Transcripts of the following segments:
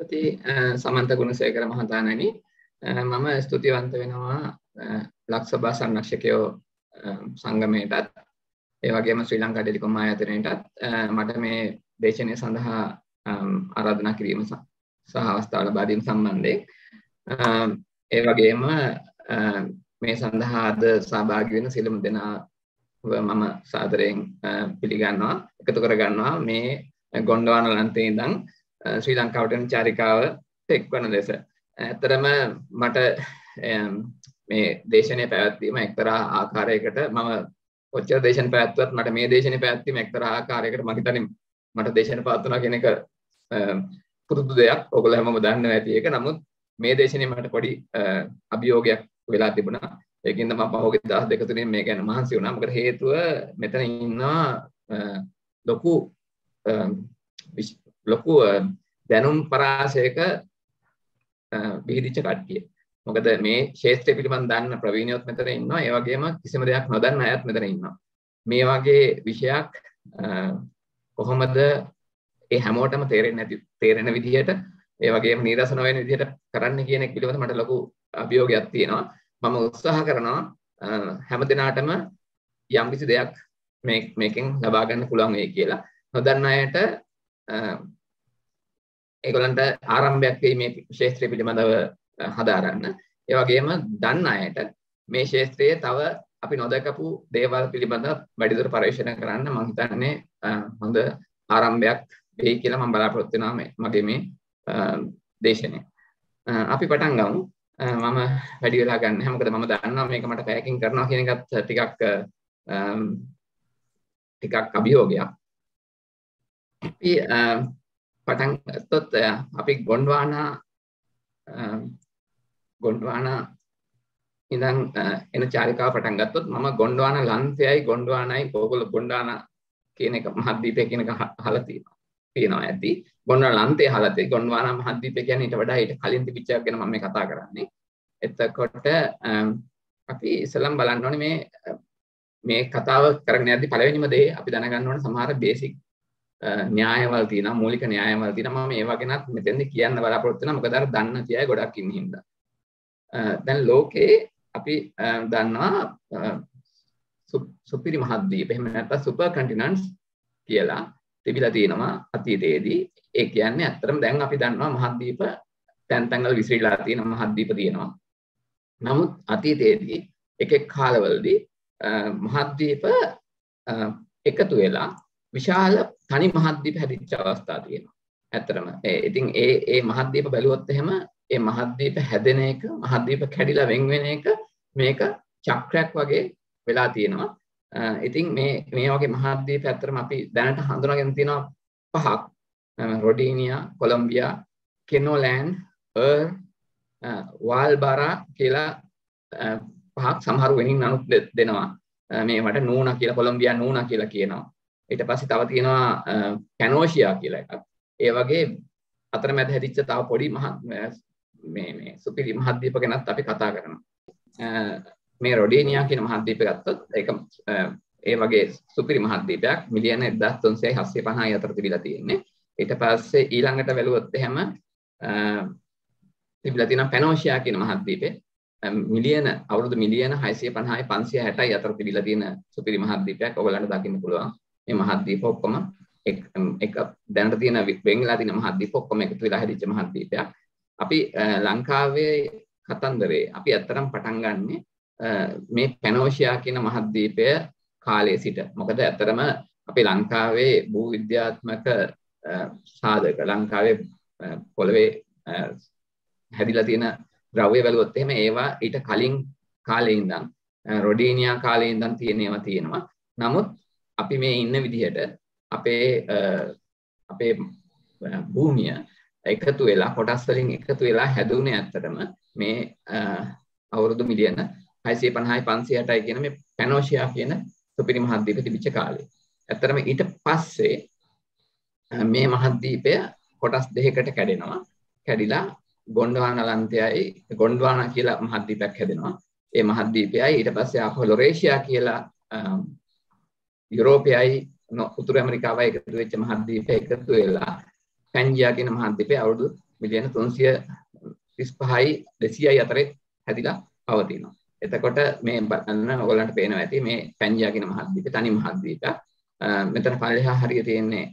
ස්තුති සමන්ත ගුණසේකර මහතානනි මම ස්තුතිවන්ත වෙනවා ලක්සභා සංරක්ෂකයෝ සංගමයටත් ඒ වගේම ශ්‍රී ලංකා ටෙලිකොම් ආයතනයටත් මට මේ දේශනය සඳහා ආරාධනා කිරීම සහ අවස්ථාව ලබා දීම සම්බන්ධයෙන්. ඒ වගේම මේ සඳහා අද සහභාගී වෙන සියලුම දෙනා මම සාදරයෙන් පිළිගන්නවා එකතු කරගන්නවා. මේ ගොන්ඩවාන ලන්තේ ඉඳන් ශ්‍රී ලංකාවට චාරිකාව එක්වන ලෙස. ඇත්තරම මට මේ දේශනය පැවැත්වීම එක්තරා ආකාරයකට මම ඔච්චර දේශන පැත්වත් මට මේ දේශන පැත්වීම එක්තරා ආකාරයකට මහිතන මට දේශන පත්වනා කෙනෙක පුරුදු දෙයක්. ඔගොල හැම දන්න ඇති එක. නමුත් මේ දේශනය මට පොඩි අභියෝගයක් වෙලා තිබුණා. ඒකින්ද ම පහෝගෙ දස් දෙකතුරින් මේ ගැන මහන්සි වුණා. මකට හේතුව මෙතන ඉන්නවා ලොකු ලොකු දැනුම් පරාසයක විහිදිච්ච කට්ටිය. මොකද මේ ශේත්‍රය පිළිබඳ දන්න ප්‍රවීණයොත් මෙතන ඉන්නවා. ඒ වගේම කිසිම දෙයක් නොදන්න අයත් මෙතන ඉන්නවා. මේ වගේ විෂයක් කොහොමද ඒ හැමෝටම තේරෙන්නේ නැති තේරෙන විදිහට ඒ වගේම නීරස නොවන විදිහට කරන්න කියන එක පිළිබඳ මට ලොකු අභියෝගයක් තියෙනවා. මම උත්සාහ කරනවා හැම දිනාටම යම්කිසි දෙයක් මේ මේකෙන් ලබා ගන්න පුළුවන් වෙයි කියලා. නොදන්න අයට ඒගොල්ලන්ට ආරම්භයක් වෙයි මේ ශාස්ත්‍රය පිළිබඳව හදාරන්න. ඒ වගේම දන්න අයට මේ ශාස්ත්‍රයේ තව අපි නොදකපු දේවල් පිළිබඳව වැඩිදුර පරීක්ෂණ කරන්න මම හිතන්නේ හොඳ ආරම්භයක් වෙයි කියලා මම බලාපොරොත්තු වෙනවා මගේ මේ දේශනය. අපි පටන් ගමු. මම වැඩි වෙලා ගන්න නැහැ. මොකද මම දන්නවා මේක මට පැයකින් කරනවා කියන එකත් ටිකක් ටිකක් අභියෝගයක්. අපි පටන් ගත්තොත් අපි ගොන්ඩවානා ගොන්ඩවානා ඉඳන් එන චාරිකාව පටන් ගත්තොත් මම ගොන්ඩවාන ලන්තයයි ගොන්ඩවානයි ඕගොල්ලෝ ගොන්ඩාන කියන එක මහද්වීපය කියන එක අහලා තියෙනවා. තියෙනවා ඇති. ගොන්ඩවාන ලන්තය අහලා තියෙයි. ගොන්ඩවාන මහද්වීපය කියන්නේ ඊට වඩා ඊට කලින් තිබිච්ච එකක් ගැන මම මේ කතා කරන්නේ. එතකොට අපි ඉස්සලම් බලන්න ඕනේ මේ මේ කතාව කරගෙන යද්දි පළවෙනිම දේ අපි දැනගන්න ඕනේ සමහර බේසික් න්‍යායවල් තියෙනවා මූලික න්‍යායවල් තියෙනවා. මම ඒවා ගැනත් මෙතෙන්ද කියන්න බලාපොරොත්තු වෙනවා. මොකද අර දන්න තියයි ගොඩක් ඉන්න හින්දා. දැන් ලෝකේ අපි දන්නවා සුපිරි මහද්වීප එහෙම නැත්නම් සුපර් කන්ටිනන්ට්ස් කියලා තිබිලා තියෙනවා අතීතයේදී. ඒ කියන්නේ ඇත්තටම දැන් අපි දන්නවා මහද්වීප තැන් තැන්වල විසිරීලා තියෙන මහද්වීප තියෙනවා. නමුත් අතීතයේදී එක එක් කාලවලදී මහද්වීප එකතු වෙලා විශාල තනි මහද්වීප හැදිච්ච අවස්ථා තියෙනවා. ඇත්තටම ඉතින් ඒ ඒ මහද්වීප බැලුවොත් එහෙම ඒ මහද්වීප හැදෙන එක මහද්වීප කැඩිලා වෙන් වෙන එක මේක චක්‍රයක් වගේ වෙලා තියෙනවා. ඉතින් මේ මේ වගේ මහද්වීප ඇත්තටම අපි දැනට හඳුනාගෙන තියෙනවා පහක්. රොඩීනියා, කොලොම්බියා, කෙනෝලෑන්ඩ්, අර්, වාල්බාරා කියලා පහක් සමහරු වෙනින් නනුත් දෙනවා. මේවට නූනා කියලා කොලොම්බියා නූනා කියලා කියනවා. ඊට පස්සේ තව තියෙනවා කැනෝෂියා කියලා එකක්. ඒ වගේ අතරමැද හැදිච්ච තව පොඩි මහ මේ මේ සුපිරි මහද්වීප ගැනත් අපි කතා කරනවා. මේ රොඩේනියා කියන මහද්වීපය ගත්තොත් ඒක ඒ වගේ සුපිරි මහද්වීපයක් මිලියන 1350 අතර තිබිලා තියෙන්නේ. ඊට පස්සේ ඊළඟට බැලුවොත් එහෙම තිබිලා තියෙනවා පැනෝෂියා කියන මහද්වීපේ මිලියන අවුරුදු මිලියන 650යි 560යි අතර තිබිලා තියෙන සුපිරි මහද්වීපයක් ඔයගලන්ට දකින්න පුළුවන්. මේ මහද්වීප ඔක්කොම එක දැනට තියෙන වෙන් වෙලා තියෙන මහද්වීප ඔක්කොම එකතු වෙලා හැදිච්ච මහද්වීපයක්. අපි ලංකාවේ කතන්දරේ අපි ඇත්තටම පටන් ගන්නෙ මේ පැනෝෂියා කියන මහද්වීපය කාලයේ සිට. මොකද ඇත්තටම අපි ලංකාවේ භූ විද්‍යාත්මක සාධක ලංකාවේ පොළවේ හැදිලා තියෙන ද්‍රව්‍ය බැලුවොත් එහෙම ඒවා ඊට කලින් කාලේ ඉඳන් රොඩීනියා කාලේ ඉඳන් තියෙන ඒවා තියෙනවා. නමුත් අපි මේ ඉන්න විදිහට අපේ අපේ භූමිය එකතු වෙලා කොටස් වලින් එකතු වෙලා හැදුනේ ඇත්තටම මේ අවුරුදු මිලියන 650යි 560යි කියන මේ පැනෝෂියා කියන සුපිරි මහද්වීප තිබිච්ච කාලේ. ඇත්තටම ඊට පස්සේ මේ මහද්වීපය කොටස් දෙකකට කැඩෙනවා. කැඩිලා ගොන්ඩවානා ලන්තයයි ගොන්ඩවානා කියලා මහද්වීපයක් හැදෙනවා. ඒ මහද්වීපයයි ඊට පස්සේ ආපහු ලොරේෂියා කියලා යුරෝපයයි උතුර ඇමරිකාවයි එකතු වෙච්ච මහද්වීපය එකතු වෙලා පැන්ජියා කියන මහද්වීපය අවුරුදු මිලියන 335යි 200යි අතරේ හැදිලා පවතිනවා. එතකොට මේ බලන්න ඔයගලන්ට පේනවා ඇති මේ පැන්ජියා කියන මහද්වීප තනි මහද්වීප. මෙතන පල්ලෙහා හරිය තියෙන්නේ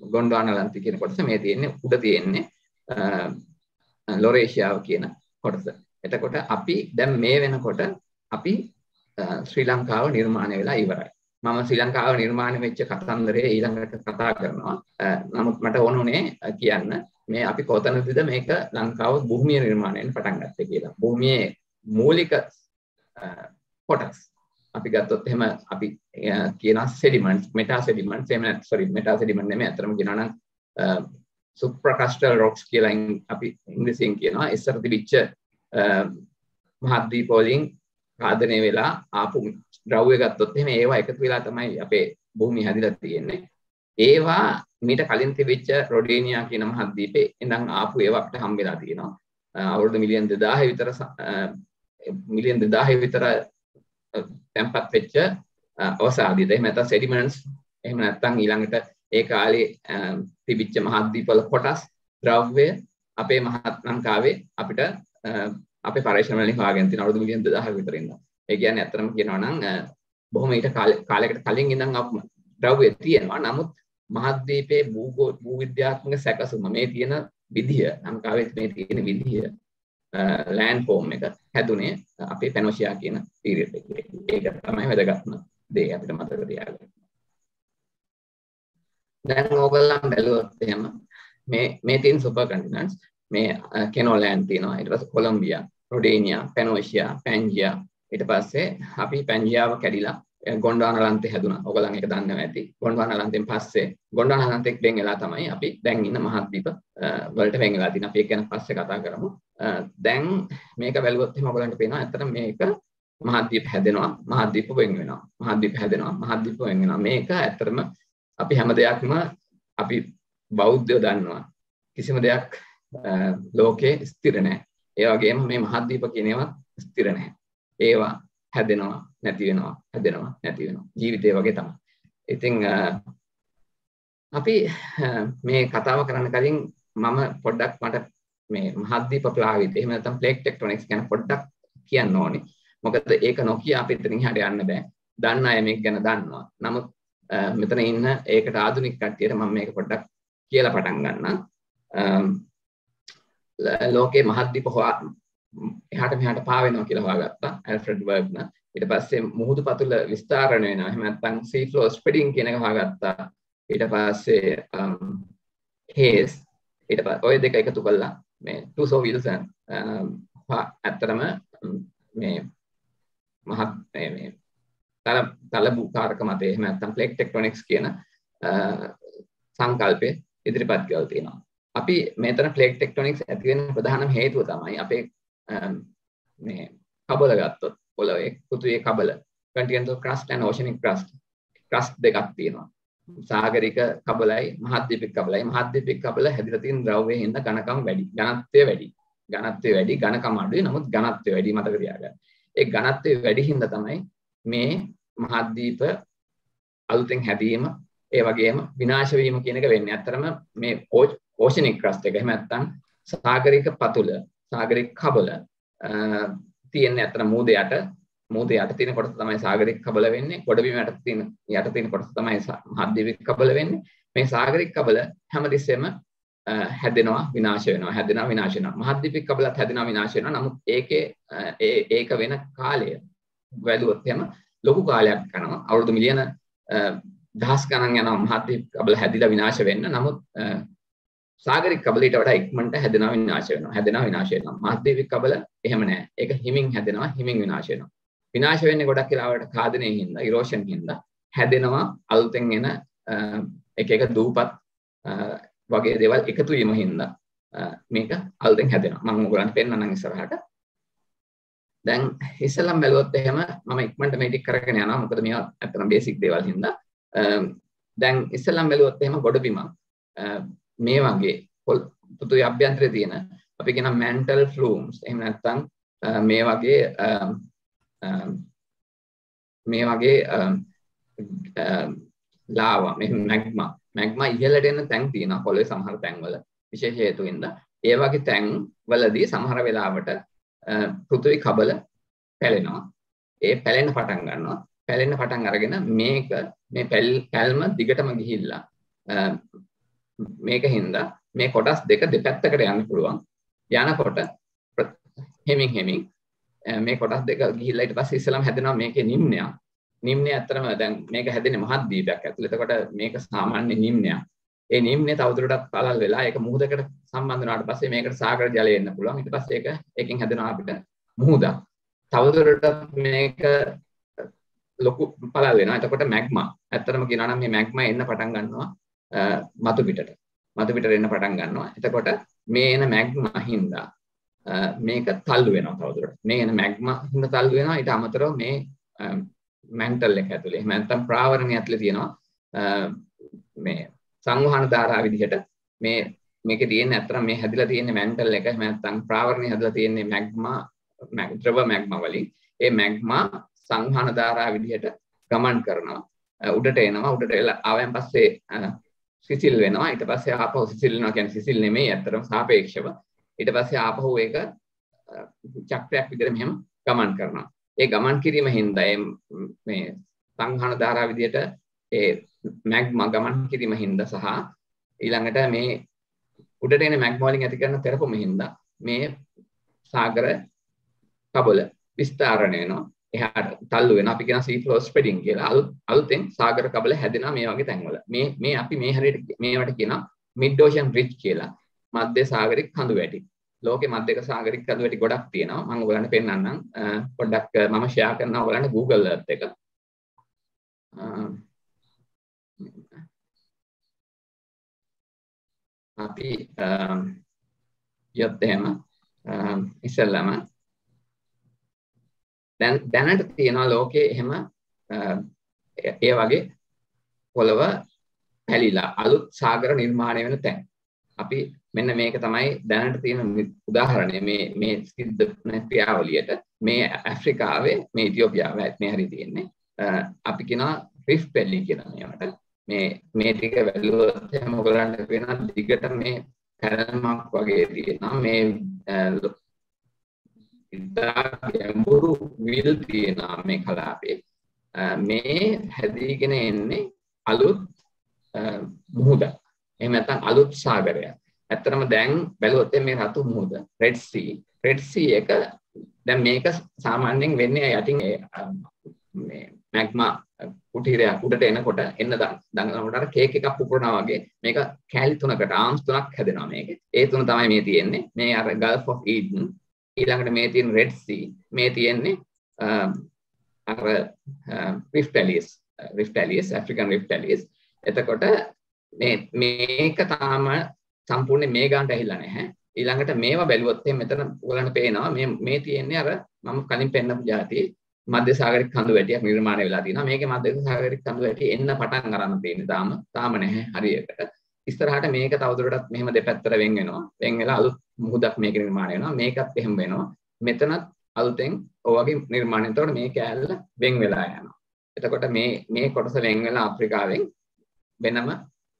ගොන්ඩවානා ලන්ති කියන කොටස මේ තියෙන්නේ උඩ තියෙන්නේ ලොරේෂියාව කියන කොටස. එතකොට අපි දැන් මේ වෙනකොට අපි ශ්‍රී ලංකාව නිර්මාණය වෙලා ඉවරයි. මම ශ්‍රී ලංකාව නිර්මාණය වෙච්ච කතන්දරය ඊළඟට කතා කරනවා. නමුත් මට ඕන උනේ කියන්න මේ අපි කොතනදද මේක ලංකාව භූමිය නිර්මාණයෙන් පටන් ගත්තේ කියලා. භූමියේ මූලික කොටස් අපි ගත්තොත් එහෙම අපි කියන සෙඩිමන්ට්ස් මෙටා සෙඩිමන්ට්ස් එහෙම නැත්නම් සෝරි මෙටා සෙඩිමන්ට් නෙමෙයි අතරම කියනවා නම් සුප්‍රකස්ටල් රොක්ස් කියලා අපි ඉංග්‍රීසියෙන් කියනවා ඉස්සර තිබිච්ච මහද්වීප වලින් ආදනය වෙලා ආපු ද්‍රව්‍ය ගත්තොත් එහෙම ඒවා එකතු වෙලා තමයි අපේ භූමිය හැදිලා තියෙන්නේ. ඒවා මීට කලින් තිබිච්ච රොඩේනියා කියන මහද්වීපේ ඉඳන් ආපු ඒවා අපිට හම්බ වෙලා තියෙනවා. අවුරුදු මිලියන් 2000 විතර මිලියන් 2000 විතර තැන්පත් වෙච්ච අවසාදීද එහෙම නැත්නම් සෙඩිමන්ට්ස් එහෙම නැත්නම් ඊළඟට ඒ කාලේ තිබිච්ච මහද්වීපවල කොටස් ද්‍රව්‍ය අපේ මහත් ලංකාවේ අපිට අපේ පරීක්ෂණ වලින් හොයාගෙන තියෙන අවුරුදු මිලියන් 2000ක විතර ඉඳන්. ඒ කියන්නේ ඇත්තටම කියනවා නම් බොහොම ඊට කාලයකට කලින් ඉඳන් අප ද්‍රව්‍ය තියෙනවා. නමුත් මහද්වීපයේ භූගෝ භූවිද්‍යාත්මක සැකසුම මේ තියෙන විදිය ලංකාවේ මේ තියෙන විදිය ලෑන්ඩ් ෆෝම් එක හැදුනේ අපේ පැනෝෂියා කියන පීරියඩ් එකේ. ඒක තමයි වැදගත්ම දේ අපිට මතක තියාගන්න. දැන් ඕගොල්ලන් බැලුවොත් එහෙම මේ මේ තියෙන සුපර් කන්ටිනන්ට්ස් මේ කෙනෝලෑන්ඩ් තියෙනවා ඊට පස්සේ කොලොම්බියා රොඩේනියා පැනෝෂියා පැන්ජියා ඊට පස්සේ අපි පැන්ජියාව කැඩිලා ගොන්ඩානලන්තේ හැදුනා. ඔයගොල්ලන් ඒක දන්නවා ඇති. ගොන්ඩානලන්තෙන් පස්සේ ගොන්ඩානලන්තෙක් වෙන් වෙලා තමයි අපි දැන් ඉන්න මහද්වීප වලට වෙන් වෙලා තියෙන්නේ. අපි ඒක ගැන පස්සේ කතා කරමු. දැන් මේක බැලුවොත් එහෙනම් ඔයගොල්ලන්ට පේනවා ඇත්තටම මේක මහද්වීප හැදෙනවා. මහද්වීප වෙන් වෙනවා. මහද්වීප හැදෙනවා. මහද්වීප වෙන් වෙනවා. මේක ඇත්තටම අපි හැම දෙයක්ම අපි බෞද්ධයෝ දන්නවා. කිසිම දෙයක් ලෝකේ ස්ථිර නැහැ. ඒ වගේම මේ මහද්වීප කියන ඒවා ස්ථිර නැහැ. ඒවා හැදෙනවා නැති වෙනවා හැදෙනවා නැති වෙනවා ජීවිතය වගේ තමයි. ඉතින් අපි මේ කතාව කරන්න කලින් මම පොඩ්ඩක් මට මේ මහද්වීප ප්ලාවිත එහෙම නැත්නම් ප්ලේට් ටෙක්ටොනික්ස් ගැන පොඩ්ඩක් කියන්න ඕනේ. මොකද ඒක නොකිය අපි එතනින් එහාට යන්න බෑ. දන්න අය මේක ගැන දන්නවා. නමුත් මෙතන ඉන්න ඒකට ආධුනික කට්ටියට මම මේක පොඩ්ඩක් කියලා පටන් ගන්නම්. ලෝකේ මහද්වීප එහාට මෙහාට පාවෙනවා කියලා හොයාගත්තා ඇල්ෆ්‍රෙඩ් වර්ග්නර් ඊට පස්සේ මුහුදු පතුල විස්තරණය වෙනවා. එහෙම නැත්නම් සී ෆ්ලෝ ස්ප්‍රෙඩින් කියන එක හොයාගත්තා. ඊට පස්සේ um, හේස් ඊට පස්සේ ඔය දෙක එකතු කළා. මේ ටූසෝ විල්සන් um, ඇත්තටම um, මේ මහත් මේ තල තලබු කාරක මතය. එහෙම නැත්නම් ප්ලේට් ටෙක්ටොනික්ස් කියන uh, සංකල්පය ඉදිරිපත් කරලා තියෙනවා. අපි මෙතන ප්ලේට් ටෙක්ටොනික්ස් ඇති වෙන ප්‍රධානම හේතුව තමයි අපේ මේ කබල ගත්තොත් පොළොවේ පෘථිවියේ කබල continental crust and oceanic crust crust දෙකක් තියෙනවා. සාගරික කබලයි මහද්වීපික කබලයි. මහද්වීපික කබල හැදිලා තියෙන ද්‍රව්‍යයෙන් හින්දා ඝනකම් වැඩි ඝනත්වය වැඩි. ඝනත්වය වැඩි ඝනකම් අඩුයි. නමුත් ඝනත්වය වැඩි මතක තියාගන්න. ඒ ඝනත්වය වැඩි හින්දා තමයි මේ මහද්වීප අලුතෙන් හැදීම ඒ වගේම විනාශ වීම කියන එක වෙන්නේ. ඇත්තරම මේ ඕෂනික් ක්‍රස්ට් එක එහෙම නැත්නම් සාගරික පතුල සාගරික කබල තියෙන ඇත්තට මූද යට මූද යට තියෙන කොටස තමයි සාගරික කබල වෙන්නේ. ගොඩබිම යට තියෙන යට තියෙන කොටස තමයි මධ්‍යවික කබල වෙන්නේ. මේ සාගරික කබල හැමතිස්සෙම හැදෙනවා විනාශ වෙනවා හැදෙනවා විනාශ වෙනවා. මහද්වීපික කබලත් හැදෙනවා විනාශ වෙනවා. නමුත් ඒකේ ඒක වෙන කාලය වැළුවොත් එහෙම ලොකු කාලයක් යනවා. අවුරුදු මිලියන දහස් ගණන් යනවා මහද්වීප කබල හැදිලා විනාශ වෙන්න. නමුත් සාගරික කබල ඊට වඩා ඉක්මනට හැදෙනවා විනාශ වෙනවා. හැදෙනවා විනාශ වෙනවා. මහද්වීපික කබල එහෙම නෑ. ඒක හිමින් හැදෙනවා හිමින් විනාශ වෙනවා. විනාශ වෙන්නේ ගොඩක් වෙලාවට කාදනයේ හින්දා ඉරෝෂන් හින්දා. හැදෙනවා අලුතෙන් එන එක එක දූපත් වගේ දේවල් එකතු වීම හින්දා. මේක අලුතෙන් හැදෙනවා. මම ඔයගලන්ට පෙන්නන්නම් ඉස්සරහට. දැන් ඉස්සෙල්ලම බැලුවොත් එහෙම මම ඉක්මනට මේ ටික කරගෙන යනවා. මොකද මේවා ඇත්තටම බේසික් දේවල් හින්දා. දැන් ඉස්සෙල්ලම් බැලුවොත් එහෙම ගොඩබිමක්. මේ වගේ පෘථිවි අභ්‍යන්තරයේ තියෙන අපි කියන මැන්ටල් ෆ්ලූම්ස් එහෙම නැත්නම් මේ වගේ මේ වගේ ලාවා මේ මැග්මා මැග්මා ඉහළට එන තැන් තියෙනවා පොළවේ සමහර තැන්වල විශේෂ හේතුවින්ද ඒ වගේ තැන් වලදී සමහර වෙලාවට පෘථිවි කබල පැලෙනවා. ඒ පැලෙන්න පටන් ගන්නවා. පැලෙන්න පටන් අරගෙන මේක මේ පැල්ම දිගටම ගිහිල්ලා මේක හින්දා මේ කොටස් දෙක දෙපැත්තකට යන්න පුළුවන්. යනකොට හෙමින් හෙමින් මේ කොටස් දෙක ගිහිල්ලා ඊට පස්සේ ඉස්සලම හැදෙනවා මේකේ නිම්නයක්. නිම්නය ඇත්තටම දැන් මේක හැදෙන්නේ මහත් දීපයක් ඇතුළේ. එතකොට මේක සාමාන්‍ය නිම්නයක්. ඒ නිම්නේ තවදුරටත් පළල් වෙලා ඒක මුහුදකට සම්බන්ධ වුණාට පස්සේ මේකට සාගර ජලය එන්න පුළුවන්. ඊට පස්සේ ඒක එකෙන් හැදෙනවා අපිට මුහුදක්. තවදුරටත් මේක ලොකු පළල් වෙනවා. එතකොට මැග්මා. ඇත්තටම කියනවා නම් මේ මැග්මා එන්න පටන් ගන්නවා මතු පිටට. මතු පිටට එන්න පටන් ගන්නවා. එතකොට මේ එන මැග්මා හින්දා මේක තල්ලු වෙනවා තවදුරටත්. මේ එන මැග්මා හින්දා තල්ලු වෙනවා. ඊට අමතරව මේ මැන්ටල් එක ඇතුලේ. එහෙම නැත්නම් ප්‍රාවරණය ඇතුලේ තියෙනවා මේ සංවහන ධාරා විදිහට මේ මේකේ තියෙන ඇත්තටම මේ හැදිලා තියෙන මැන්ටල් එක එහෙම නැත්නම් ප්‍රාවරණය හැදලා තියෙන්නේ මැග්මා ද්‍රව මැග්මා වලින්. ඒ මැග්මා සංවහන ධාරා විදිහට ගමන් කරනවා. උඩට එනවා උඩට එලා ආවයන් පස්සේ සිසිල් වෙනවා ඊට පස්සේ ආපහු සිසිල් වෙනවා කියන්නේ සිසිල් නෙමෙයි ඇත්තටම සාපේක්ෂව ඊට පස්සේ ආපහු ඒක චක්‍රයක් විදිහට මෙහෙම ගමන් කරනවා ඒ ගමන් කිරීම හින්දා මේ සංහන ධාරා විදිහට ඒ මැග්මා ගමන් කිරීම හින්දා සහ ඊළඟට මේ උඩට එන මැග්මා වලින් ඇති කරන තෙරපුම හින්දා මේ සාගර කබල විස්තරණය වෙනවා එහාට තල්ලු වෙන අපි කියන sea flow spreading කියලා. අලුත් අලුතෙන් සාගර කබල හැදෙනවා මේ වගේ තැන්වල. මේ මේ අපි මේ හරියට මේවට කියනවා mid ocean ridge කියලා. මධ්‍ය සාගරික කඳු වැටි. ලෝකෙ මධ්‍යක සාගරික කඳු වැටි ගොඩක් තියෙනවා. මම ඔයගලන්ට පෙන්නන්නම්. පොඩ්ඩක් මම ෂෙයා කරනවා ඔයගලන්ට Google Earth එක. අපි යොත් එහෙම ඉස්සෙල්ලාම දැන් දැනට තියෙනවා ලෝකේ එහෙම ඒ වගේ පොළව පැලිලා අලුත් සාගර නිර්මාණය වෙන තැන්. අපි මෙන්න මේක තමයි දැනට තියෙන උදාහරණය මේ මේ සිද්ධ ක්‍රියාවලියට මේ ඇෆ්‍රිකාවේ මේ ඉතියෝපියාවේ මේ හරි තියෙන්නේ. අපි කියනවා රිෆ් පැලි කියලා මේවට. මේ මේ ටික වැළුවොත් එහෙම ඔයගලන්ට වෙන දිගට මේ පැනල්මක් වගේ තියෙනවා. මේ ඉතා ගැඹුරු විල් තියෙනවා මේ කලාපේ මේ හැදීගෙන එන්නේ අලුත් මුහුද. එහෙම නැත්නම් අලුත් සාගරයක්. ඇත්තටම දැන් බැලුවොත් මේ රතු මුහුද රෙඩ් සී රෙඩ් සී එක දැන් මේක සාමාන්‍යයෙන් වෙන්නේ යටින් මේ මැග්මා කුටීරයක් උඩට එනකොට එන්න දඟලනකොට අර කේක් එකක් පුපුරනවා වගේ මේක කෑලි තුනකට ආම්ස් තුනක් හැදෙනවා මේකේ. ඒ තුන තමයි මේ තියෙන්නේ. මේ අර ගල්ෆ් ඔෆ් ඊඩන් ඊළඟට මේ තියෙන රෙඩ් සී මේ තියෙන්නේ අර rift valleys rift valleys African rift valleys එතකොට මේ මේක තාම සම්පූර්ණ මේ ගානට ඇහිලා නැහැ. ඊළඟට මේවා බැලුවොත් එහෙනම් මෙතන ඔයගලන්ට පේනවා. මේ මේ තියෙන්නේ අර මම කලින් පෙන්නපු જાතියේ මධ්‍ය සාගරික කඳු වැටියක් නිර්මාණය වෙලා තියෙනවා. මේකේ මධ්‍ය සාගරික කඳු වැටි එන්න පටන් අරන් තියෙන්නේ තාම තාම නැහැ හරියකට ඉස්සරහට මේක තවදුරටත් මෙහෙම දෙපැත්තට වෙන් වෙනවා. වෙන් වෙලා අලුත් මුහුදක් මේක නිර්මාණය වෙනවා. මේකත් එහෙම වෙනවා. මෙතනත් අලුතෙන් ඔය වගේ නිර්මාණය එතකොට මේ කෑල්ල වෙන් වෙලා යනවා. එතකොට මේ මේ කොටස වෙන් වෙලා අප්‍රිකාවෙන් වෙනම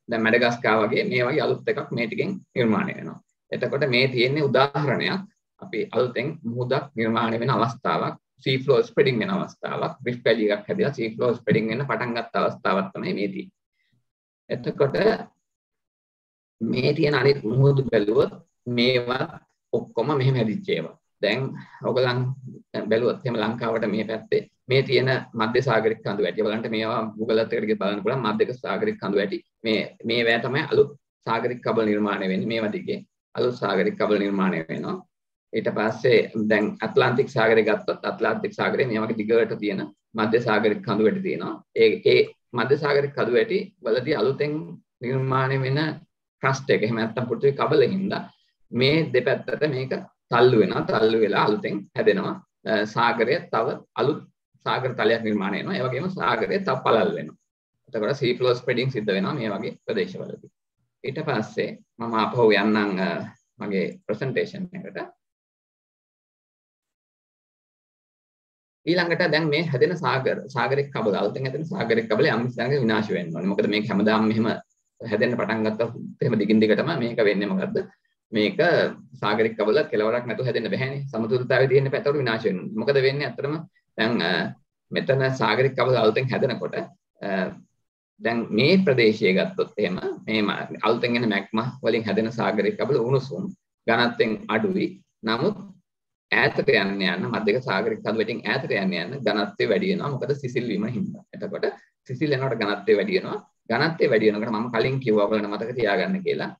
දැන් මැඩගස්කා වගේ මේ වගේ අලුත් එකක් මේ ටිකෙන් නිර්මාණය වෙනවා. එතකොට මේ තියෙන්නේ උදාහරණයක්. අපි අලුතෙන් මුහුදක් නිර්මාණය වෙන අවස්ථාවක් sea flow spreading වෙන අවස්ථාවක් rift valley එකක් හැදිලා sea flow spreading වෙන්න පටන් ගත්ත අවස්ථාවක් තමයි මේ තියෙන්නේ. එතකොට මේ තියෙන අනිත් මුහුදු බැලුවොත් මේවා ඔක්කොම මෙහෙම හැදිච්ච ඒවා. දැන් ඔයගලන් බැලුවොත් එහෙම ලංකාවට මේ පැත්තේ මේ තියෙන මධ්‍ය සාගරික කඳු වැටි. බලන්න මේවා Google එකත් එක්ක බලන්න පුළුවන් මධ්‍යක සාගරික කඳු වැටි. මේ මේවා තමයි අලුත් සාගරික කබල නිර්මාණය වෙන්නේ මේවා දිගේ. අලුත් සාගරික කබල නිර්මාණය වෙනවා. ඊට පස්සේ දැන් ඇට්ලාන්ටික් සාගරය ගත්තොත් ඇට්ලාන්ටික් සාගරේ මේ වගේ දිගට තියෙන මධ්‍ය සාගරික කඳු වැටි තියෙනවා. ඒ ඒ මධ්‍ය සාගරික කඳු වැටි වලදී අලුතෙන් නිර්මාණය වෙන ක්‍රස්ට් එක. එහෙම නැත්නම් පෘථිවි කබලෙ හින්දා මේ දෙපැත්තට මේක තල්ලු වෙනවා. තල්ලු වෙලා අලුතෙන් හැදෙනවා. සාගරය තව අලුත් සාගර තලයක් නිර්මාණය වෙනවා. ඒ වගේම සාගරය තව පළල් වෙනවා. එතකොට sea flow spreading සිද්ධ වෙනවා මේ වගේ ප්‍රදේශවලදී. ඊට පස්සේ මම ආපහු යන්නම් මගේ ප්‍රසන්ටේෂන් එකට. ඊළඟට දැන් මේ හැදෙන සාගර සාගරික කබල අලුතෙන් හැදෙන සාගරික කබල යම් ස්ථානයක විනාශ වෙන්න ඕනේ. මොකද මේක හැමදාම මෙහෙම හැදෙන්න පටන් ගත්තොත් එහෙම දිගින් දිගටම මේක වෙන්නේ මොකද්ද? මේක සාගරික කබල කෙලවරක් නැතුව හැදෙන්න බැහැනේ. සමතුලිතතාවයේ තියෙන පැත්තවල විනාශ වෙනවා මොකද වෙන්නේ අත්‍තරම දැන් මෙතන සාගරික කබල අලුතෙන් හැදෙනකොට දැන් මේ ප්‍රදේශය ගත්තොත් එහෙම මේ අලුතෙන් එන මැග්මා වලින් හැදෙන සාගරික කබල උණුසුම් ඝනත්වයෙන් අඩුයි නමුත් ඈතට යන්න යන්න මධ්‍යක සාගරික කඳු වලින් ඈතට යන්න යන්න ඝනත්වය වැඩි වෙනවා. මොකද සිසිල් වීම හින්දා. එතකොට සිසිල් යනකොට ඝනත්වය වැඩි වෙනවා. ඝනත්වය වැඩි වෙනකොට මම කලින් කිව්වා ඔයගොල්ලන්ට මතක තියාගන්න කියලා.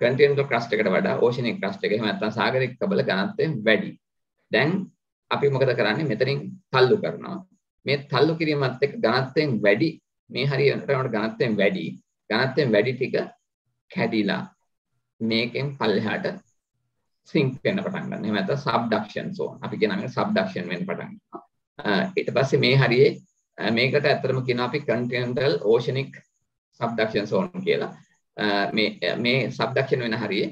කන්ටිනෙන්ටල් ක්‍රස්ට් එකට වඩා ඕෂනික් ක්‍රස්ට් එක එහෙම නැත්නම් සාගරික කබල ඝනත්වය වැඩි. දැන් අපි මොකද කරන්නේ මෙතනින් තල්ලු කරනවා. මේ තල්ලු කිරීමත් එක්ක ඝනත්වයෙන් වැඩි මේ හරිය යනකොට ඝනත්වයෙන් වැඩි ඝනත්වයෙන් වැඩි ටික කැඩිලා මේකෙන් පල්ලෙහාට සිංක් වෙන්න පටන් ගන්න. එහෙම නැත්නම් සබ්ඩක්ෂන් සෝන්. අපි කියන මේක සබ්ඩක්ෂන් වෙන්න පටන් ගන්නවා. ඊට පස්සේ මේ හරියේ මේකට ඇත්තටම කියනවා අපි continental oceanic subduction zone කියලා. Uh, මේ මේ සබ්ඩක්ෂන් වෙන හරියේ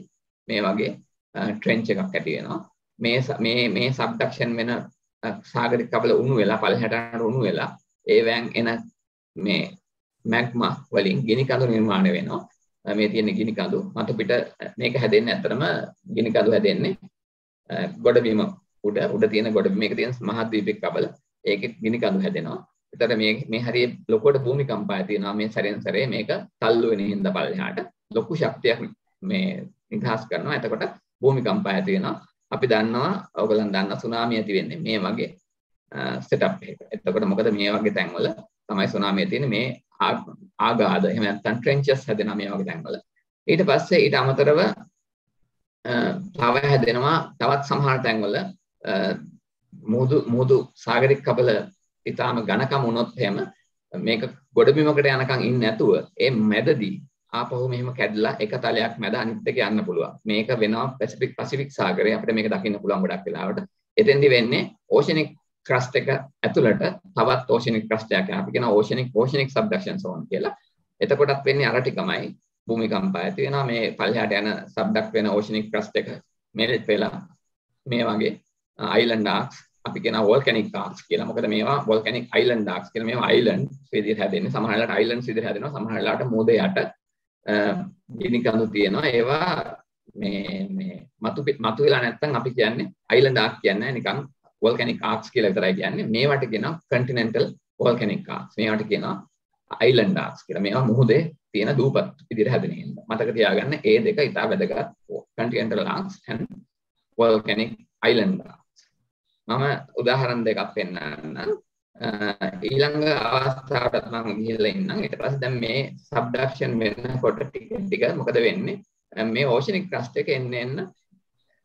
මේ වගේ uh, ට්‍රෙන්ච් එකක් ඇති වෙනවා. මේ මේ මේ සබ්ඩක්ෂන් වෙන uh, සාගරික කබල උණු වෙලා පල්ලෙහාට යන උණු වෙලා ඒවෙන් එන මේ මැග්මා වලින් ගිනි කඳු නිර්මාණය වෙනවා. මේ තියෙන ගිනි කඳු මතු පිට මේක හැදෙන්නේ ඇත්තටම ගිනි කඳු හැදෙන්නේ ගොඩබිම උඩ උඩ තියෙන ගොඩබිම මේක තියෙන මහද්වීපික කබල ඒකේ ගිනි කඳු හැදෙනවා එතකොට මේ මේ හරිය ලොකුවට භූමිකම්පය තියෙනවා මේ සැරෙන් සැරේ මේක තල්ලු වෙන හින්දා පල්ලෙහාට ලොකු ශක්තියක් මේ නිදහස් කරනවා. එතකොට භූමිකම්පය තියෙනවා අපි දන්නවා ඔයගලන් දන්නා සුනාමිය ඇති වෙන්නේ මේ වගේ සෙටප් එකක. එතකොට මොකද මේ වගේ තැන්වල තමයි සුනාමිය තියෙන්නේ. මේ ආගාධ එහෙම නැත්නම් ට්‍රෙන්චස් හැදෙනවා මේ වගේ තැන්වල. ඊට පස්සේ ඊට අමතරව තව හැදෙනවා තවත් සමහර තැන්වල මුහුදු මුහුදු සාගරික කබල ඊටාම ඝනකම වුණොත් එහෙම මේක ගොඩබිමකට යනකම් ඉන්නේ නැතුව ඒ මැදදී ආපහු මෙහෙම කැඩලා එක තලයක් මැද අනිත් එක යන්න පුළුවන්. මේක වෙනවා පැසිෆික් පැසිෆික් සාගරය අපිට මේක දකින්න පුළුවන් ගොඩක් වෙලාවට. එතෙන්දි වෙන්නේ ඕෂනික් ක්‍රස්ට් එක ඇතුළට තවත් ඕෂනික් ක්‍රස්ට් එකක් අපි කියන ඕෂනික් ඕෂනික් සබ්ඩක්ෂන් සෝන් කියලා. එතකොටත් වෙන්නේ අර ටිකමයි භූමිකම්ප ඇති වෙනවා මේ පල්ලෙහාට යන සබ්ඩක් වෙන ඕෂනික් ක්‍රස්ට් එක මෙල්ට් වෙලා මේ වගේ අයිලන්ඩ් ආක්ස් අපි කියන වෝල්කැනික් ආක්ස් කියලා. මොකද මේවා වෝල්කැනික් අයිලන්ඩ් ආක්ස් කියලා මේවා අයිලන්ඩ් විදිහට හැදෙන්නේ. සමහර වෙලාවට අයිලන්ඩ්ස් විදිහට හැදෙනවා. සමහර වෙලාවට මෝද යට ගිනි කඳු තියෙනවා. ඒවා මේ මේ මතු මතු වෙලා නැත්නම් අපි කියන්නේ අයිලන්ඩ් ආක් කියන්නේ නිකන් volcanic arcs කියලා විතරයි කියන්නේ. මේවට කියනවා continental volcanic arcs. මේවට කියනවා island arcs කියලා. මේවා මුහුදේ තියෙන දූපත් විදිහට හැදෙන හින්දා. මතක තියාගන්න ඒ දෙක ඉතා වැදගත් continental arcs and volcanic island arcs. මම උදාහරණ දෙකක් පෙන්නන්නම්. ඊළඟ අවස්ථාවට මම ගිහිල්ලා ඉන්නම්. ඊට පස්සේ දැන් මේ subduction වෙනකොට ටික ටික මොකද වෙන්නේ? මේ oceanic crust එක එන්න එන්න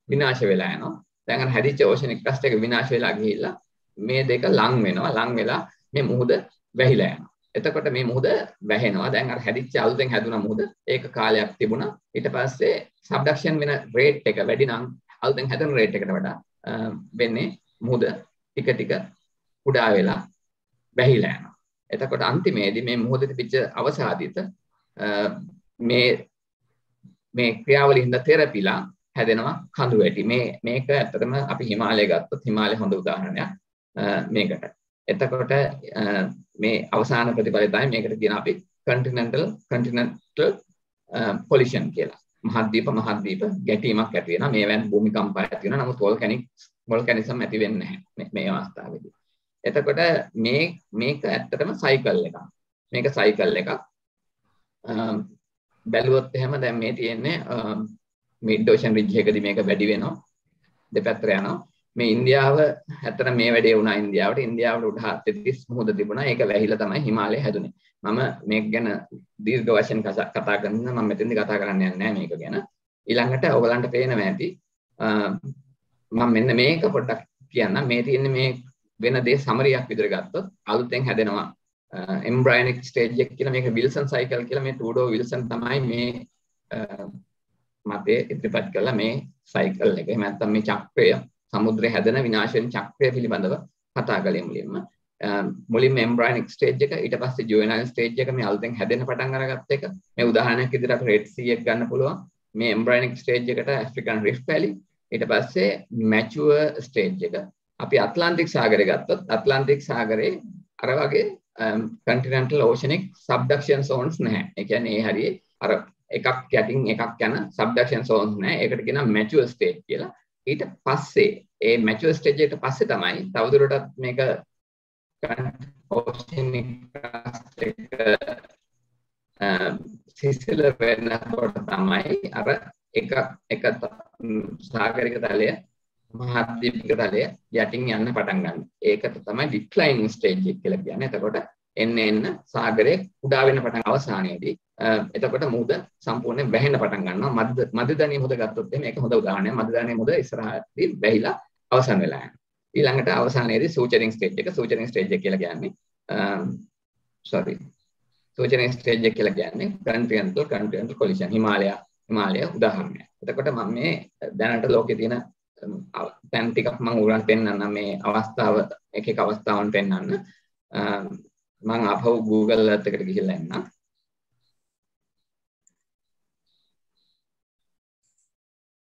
විනාශ වෙලා යනවා. දැන් අර හැදිච්ච ඕෂනික් ක්‍රස්ට් එක විනාශ වෙලා ගිහිල්ලා මේ දෙක ලං වෙනවා ලං වෙලා මේ මුහුද වැහිලා යනවා එතකොට මේ මුහුද වැහෙනවා දැන් අර හැදිච්ච අලුතෙන් හැදුන මුහුද ඒක කාලයක් තිබුණා ඊට පස්සේ සබ්ඩක්ෂන් වෙන රේට් එක වැඩි නම් අලුතෙන් හැදෙන රේට් එකට වඩා වෙන්නේ මුහුද ටික ටික කුඩා වෙලා වැහිලා යනවා එතකොට අන්තිමේදී මේ මුහුදේ තිබිච්ච අවසාදිත මේ මේ ක්‍රියාවලින් හින්දා තෙරපිලා හැදෙනවා කඳු වැටි. මේ මේක ඇත්තටම අපි හිමාලය ගත්තොත් හිමාලය හොඳ උදාහරණයක් මේකට. එතකොට මේ අවසාන ප්‍රතිඵලය තමයි මේකට කියන අපි continental continental collision කියලා. මහද්වීප මහද්වීප ගැටීමක් ඇති වෙනවා. මේවෙන් භූමිකම්ප ඇති වෙනවා. නමුත් volcanic volcanism ඇති වෙන්නේ නැහැ. මේ අවස්ථාවේදී. එතකොට මේ මේක ඇත්තටම සයිකල් එකක්. මේක සයිකල් එකක්. බැලුවොත් එහෙම දැන් මේ තියෙන්නේ මිඩ් ඕෂන් රිජ් එකදී මේක වැඩි වෙනවා. දෙපැත්තට යනවා. මේ ඉන්දියාව ඇත්තට මේ වැඩේ වුණා ඉන්දියාවට. ඉන්දියාවට උඩ 33 මුහුද තිබුණා. ඒක වැහිලා තමයි හිමාලය හැදුනේ. මම මේක ගැන දීර්ඝ වශයෙන් කතා කරන්න මම මෙතෙන්දි කතා කරන්න යන්නේ නැහැ මේක ගැන. ඊළඟට ඔයගලන්ට පේනවා ඇති මම මෙන්න මේක පොඩ්ඩක් කියන්න මේ තියෙන්නේ මේ වෙන දේ සමරියක් විදිහට ගත්තොත් අලුතෙන් හැදෙනවා එම්බ්‍රයනික් ස්ටේජ් එක කියලා මේක විල්සන් සයිකල් කියලා මේ ටූඩෝ විල්සන් තමයි මේ මතය ඉදිරිපත් කළා මේ සයිකල් එක. එහෙම නැත්නම් මේ චක්‍රය සමුද්‍රය හැදෙන විනාශ වෙන චක්‍රය පිළිබඳව කතා කළේ මුලින්ම. මුලින්ම එම්බ්‍රයනික් ස්ටේජ් එක ඊට පස්සේ ජුවෙනයිල් ස්ටේජ් එක මේ අලුතෙන් හැදෙන්න පටන් අරගත්ත එක. මේ උදාහරණයක් විදිහට අපි රෙඩ් සී එක ගන්න පුළුවන්. මේ එම්බ්‍රයනික් ස්ටේජ් එකට ඇෆ්‍රිකන් රිෆ්ට් වැලි ඊට පස්සේ මැචුවර් ස්ටේජ් එක. අපි ඇට්ලාන්ටික් සාගරය ගත්තොත් ඇට්ලාන්ටික් සාගරේ අර වගේ කන්ටිනෙන්ටල් ඕෂනික් සබ්ඩක්ෂන් සෝන්ස් නැහැ. ඒ කියන්නේ ඒ හරියේ අර එකක් යටින් එකක් යන සබ්ඩක්ෂන් සෝන්ස් නෑ ඒකට කියනවා මැචුවර් ස්ටේජ් කියලා ඊට පස්සේ ඒ මැචුවර් ස්ටේජ් එකට පස්සේ තමයි තවදුරටත් මේක ඕෂනික් um, සිසිල වෙනකොට තමයි අර එක එක සාගරික තලය මහද්වීපික තලය යටින් යන්න පටන් ගන්න. ඒකට තමයි ඩික්ලයිනින් ස්ටේජ් එක කියලා කියන්නේ. එතකොට එන්න එන්න සාගරයේ කුඩා වෙන පටන් අවසානයේදී එතකොට මුහුද සම්පූර්ණයෙන් වැහෙන්න පටන් ගන්නවා. මධ්‍ය මධ්‍යධානී මුහුද ගත්තොත් එහෙනම් ඒක හොඳ උදාහරණයක්. මධ්‍යධානී මුහුද ඉස්සරහදී වැහිලා අවසන් වෙලා යනවා. ඊළඟට අවසානයේදී සූචරින් ස්ටේජ් එක සූචරින් ස්ටේජ් එක කියලා කියන්නේ sorry සූචරින් ස්ටේජ් එක කියලා කියන්නේ continental continental collision Himalaya Himalaya උදාහරණයක්. එතකොට මම මේ දැනට ලෝකේ තියෙන තැන් ටිකක් මම උගලන්ට පෙන්වන්නම් මේ අවස්ථාව එක එක අවස්ථාවන් පෙන්වන්න. මම ආපහු Google Earth එකට ගිහිල්ලා එන්නම්.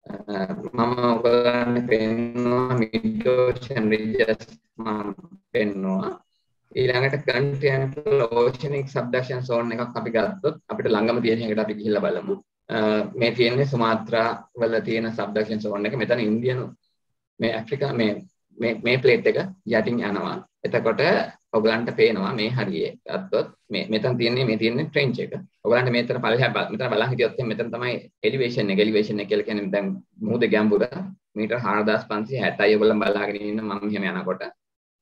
මම ඔයගලන්ට පෙන්නවා මිඩ් ඕෂන් රිජස් මම පෙන්නවා ඊළඟට කන්ටිනන්ටල් ඕෂනික් සබ්ඩක්ෂන් සෝන් එකක් අපි ගත්තොත් අපිට ළඟම තියෙන එකට අපි ගිහිල්ලා බලමු මේ තියෙන්නේ සුමාත්‍රා වල තියෙන සබ්ඩක්ෂන් සෝන් එක මෙතන ඉන්දියන් මේ ඇෆ්‍රිකා මේ මේ ප්ලේට් එක යටින් යනවා එතකොට ඔයගලන්ට පේනවා මේ හරියේ ගත්තොත් මේ මෙතන තියෙන්නේ මේ තියෙන්නේ ට්‍රෙන්ච් එක. ඔයගලන්ට මෙතන පල්ලෙහා මෙතන බලන් හිටියොත් මෙතන තමයි එලිවේෂන් එක. එලිවේෂන් එක කියලා කියන්නේ දැන් මුහුදේ ගැඹුර මීටර් 4560යි ඔයගලන් බලාගෙන ඉන්න මම මෙහෙම යනකොට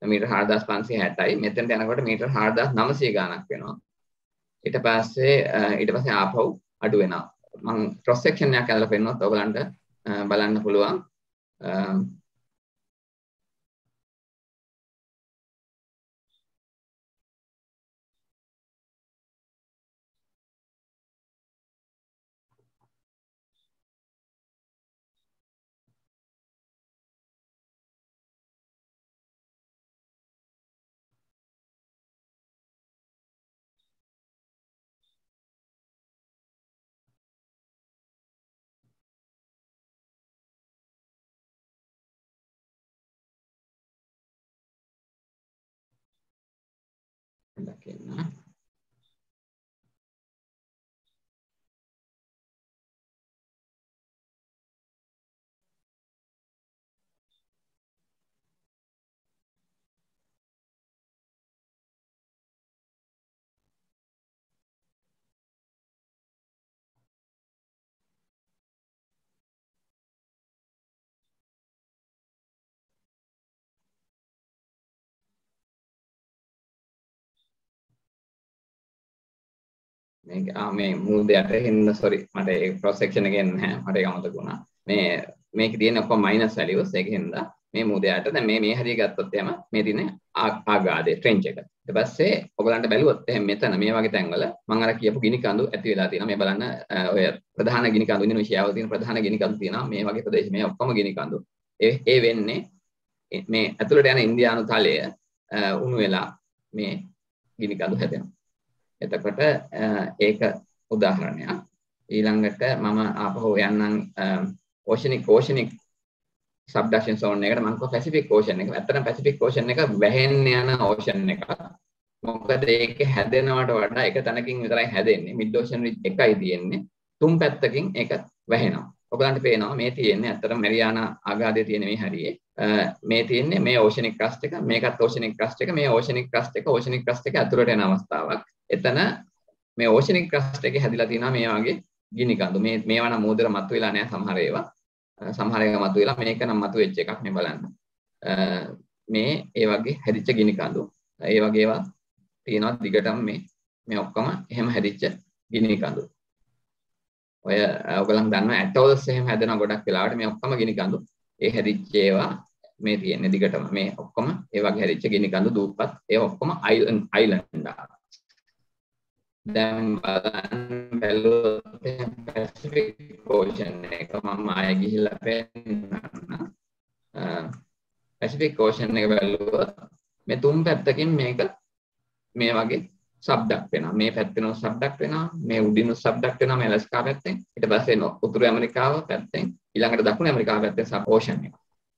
මීටර් 4560යි මෙතනට යනකොට මීටර් 4900 ගාණක් වෙනවා. ඊට පස්සේ ඊට පස්සේ ආපහු අඩු වෙනවා. මම ක්‍රොස් සෙක්ෂන් එකක් අල්ලලා පෙන්නනොත් ඔයගලන්ට බලන්න පුළුවන්. දකින්න මේ මේ මූදයට හින්ද සොරි මට ඒ ක්‍රොස් සෙක්ෂන් එකේ නැහැ මට ඒක අමතක වුණා. මේ මේක තියෙන ඔක්කොම මයිනස් වැලියුස් ඒක හින්දා? මේ මූදයට දැන් මේ මේ හරිය ගත්තොත් එහෙම මේ තියෙන ආගාදේ ට්‍රෙන්ච් එක. ඊට පස්සේ ඔයගලන්ට බැලුවොත් එහෙම මෙතන මේ වගේ තැන්වල මම අර කියපු ගිනි කඳු ඇති වෙලා තියෙනවා. මේ බලන්න ඔය ප්‍රධාන ගිනි කඳු ඉන්දෝනේසියාවල තියෙන ප්‍රධාන ගිනි කඳු තියෙනවා. මේ වගේ ප්‍රදේශ මේ ඔක්කොම ගිනි කඳු. ඒ ඒ වෙන්නේ මේ ඇතුළට යන ඉන්දියානු තලය උණු වෙලා මේ ගිනි කඳු හැදෙනවා. එතකොට ඒක උදාහරණයක්. ඊළඟට මම ආපහු යන්නම් ඕෂනික් ඕෂනික් සබ්ඩක්ෂන් සෝන් එකට මම කිව්වා පැසිෆික් ඕෂන් එක. ඇත්තටම පැසිෆික් ඕෂන් එක වැහෙන්න යන ඕෂන් එකක්. මොකද ඒක හැදෙනවට වඩා එක තැනකින් විතරයි හැදෙන්නේ. මිඩ් ඕෂන් රිජ් එකයි තියෙන්නේ. තුන් පැත්තකින් ඒක වැහෙනවා. ඔයගලන්ට පේනවා මේ තියෙන්නේ ඇත්තටම මැරියානා ආගාදයේ තියෙන මේ හරියේ. මේ තියෙන්නේ මේ ඕෂනික් ක්‍රස්ට් එක මේකත් ඕෂනික් ක්‍රස්ට් එක මේ ඕෂනික් ක්‍රස්ට් එක ඕෂනික් ක්‍රස්ට් එක ඇතුළට එන අවස්ථාවක්. එතන මේ ඕෂනික් ක්‍රස්ට් එකේ හැදිලා තියෙනවා මේ වගේ ගිනි කඳු. මේ මේවා නම් මෝදර මතුවෙලා නැහැ සමහර ඒවා. සමහර ඒවා මතුවෙලා මේක නම් මතුවෙච්ච එකක් මේ බලන්න. මේ ඒ වගේ හැදිච්ච ගිනි කඳු. ඒ වගේ ඒවා තියෙනවා දිගටම මේ මේ ඔක්කොම එහෙම හැදිච්ච ගිනි කඳු. ඔය ඔයගලන් දන්නවා ඇටෝල්ස් එහෙම හැදෙන ගොඩක් වෙලාවට මේ ඔක්කොම ගිනි කඳු. ඒ හැදිච්ච ඒවා මේ තියෙන්නේ දිගටම. මේ ඔක්කොම ඒ වගේ හැදිච්ච ගිනි කඳු දූපත් ඒ ඔක්කොම අයිලන්ඩ් අයිලන්ඩ් දැන් බලන්න බැලුවොත් පැසිෆික් ඕෂන් එක මම ආයෙ ගිහිල්ලා පෙන්නන්න. පැසිෆික් ඕෂන් එක බැලුවොත් මේ තුන් පැත්තකින් මේක මේ වගේ සබ්ඩක් වෙනවා. මේ පැත්තෙන් සබ්ඩක් වෙනවා මේ උඩින් සබ්ඩක් වෙනවා මේ ඇලස්කා පැත්තෙන්. ඊට පස්සේ උතුරු ඇමරිකාව පැත්තෙන් ඊළඟට දකුණු ඇමරිකාව පැත්තෙන් සබ් ඕෂන් එක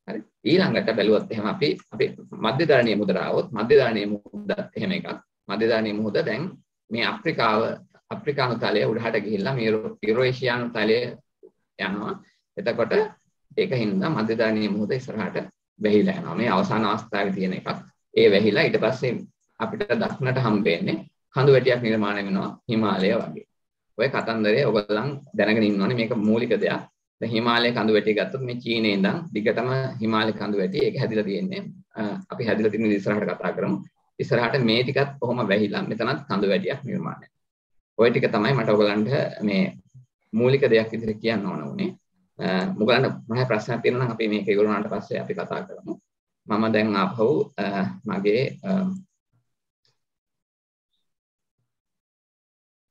හරි ඊළඟට බැලුවොත් එහෙම අපි අපි මධ්‍යධාරණීය මුහුදට ආවොත් මධ්‍යධාරණීය මුහුදත් එහෙම එකක් මධ්‍යධාරණීය මුහුද දැන් මේ අප්‍රිකාව අප්‍රිකානු තලය උඩහට ගිහිල්ලා මේ යුරේෂියානු තලය යනවා. එතකොට ඒක හින්දා මධ්‍යධානීය මුහුද ඉස්සරහට වැහිලා යනවා. මේ අවසාන අවස්ථාවේ තියෙන එකක්. ඒ වැහිලා ඊට පස්සේ අපිට දක්නට හම්බෙන්නේ කඳු වැටියක් නිර්මාණය වෙනවා හිමාලය වගේ. ඔය කතන්දරය ඔයගොල්ලන් දැනගෙන ඉන්න ඕනේ මේක මූලික දෙයක්. දැන් හිමාලය කඳු වැටිය ගත්තොත් මේ චීනයේ ඉඳන් දිගටම හිමාලය කඳු වැටි ඒක හැදිලා තියෙන්නේ. අපි හැදිලා තියෙන ඉස්සරහට කතා කරමු. ඉස්සරහට මේ ටිකත් කොහොම වැහිලා මෙතනත් කඳු වැටියක් නිර්මාණය. ඔය ටික තමයි මට ඔයගලන්ට මේ මූලික දෙයක් විදිහට කියන්න ඕන උනේ. මොගලන්ට මොනවා ප්‍රශ්නයක් තියෙනවා නම් අපි මේක ඉවරුනාට පස්සේ අපි කතා කරමු. මම දැන් ආපහු මගේ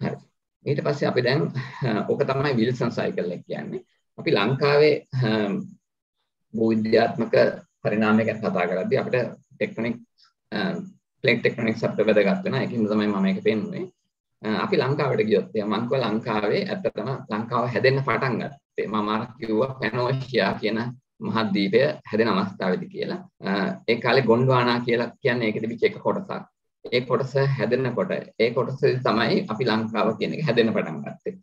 හරි. ඊට පස්සේ අපි දැන් ඕක තමයි විල්සන් සයිකල් එක කියන්නේ. අපි ලංකාවේ භූවිද්‍යාත්මක පරිණාමය ගැන කතා කරද්දී අපිට ටෙක්ටොනික් ප්ලේට් ටෙක්ටොනික්ස් අපිට වැදගත් වෙනවා. ඒකින්ද තමයි මම මේක පෙන්නුවේ. අපි ලංකාවට ගියොත් මම කිව්වා ලංකාවේ ඇත්තටම ලංකාව හැදෙන්න පටන් ගත්තේ මම අර කිව්වා පැනෝෂියා කියන මහද්වීපය හැදෙන අවස්ථාවේදී කියලා. ඒ කාලේ ගොන්ඩ්වානා කියලා කියන්නේ ඒකෙ තිබිච්ච එක කොටසක්. ඒ කොටස හැදෙනකොට ඒ කොටසෙදි තමයි අපි ලංකාව කියන එක හැදෙන්න පටන් ගත්තේ.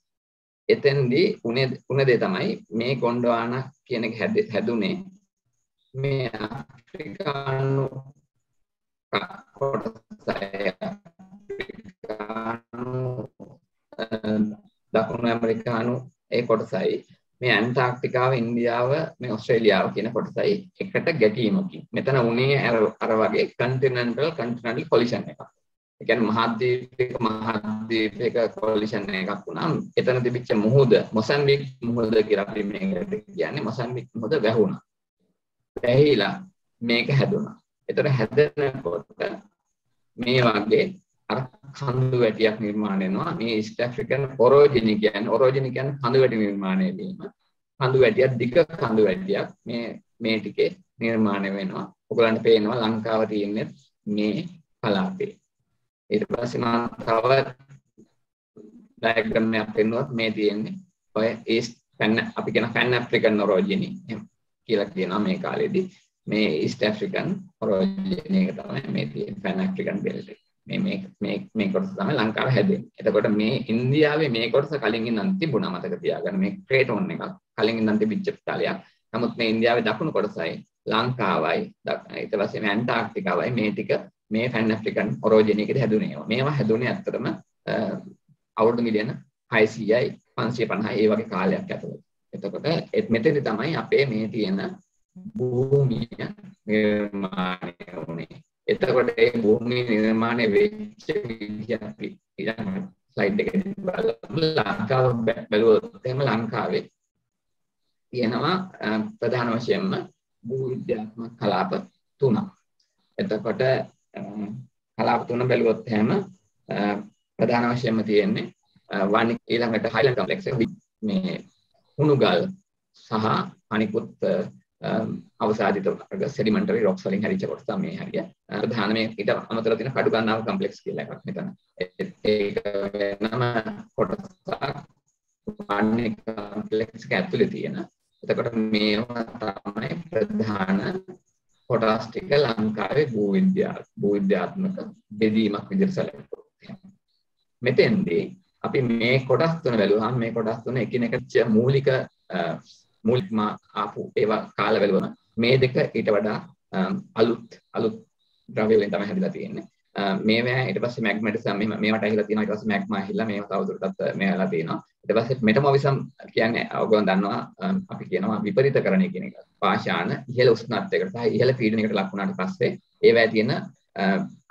එතෙන්දී උනේ උන දේ තමයි මේ ගොන්ඩ්වානා කියන එක හැදුනේ මේ අප්‍රිකානු කොටසයි දකුණු ඇමරිකානු ඒ කොටසයි මේ ඇන්ටාර්ක්ටිකාව ඉන්දියාව මේ ඔස්ට්‍රේලියාව කියන කොටසයි එකට ගැටීමකින් මෙතන උනේ අර වගේ කන්ටිනෙන්ටල් කන්ටිනෙන්ටල් කොලිෂන් එකක්. ඒ කියන්නේ මහද්වීපයක මහද්වීපයක කොලිෂන් එකක් වුණා. එතන තිබිච්ච මුහුද මොසැම්බික් මුහුද කියලා අපි මේකට කියන්නේ මොසැම්බික් මුහුද වැහුණා. වැහිලා මේක හැදුනා. එතන හැදෙනකොට මේ වගේ අර කඳු වැටියක් නිර්මාණය වෙනවා මේ ඊස්ට් ඇෆ්‍රිකන් ඔරෝජිනි කියන්නේ ඔරෝජිනි කියන්නේ කඳු වැටි නිර්මාණය වීම කඳු වැටියක් දිග කඳු වැටියක් මේ මේ ටිකේ නිර්මාණය වෙනවා ඔයගලන්ට පේනවා ලංකාව තියෙන්නේ මේ කලාපේ ඊට පස්සේ මම තව ඩයග්‍රෑම් එකක් පෙන්නුවත් මේ තියෙන්නේ ඔය ඊස්ට් පැන් අපි කියන පැන් ඇෆ්‍රිකන් ඔරෝජිනි කියලා කියනවා මේ කාලේදී මේ ඊස්ට් ඇෆ්‍රිකන් ඔරෝජිනි එක තමයි මේ තියෙන පැන් ඇෆ්‍රිකන් බෙල්ට් එක මේ මේ මේ කොටස තමයි ලංකාව හැදෙන්නේ. එතකොට මේ ඉන්දියාවේ මේ කොටස කලින් ඉඳන් තිබුණා මතක තියාගන්න මේ ක්‍රේටෝන් එකක්. කලින් ඉඳන් තිබිච්ච තලයක්. නමුත් මේ ඉන්දියාවේ දකුණු කොටසයි ලංකාවයි ඊට පස්සේ මේ ඇන්ටාර්ක්ටිකාවයි මේ ටික මේ ෆැන් ඇෆ්‍රිකන් ඔරෝජිනි එකද හැදුනේ. මේවා හැදුනේ ඇත්තටම අවුරුදු මිලියන 600යි 550යි ඒ වගේ කාලයක් ඇතුළත. එතකොට මෙතෙන්දි තමයි අපේ මේ තියෙන භූමිය නිර්මාණය වුණේ. එතකොට ඒ භූමිය නිර්මාණය වෙච්ච විදිහ අපි ඊළඟ ස්ලයිඩ් එකේ බලමු ලංකාව බැලුවොත් එහෙම ලංකාවේ තියෙනවා ප්‍රධාන වශයෙන්ම භූවිද්‍යාත්මක කලාප තුනක්. එතකොට කලාප තුන බැලුවොත් එහෙම ප්‍රධාන වශයෙන්ම තියෙන්නේ වනික් ඊළඟට හයිලන්ඩ් කොම්ප්ලෙක්ස් එක මේ හුණුගල් සහ අනිකුත් අවසාධිත වර්ග සෙඩිමන්ටරි රොක්ස් වලින් හැදිච්ච කොටස තමයි හරිය. ප්‍රධාන මේ ඊට අමතරව තියෙන කඩු ගන්නාව කම්ප්ලෙක්ස් කියලා එකක් මෙතන. ඒක වෙනම කොටසක් අන්නේ කම්ප්ලෙක්ස් එක ඇතුලේ තියෙන. එතකොට මේවා තමයි ප්‍රධාන කොටස් ටික ලංකාවේ භූවිද්‍යා භූවිද්‍යාත්මක බෙදීමක් විදිහට සැලකුවා. මෙතෙන්දී අපි මේ කොටස් තුන බැලුවාම මේ කොටස් තුන එකිනෙකට මූලික මුල්ම ආපු ඒවා කාල බැලුවම මේ දෙක ඊට වඩා අලුත් අලුත් ද්‍රව්‍ය වලින් තමයි හැදිලා තියෙන්නේ. මේවා ඊට පස්සේ මැග්මැටිසම් මෙහෙම මේවට ඇහිලා තියෙනවා ඊට පස්සේ මැග්මා ඇහිලා මේවා තවදුරටත් මේවලා තියෙනවා. ඊට පස්සේ මෙටමොවිසම් කියන්නේ ඔයගොල්ලෝ දන්නවා අපි කියනවා විපරීතකරණය කියන එක. පාෂාණ ඉහළ උෂ්ණත්වයකට සහ ඉහළ පීඩනයකට ලක් වුණාට පස්සේ ඒවැය තියෙන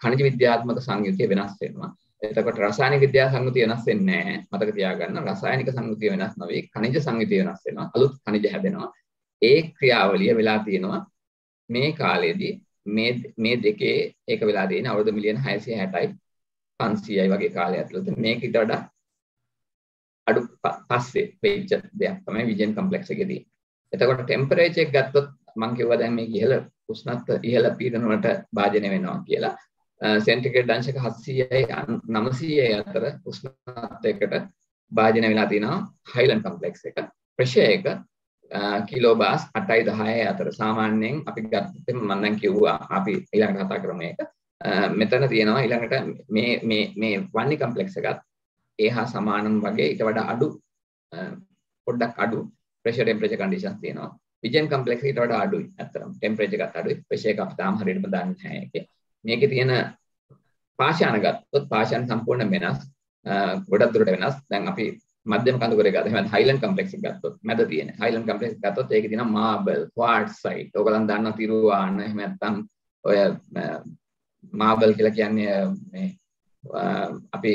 khනිජ විද්‍යාත්මක සංයුතිය වෙනස් වෙනවා. එතකොට රසායනික විද්‍යා සංයුතිය වෙනස් වෙන්නේ නැහැ. මතක තියාගන්න රසායනික සංයුතිය වෙනස් නොවේ. ඛනිජ සංයුතිය වෙනස් වෙනවා. අලුත් ඛනිජ හැදෙනවා. ඒ ක්‍රියාවලිය වෙලා තියෙනවා මේ කාලේදී මේ මේ දෙකේ ඒක වෙලා තියෙන අවුරුදු මිලියන 660යි 500යි වගේ කාලය ඇතුළත මේක ඊට වඩා අඩු පස්සේ වෙච්ච දෙයක් තමයි විජන් කම්ප්ලෙක්ස් එකේ තියෙන්නේ. එතකොට ටෙම්පරේචර් එක ගත්තොත් මම කිව්වා දැන් මේක ඉහළ උෂ්ණත්ව ඉහළ පීඩන වලට භාජනය වෙනවා කියලා. සෙන්ටිග්‍රේඩ් අංශක 700යි 900යි අතර උෂ්ණත්වයකට භාජනය වෙලා තියෙනවා හයිලන්ඩ් කම්ප්ලෙක්ස් එක. ප්‍රෙෂර් එක කිලෝබාස් 8යි 10යි අතර. සාමාන්‍යයෙන් අපි ගත්තොත් මම දැන් කිව්වා අපි ඊළඟට කතා කරමු මේක. මෙතන තියෙනවා ඊළඟට මේ මේ මේ වන්නි කම්ප්ලෙක්ස් එකත් ඒ හා සමානම් වගේ ඊට වඩා අඩු පොඩ්ඩක් අඩු ප්‍රෙෂර් ටෙම්පරේචර් කන්ඩිෂන්ස් තියෙනවා. විජන් කම්ප්ලෙක්ස් ඊට වඩා අඩුයි ඇත්තටම. ටෙම්පරේචර් එකත් අඩුයි. ප්‍රෙෂර් එක අපි තාම හරියටම දන්නේ නැහැ ඒකේ. මේකේ තියෙන පාෂාණ ගත්තොත් පාෂාණ සම්පූර්ණ වෙනස් ගොඩක් දුරට වෙනස්. දැන් අපි මධ්‍යම කඳුකරේ ගත්තා එහෙනම් හයිලන්ඩ් කම්ප්ලෙක්ස් එක ගත්තොත් මැද තියෙන හයිලන්ඩ් කම්ප්ලෙක්ස් ගත්තොත් ඒකේ තියෙනවා මාබල් ක්වාර්ට්සයිට් ඔයගලන් දන්නවා තිරුවාන එහෙම නැත්නම් ඔය මාබල් කියලා කියන්නේ මේ අපි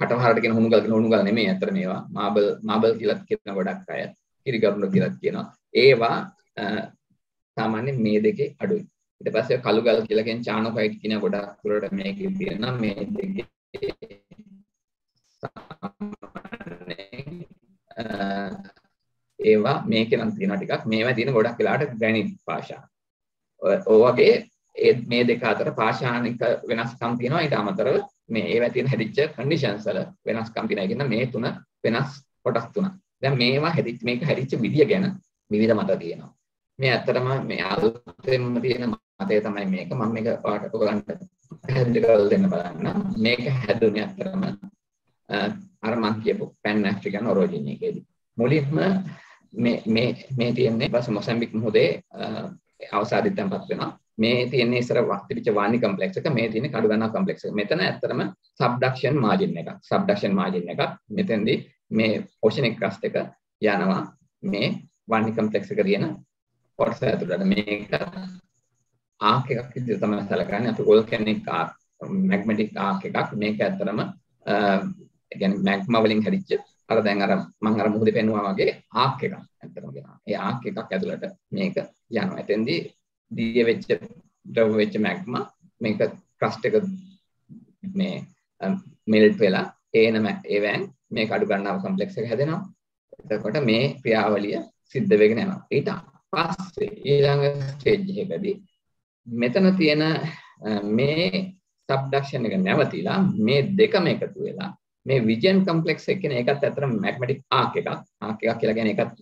කටවහරට කියන හුණුගල් කියන හුණුගල් නෙමෙයි අතර මේවා. මාබල් මාබල් කියලා කියන ගොඩක් අය කිරිගරුණු කියලා කියනවා. ඒවා සාමාන්‍ය මේ දෙකේ අඩුයි. ඊට පස්සේ කළු ගල් කියලා කියන චානෝකයිට් කියන ගොඩක් දුරට මේකේ තියෙනවා. මේ දෙකේ ඒවා මේකේ නම් තියෙනවා ටිකක් මේවා තියෙන ගොඩක් වෙලාවට ග්‍රැනිට් පාෂාණ ඔය වගේ ඒ මේ දෙක අතර පාෂාණික වෙනස්කම් තියෙනවා ඊට අමතරව මේ ඒවා තියෙන හැදිච්ච කන්ඩිෂන්ස් වල වෙනස්කම් තියෙනවා. ඒ කියන්නේ මේ තුන වෙනස් කොටස් තුනක්. දැන් මේවා හැදිච්ච මේක හැදිච්ච විදිය ගැන විවිධ මත තියෙනවා. මේ ඇත්තටම මේ අලුතෙන්ම තියෙන මතය තමයි මේක. මම මේක ඔයාලට ඔයගලන්ට පැහැදිලි කරලා දෙන්න බලන්න. මේක හැදුනේ ඇත්තටම අර මම කියපු පැන් ඇෆ්‍රිකන් ඔරිජින් එකේදී. මුලින්ම මේ මේ මේ තියෙන්නේ බස් මොසැම්බික් මුහුදේ අවසාදෙත් තැන්පත් වෙනවා. මේ තියෙන ඉස්සර තිබිච්ච වානි කම්ප්ලෙක්ස් එක මේ තියෙන කඩු ගන්නා කම්ප්ලෙක්ස් එක. මෙතන ඇත්තටම සබ්ඩක්ෂන් මාජින් එකක්. සබ්ඩක්ෂන් මාජින් එකක්. මෙතෙන්දී මේ ඕෂනික් ක්‍රස්ට් එක යනවා මේ වානි කම්ප්ලෙක්ස් එක තියෙන කොටස ඇතුළට. මේක ආක් එකක් විදිහට තමයි සැලකන්නේ. අපි වෝල්කැනික් ආක් මැග්මැටික් ආක් එකක්. මේක ඇත්තටම ඒ කියන්නේ මැග්මා වලින් හැදිච්ච අර දැන් අර මම අර මුහුදේ පෙන්නුවා වගේ ආක් එකක් ඇත්තටම කියනවා. ඒ ආක් එකක් ඇතුළට මේක යනවා. එතෙන්දී දිය වෙච්ච ද්‍රව වෙච්ච මැග්මා මේක ක්‍රස්ට් එක මේ මෙල්ට් වෙලා ඒන ඒවැන් මේ කඩු ගන්නාව කම්ප්ලෙක්ස් එක හැදෙනවා. එතකොට මේ ක්‍රියාවලිය සිද්ධ වෙගෙන යනවා. ඊට පස්සේ ඊළඟ ස්ටේජ් එකකදී මෙතන තියෙන මේ සබ්ඩක්ෂන් එක නැවතිලා මේ දෙකම එකතු වෙලා මේ විජන් කම්ප්ලෙක්ස් එක කියන එකත් ඇත්තට මැග්මැටික් ආක් එකක්. ආක් එකක් කියලා කියන්නේ ඒකත්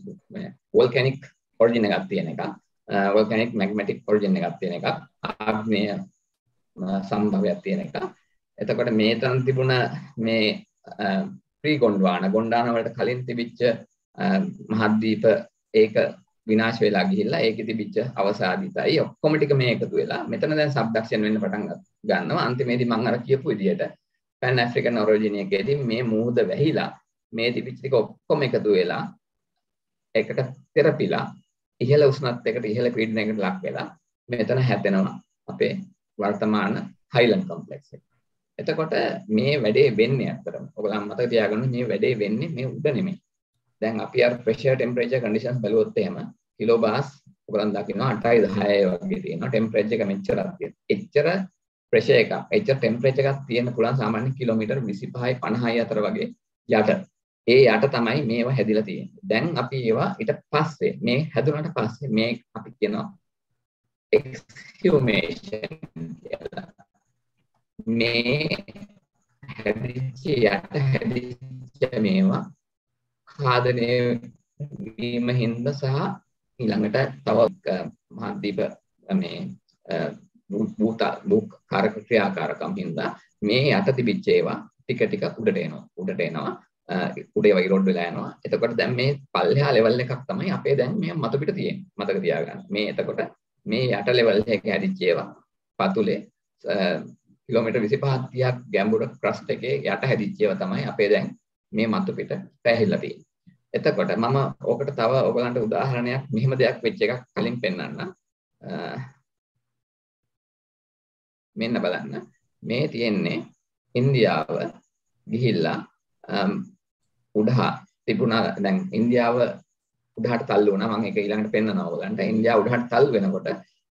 වෝල්කැනික් ඔරිජින් එකක් තියෙන එකක්. වෝල්කැනික් මැග්මැටික් ඔරිජින් එකක් තියෙන එකක්. ආග්නේය සම්භවයක් තියෙන එකක්. එතකොට මේ තන් තිබුණ මේ ප්‍රී ගොන්ඩ්වාන ගොන්ඩාන වලට කලින් තිබිච්ච මහද්දීප ඒක විනාශ වෙලා ගිහිල්ලා ඒකේ තිබිච්ච අවසාදිතයි ඔක්කොම ටික මේ එකතු වෙලා මෙතන දැන් සබ්ඩක්ෂන් වෙන්න පටන් ගන්නවා අන්තිමේදී මම අර කියපු විදිහට පැන් ඇෆ්‍රිකන් ඔරිජින් එකේදී මේ මුහුද වැහිලා මේ තිබිච්ච ටික ඔක්කොම එකතු වෙලා එකට තෙරපිලා ඉහළ උෂ්ණත්වයකට ඉහළ පීඩනයකට ලක් වෙලා මෙතන හැදෙනවා අපේ වර්තමාන හයිලන්ඩ් කොම්ප්ලෙක්ස් එක. එතකොට මේ වැඩේ වෙන්නේ අතරම. ඔයගොල්ලන් මතක තියාගන්න මේ වැඩේ වෙන්නේ මේ උඩ නෙමෙයි. දැන් අපි අර ප්‍රෙෂර් ටෙම්පරේචර් කන්ඩිෂන්ස් බැලුවොත් එහෙම කිලෝබාස් ඔයගොල්ලන් දකිනවා 8යි 10යි වගේ තියෙනවා. ටෙම්පරේචර් එක මෙච්චරක් තියෙනවා. එච්චර ප්‍රෙෂර් එකක්, එච්චර ටෙම්පරේචර් එකක් තියෙන්න පුළුවන් සාමාන්‍ය කිලෝමීටර් 25යි 50යි අතර වගේ යට. ඒ යට තමයි මේවා හැදිලා තියෙන්නේ. දැන් අපි ඒවා ඊට පස්සේ මේ හැදුනට පස්සේ මේ අපි කියනවා එක්ස්හියුමේෂන් කියලා. මේ හැදිච්ච යට හැදිච්ච මේවා ඛාදනය වීම හින්දා සහ ඊළඟට තව මහද්දීප මේ භූත භූ කාරක ක්‍රියාකාරකම් හින්දා මේ යට තිබිච්ච ඒවා ටික ටික උඩට එනවා. උඩට එනවා. උඩේ වගේ රොඩ් වෙලා යනවා. එතකොට දැන් මේ පල්ලෙහා ලෙවල් එකක් තමයි අපේ දැන් මේ මත පිට තියෙන්නේ. මතක තියාගන්න. මේ එතකොට මේ යට ලෙවල් එකේ හැදිච්ච ඒවා පතුලේ කිලෝමීටර් 25 30ක් ගැඹුර ක්‍රස්ට් එකේ යට හැදිච්ච ඒවා තමයි අපේ දැන් මේ මතු පිට පැහැහිලා තියෙන්නේ. එතකොට මම ඕකට තව ඔයගලන්ට උදාහරණයක් මෙහෙම දෙයක් වෙච්ච එකක් කලින් පෙන්වන්න. මෙන්න බලන්න. මේ තියෙන්නේ ඉන්දියාව ගිහිල්ලා උඩහා තිබුණා. දැන් ඉන්දියාව උඩහට තල්ලු වුණා. මම ඒක ඊළඟට පෙන්නනවා ඔයගලන්ට. ඉන්දියාව උඩහට තල්ලු වෙනකොට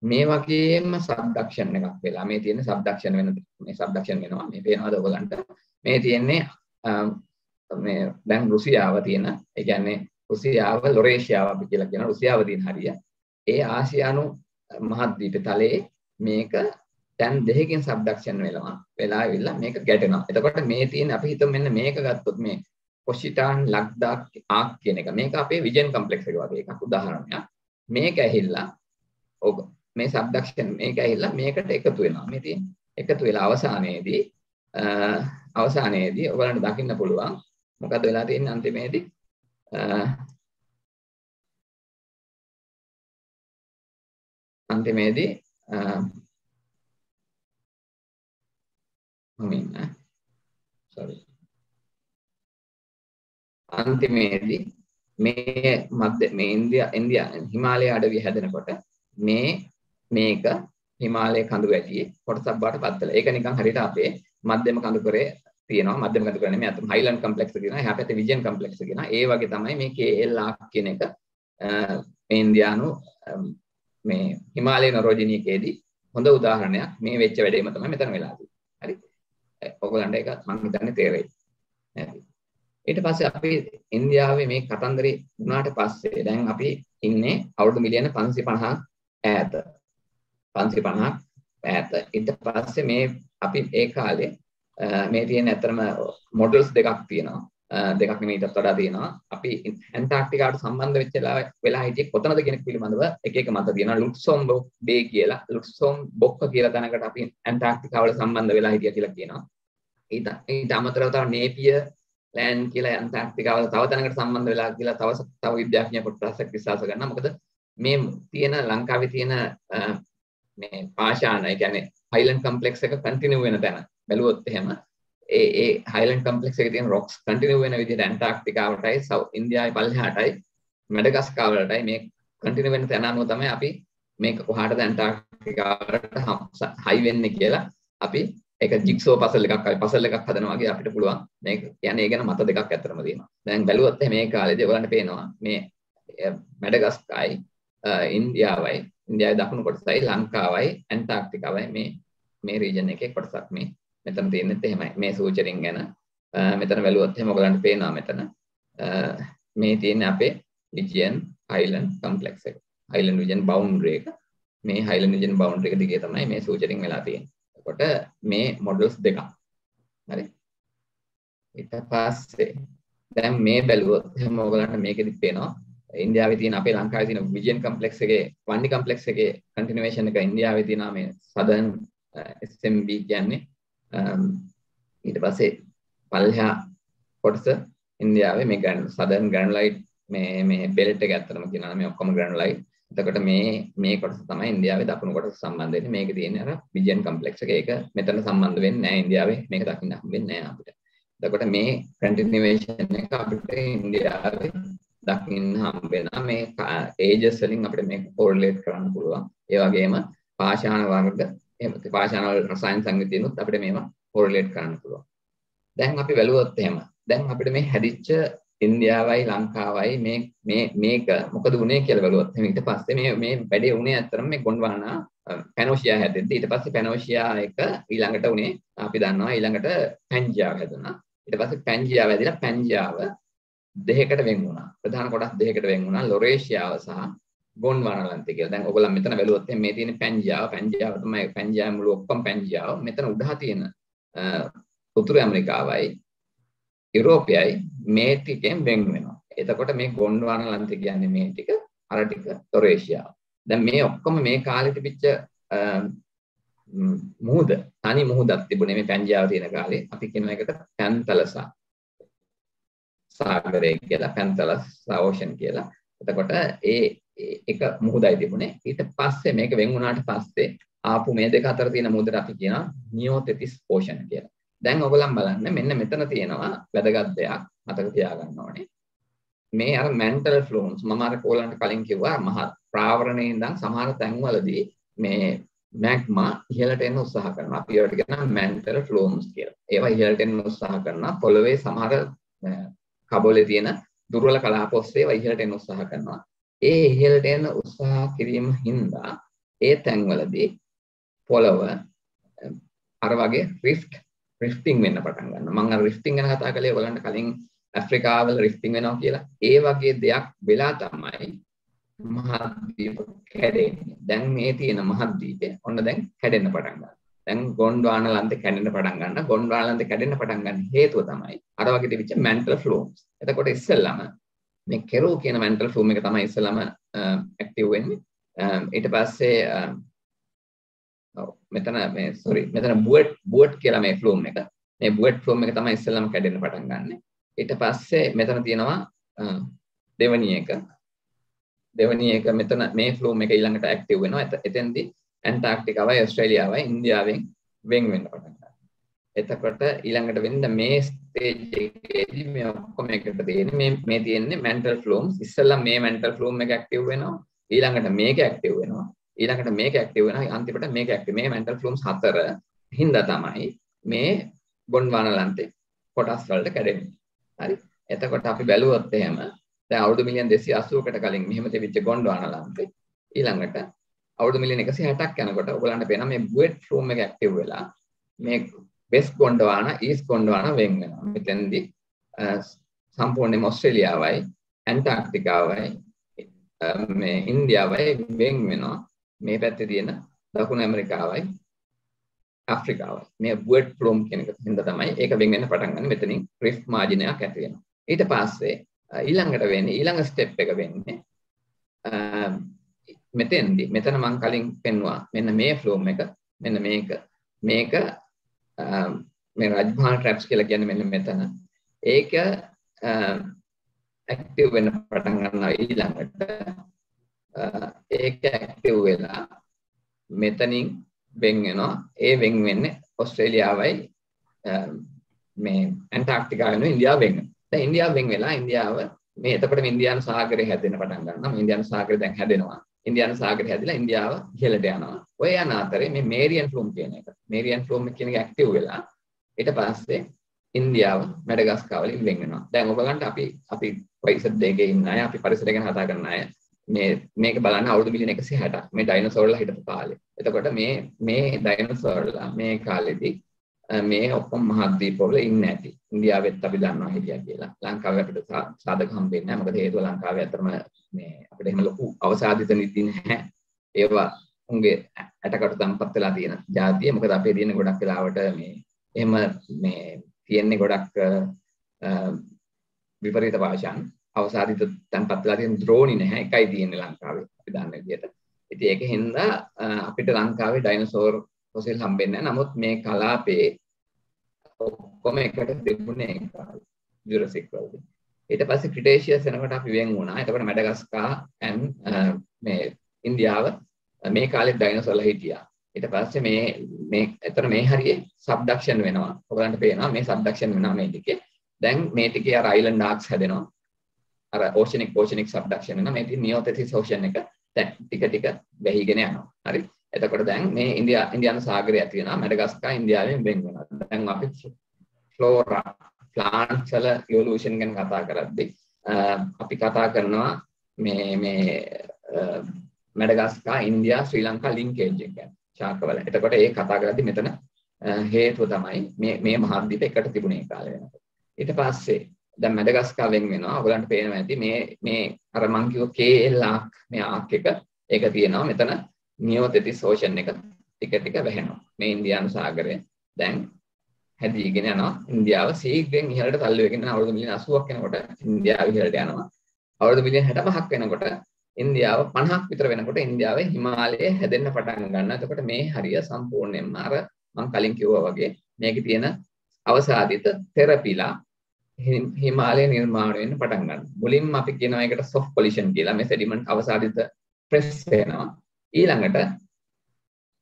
මේ වගේම සබ්ඩක්ෂන් එකක් වෙලා මේ තියෙන සබ්ඩක්ෂන් වෙන මේ සබ්ඩක්ෂන් වෙනවා. මේ පේනවාද ඔයගලන්ට මේ තියෙන්නේ මේ දැන් රුසියාව තියෙන ඒ කියන්නේ රුසියාව ලොරේෂියාව අපි කියලා කියන රුසියාව තියෙන හරිය. ඒ ආසියානු මහද්වීප තලයේ මේක දැන් දෙකකින් සබ්ඩක්ෂන් වෙනවා වෙලා ඇවිල්ලා මේක ගැටෙනවා. එතකොට මේ තියෙන අපි හිතමු මෙන්න මේක ගත්තොත් මේ කොෂිටාන් ලක්දා ආක් කියන එක. මේක අපේ විජන් කම්ප්ලෙක්ස් එක වගේ එකක් උදාහරණයක්. මේක ඇහිල්ලා ඔබ මේ සබ්ඩක්ෂන් මේක ඇහිල්ලා මේකට එකතු වෙනවා. මේ තියෙන එකතු වෙලා අවසානයේදී අවසානයේදී ඔයගලන්ට දකින්න පුළුවන් මොකද වෙලා තියෙන්නේ අන්තිමේදී? අන්තිමේදී මම ඉන්න sorry අන්තිමේදී මේ මධ්‍ය මේ ඉන්දියා ඉන්දියා හිමාලය අඩවිය හැදෙනකොට මේ මේක හිමාලය කඳු වැටියේ කොටසක් බවට පත් වෙලා. ඒක නිකන් හරියට අපේ මධ්‍යම කඳු කරේ තියෙනවා. මධ්‍යම කඳු කරේ නෙමෙයි අතම හයිලන්ඩ් කම්ප්ලෙක්ස් කියනවා. එහා පැත්තේ විජන් කම්ප්ලෙක්ස් කියනවා. ඒ වගේ තමයි මේ KL ආක් කියන එක මේ ඉන්දියානු මේ හිමාලය නරෝජිනියකේදී හොඳ උදාහරණයක් මේ වෙච්ච වැඩේම තමයි මෙතන වෙලා තියෙන්නේ. හරි. ඔයගොල්ලන්ට ඒක මම හිතන්නේ තේරෙයි. හරි. ඊට පස්සේ අපි ඉන්දියාවේ මේ කතන්දරේ වුණාට පස්සේ දැන් අපි ඉන්නේ අවුරුදු මිලියන 550ක් ඈත 550ක් ඈත ඊට පස්සේ මේ අපි ඒ කාලේ මේ තියෙන ඇත්තම මොඩල්ස් දෙකක් තියෙනවා දෙකක් නෙමෙයි ඊටත් වඩා තියෙනවා. අපි ඇන්ටාර්ක්ටිකාට සම්බන්ධ වෙච්ච වෙලා හිටියේ කොතනද කියන පිළිබඳව එක එක මත තියෙනවා. ලුක්සොම් බේ කියලා ලුක්සොම් බොක්ක කියලා තැනකට අපි ඇන්ටාර්ක්ටිකාවල සම්බන්ධ වෙලා හිටියා කියලා කියනවා. ඊට ඊට අමතරව තව නේපිය ලෑන් කියලා ඇන්ටාර්ක්ටිකාවල තව තැනකට සම්බන්ධ වෙලා කියලා තව තව විද්‍යාඥයෙක් කොටසක් විශ්වාස කරනවා. මොකද මේ තියෙන ලංකාවේ තියෙන මේ පාෂාණ ඒ කියන්නේ හයිලන්ඩ් කම්ප්ලෙක්ස් එක කන්ටිනියු වෙන තැන. බැලුවොත් එහෙම ඒ ඒ හයිලන්ඩ් කම්ප්ලෙක්ස් එකේ තියෙන රොක්ස් කන්ටිනියු වෙන විදිහට ඇන්ටාර්ක්ටිකාවටයි සව් ඉන්දියාවේ පල්ලෙහාටයි මැඩගස්කාවලටයි මේ කන්ටිනියු වෙන තැන අනුව තමයි අපි මේක කොහාටද ඇන්ටාර්ක්ටිකාවට හයි වෙන්නේ කියලා අපි ඒක ජිග්සෝ පසල් එකක් අපි පසල් එකක් හදනවා වගේ අපිට පුළුවන් මේක කියන්නේ ඒ ගැන මත දෙකක් ඇත්තටම තියෙනවා. දැන් බැලුවොත් මේ කාලේදී ඔයගලන්ට පේනවා මේ මැඩගස්කායි ඉන්දියාවයි ඉන්දියාවේ දකුණු කොටසයි ලංකාවයි ඇන්ටාර්ක්ටිකාවයි මේ මේ රීජන් එකේ කොටසක් මේ මෙතන තියෙනෙත් එහෙමයි. මේ සූචරින් ගැන මෙතන බැලුවොත් එහෙම ඔයගලන්ට පේනවා මෙතන මේ තියෙන අපේ විජයන් හයිලන්ඩ් කම්ප්ලෙක්ස් එක. හයිලන්ඩ් විජන් බවුන්ඩරි එක. මේ හයිලන්ඩ් විජන් බවුන්ඩරි එක දිගේ තමයි මේ සූචරින් වෙලා තියෙන්නේ. කොට මේ මොඩල්ස් දෙකක් හරි ඊට පස්සේ දැන් මේ බැලුවොත් එහෙනම් ඔයගලන්ට මේකෙදි පේනවා ඉන්දියාවේ තියෙන අපේ ලංකාවේ තියෙන විජන් කම්ප්ලෙක්ස් එකේ වන්නි කම්ප්ලෙක්ස් එකේ කන්ටිනියුේෂන් එක ඉන්දියාවේ තියෙන මේ සදර්න් SMB කියන්නේ Um, ඊට පස්සේ පල්හා කොටස ඉන්දියාවේ මේ ග්‍රැන්ඩ් සදර්න් ග්‍රැන්ඩ්ලයිට් මේ මේ බෙල්ට් එක ඇත්තටම කියනවා මේ ඔක්කොම ග්‍රැන්ඩ්ලයිට් එතකොට මේ මේ කොටස තමයි ඉන්දියාවේ දකුණු කොටස සම්බන්ධ වෙන්නේ. මේකේ තියෙන අර විජන් කම්ප්ලෙක්ස් එක. ඒක මෙතන සම්බන්ධ වෙන්නේ නැහැ ඉන්දියාවේ. මේක දකින්න හම්බෙන්නේ නැහැ අපිට. එතකොට මේ කන්ටිනියුේෂන් එක අපිට ඉන්දියාවේ දකින්න හම්බෙනවා. මේ uh, ඒජස් වලින් අපිට මේක කෝරිලේට් කරන්න පුළුවන්. ඒ වගේම පාෂාණ වර්ග එහෙම පාෂාණ වල රසායන සංයුතියනොත් අපිට මේවා කෝරිලේට් කරන්න පුළුවන්. දැන් අපි බැලුවොත් එහෙම දැන් අපිට මේ හැදිච්ච ඉන්දියාවයි ලංකාවයි මේ මේ මේක මොකද වුනේ කියලා බලුවත් ඊට පස්සේ මේ මේ වැඩේ වුනේ ඇත්තටම මේ ගොන්වානා පැනෝෂියා හැදෙද්දි ඊට පස්සේ පැනෝෂියා එක ඊළඟට උනේ අපි දන්නවා ඊළඟට පැන්ජියාව හැදුනා. ඊට පස්සේ පැන්ජියාව හැදිලා පැන්ජියාව දෙකකට වෙන් වුණා. ප්‍රධාන කොටස් දෙකකට වෙන් වුණා. ලොරේෂියාව සහ ගොන්වානාලන්තය කියලා. දැන් ඔයගොල්ලන් මෙතන බැලුවොත් මේ තියෙන පැන්ජියාව පැන්ජියාව තමයි පැන්ජියාව මුළු ඔක්කොම පැන්ජියාව මෙතන උඩහ තියෙන උතුරු ඇමරිකාවයි යුරෝපයයි මේ ටිකෙන් වෙන් වෙනවා. එතකොට මේ ගොන්ඩවාන ලන්තේ කියන්නේ මේ ටික අර ටික තොරේෂියාව. දැන් මේ ඔක්කොම මේ කාලේ තිබිච්ච මුහුද තනි මුහුදක් තිබුණේ මේ පැන්ජාව තියෙන කාලේ. අපි කියන එකට පැන්තලසා සාගරය කියලා පැන්තලස් ඕෂන් කියලා. එතකොට ඒ එක මුහුදයි තිබුණේ. ඊට පස්සේ මේක වෙන් වුණාට පස්සේ ආපු මේ දෙක අතර තියෙන මුහුදට අපි කියනවා නියෝතෙතිස් ඕෂන් කියලා. දැන් ඔයගොල්ලන් බලන්න මෙන්න මෙතන තියෙනවා වැදගත් දෙයක් මතක තියාගන්න ඕනේ. මේ අර mental flumes මම අර ඕගොල්ලන්ට කලින් කිව්වා මහ ප්‍රාවරණයේ ඉඳන් සමහර තැන්වලදී මේ මැග්මා ඉහළට එන්න උත්සාහ කරනවා. අපි ඒවට කියනවා mental flumes කියලා. ඒවා ඉහළට එන්න උත්සාහ කරනවා. පොළවේ සමහර කබෝලේ තියෙන දුර්වල කලාප ඔස්සේ ඒවා ඉහළට එන්න උත්සාහ කරනවා. ඒ ඉහළට එන්න උත්සාහ කිරීම හින්දා ඒ තැන්වලදී පොළව අර වගේ රිෆ්ට් රිෆ්ටිං වෙන්න පටන් ගන්නවා. මම අර රිෆ්ටිං ගැන කතා කළේ ඔයගලන්ට කලින් ඇෆ්‍රිකාවල රිෆ්ටිං වෙනවා කියලා. ඒ වගේ දෙයක් වෙලා තමයි මහද්වීප කැඩෙන්නේ. දැන් මේ තියෙන මහද්වීපය ඔන්න දැන් කැඩෙන්න පටන් ගන්නවා. දැන් ගොන්ඩ්වානා ලන්තේ කැඩෙන්න පටන් ගන්නවා. ගොන්ඩ්වානා ලන්තේ කැඩෙන්න පටන් ගන්න හේතුව තමයි අර වගේ තිබිච්ච මැන්ටල් ෆ්ලූම්ස්. එතකොට ඉස්සෙල්ලාම මේ කෙරෝ කියන මැන්ටල් ෆ්ලූම් එක තමයි ඉස්සෙල්ලාම ඇක්ටිව් වෙන්නේ. ඊට පස්සේ මෙතන මේ සොරි මෙතන බුවට් බුවට් කියලා මේ ෆ්ලූම් එක මේ බුවෙට් ෆ්ලූම් එක තමයි ඉස්සෙල්ලාම කැඩෙන්න පටන් ගන්න. ඊට පස්සේ මෙතන තියෙනවා දෙවැනි එක. දෙවැනි එක මෙතන මේ ෆ්ලූම් එක ඊළඟට ඇක්ටිව් වෙනවා. එතෙන්දී ඇන්ටාර්ක්ටිකාවයි ඕස්ට්‍රේලියාවයි ඉන්දියාවෙන් වෙන් වෙන්න පටන් ගන්නවා. එතකොට ඊළඟට වෙන්න මේ ස්ටේජ් එකේදී මේ ඔක්කොම එකට තියෙන්නේ මේ මේ තියෙන්නේ mental flumes. ඉස්සෙල්ලා මේ mental flume එක ඇක්ටිව් වෙනවා. ඊළඟට මේක ඇක්ටිව් වෙනවා. ඊළඟට මේක ඇක්ටිව් වෙනවා. අන්තිමට මේක ඇක්ටිව් මේ mental flumes හතර හින්දා තමයි මේ ගොන්වානලන්තේ කොටස් වලට කැඩෙන්නේ. හරි? එතකොට අපි බැලුවොත් එහෙම දැන් අවුරුදු මිලියන් 280කට කලින් මෙහෙම තිබිච්ච ගොන්වානලන්තේ ඊළඟට අවුරුදු මිලියන් 160ක් යනකොට ඔයගලන්ට පේනවා මේ බුවෙට් ෆ්ලූම් එක ඇක්ටිව් වෙලා මේ වෙස් ගොන්ඩවාන ඊස් ගොන්ඩවාන වෙන් වෙනවා මෙතෙන්දී සම්පූර්ණයෙන්ම ඔස්ට්‍රේලියාවයි ඇන්ටාර්ක්ටිකාවයි මේ ඉන්දියාවයි වෙන් වෙනවා. මේ පැත්තේ තියෙන දකුණු ඇමරිකාවයි ආෆ්‍රිකාවයි මේ බුවෙට් ෆ්ලූම් කියන එක හින්දා තමයි ඒක වෙන් වෙන්න පටන් ගන්න. මෙතනින් රිෆ්ට් මාජින් එකක් ඇති වෙනවා. ඊට පස්සේ ඊළඟට වෙන්නේ ඊළඟ ස්ටෙප් එක වෙන්නේ මෙතෙන්දි මෙතන මං කලින් පෙන්වුවා මෙන්න මේ ෆ්ලෝම් එක මෙන්න මේක. මේක මේ රජ්භාන ට්‍රැප්ස් කියලා කියන්නේ මෙන්න මෙතන. ඒක ඇක්ටිව් වෙන්න පටන් ගන්නවා ඊළඟට. ඒක ඇක්ටිව් වෙලා මෙතනින් වෙන් වෙනවා. ඒ වෙන් වෙන්නේ ඕස්ට්‍රේලියාවයි මේ ඇන්ටාර්ක්ටිකාව වෙන ඉන්දියාව වෙන් වෙනවා. දැන් ඉන්දියාව වෙන් වෙලා ඉන්දියාව මේ එතකොට ඉන්දියානු සාගරය හැදෙන්න පටන් ගන්නවා. ඉන්දියානු සාගරය දැන් හැදෙනවා. ඉන්දියානු සාගරය හැදිලා ඉන්දියාව ඉහළට යනවා. ඔය යන අතරේ මේ මේරියන් ෆ්ලූම් කියන එක. මේරියන් ෆ්ලූම් කියන එක ඇක්ටිව් වෙලා ඊට පස්සේ ඉන්දියාව මැඩගස්කාර වලින් වෙන් වෙනවා. දැන් ඔයගලන්ට අපි අපි වයස දෙකේ ඉන්න අය අපි පරිසරය ගැන කතා කරන අය මේ මේක බලන්න අවුරුදු මිලියන 160 මේ ඩයිනෝසෝර්ලා හිටපු කාලේ. එතකොට මේ මේ ඩයිනෝසෝර්ලා මේ කාලෙදී මේ ඔක්කොම මහද්වීපවල ඉන්න ඇති. ඉන්දියාවෙත් අපි දන්නවා හිටියා කියලා. ලංකාවේ අපිට සාධක හම්බෙන්නේ නැහැ. මොකද හේතුව ලංකාවේ අතරම මේ අපිට එහෙම ලොකු අවසාදිත නීති නැහැ. ඒවා උන්ගේ ඇටකට තම්පත් වෙලා තියෙන જાතිය. මොකද අපේ තියෙන ගොඩක් වෙලාවට මේ එහෙම මේ තියෙන්නේ ගොඩක් විපරීත භාෂාන්. අවසාදිත තම්පත් වෙලා තියෙන ද්‍රෝණි නැහැ. එකයි තියෙන්නේ ලංකාවේ. අපි දන්න විදිහට. ඉතින් ඒක හින්දා අපිට ලංකාවේ ඩයිනෝසෝර් ෆොසිල් හම්බෙන්නේ නැහැ. නමුත් මේ කලාපේ ඔක්කොම එකට තිබුණේ ජුරසික් වලදී. ඊට පස්සේ ක්‍රිටේෂියස් එනකොට අපි වෙන් වුණා. එතකොට මැඩගස්කා ඇන් මේ ඉන්දියාව මේ කාලේ ඩයිනෝසර්ලා හිටියා. ඊට පස්සේ මේ මේ එතන මේ හරියේ සබ්ඩක්ෂන් වෙනවා. ඔයගලන්ට පේනවා මේ සබ්ඩක්ෂන් වෙනවා මේ ටිකේ. දැන් මේ ටිකේ අර අයිලන්ඩ් ආක්ස් හැදෙනවා. අර ඕෂනික් ඕෂනික් සබ්ඩක්ෂන් වෙනවා. මේ තියෙන නියෝතෙසිස් ඕෂන් එක දැන් ටික ටික වැහිගෙන යනවා. හරි. එතකොට දැන් මේ ඉන්දියා ඉන්දියානු සාගරය ඇති වෙනවා. මැඩගස්කා ඉන්දියාවෙන් වෙන් වෙනවා. දැන් අපි ෆ්ලෝරා ප්ලාන්ට්ස් වල ඉවොලූෂන් ගැන කතා කරද්දී අපි කතා කරනවා මේ මේ මැඩගස්කා ඉන්දියා ශ්‍රී ලංකා ලින්කේජ් එක ගැන ශාකවල. එතකොට ඒ කතා කරද්දී මෙතන හේතුව තමයි මේ මේ මහද්වීප එකට තිබුණේ කාලේ වෙනකොට. ඊට පස්සේ දැන් මැඩගස්කා වෙන් වෙනවා. ඔයගලන්ට පේනවා ඇති මේ මේ අර මං කිව්ව KL ආක් මේ ආක් එක ඒක තියෙනවා. මෙතන නියෝතෙතිස් ඕෂන් එක ටික ටික වැහෙනවා. මේ ඉන්දියානු සාගරය. දැන් හැදීගෙන යනවා. ඉන්දියාව සීඝ්‍රයෙන් ඉහළට තල්ලු වෙගෙන අවුරුදු මිලියන 80ක් වෙනකොට ඉන්දියාව ඉහළට යනවා. අවුරුදු මිලියන 65ක් වෙනකොට ඉන්දියාව 50ක් විතර වෙනකොට ඉන්දියාවේ හිමාලය හැදෙන්න පටන් ගන්නවා. එතකොට මේ හරිය සම්පූර්ණයෙන්ම අර මම කලින් කිව්වා වගේ මේකේ තියෙන අවසාදිත තෙරපිලා හිමාලය නිර්මාණය වෙන්න පටන් ගන්නවා. මුලින්ම අපි කියනවා ඒකට soft collision කියලා. මේ sediment අවසාදිත ප්‍රෙස් වෙනවා. ඊළඟට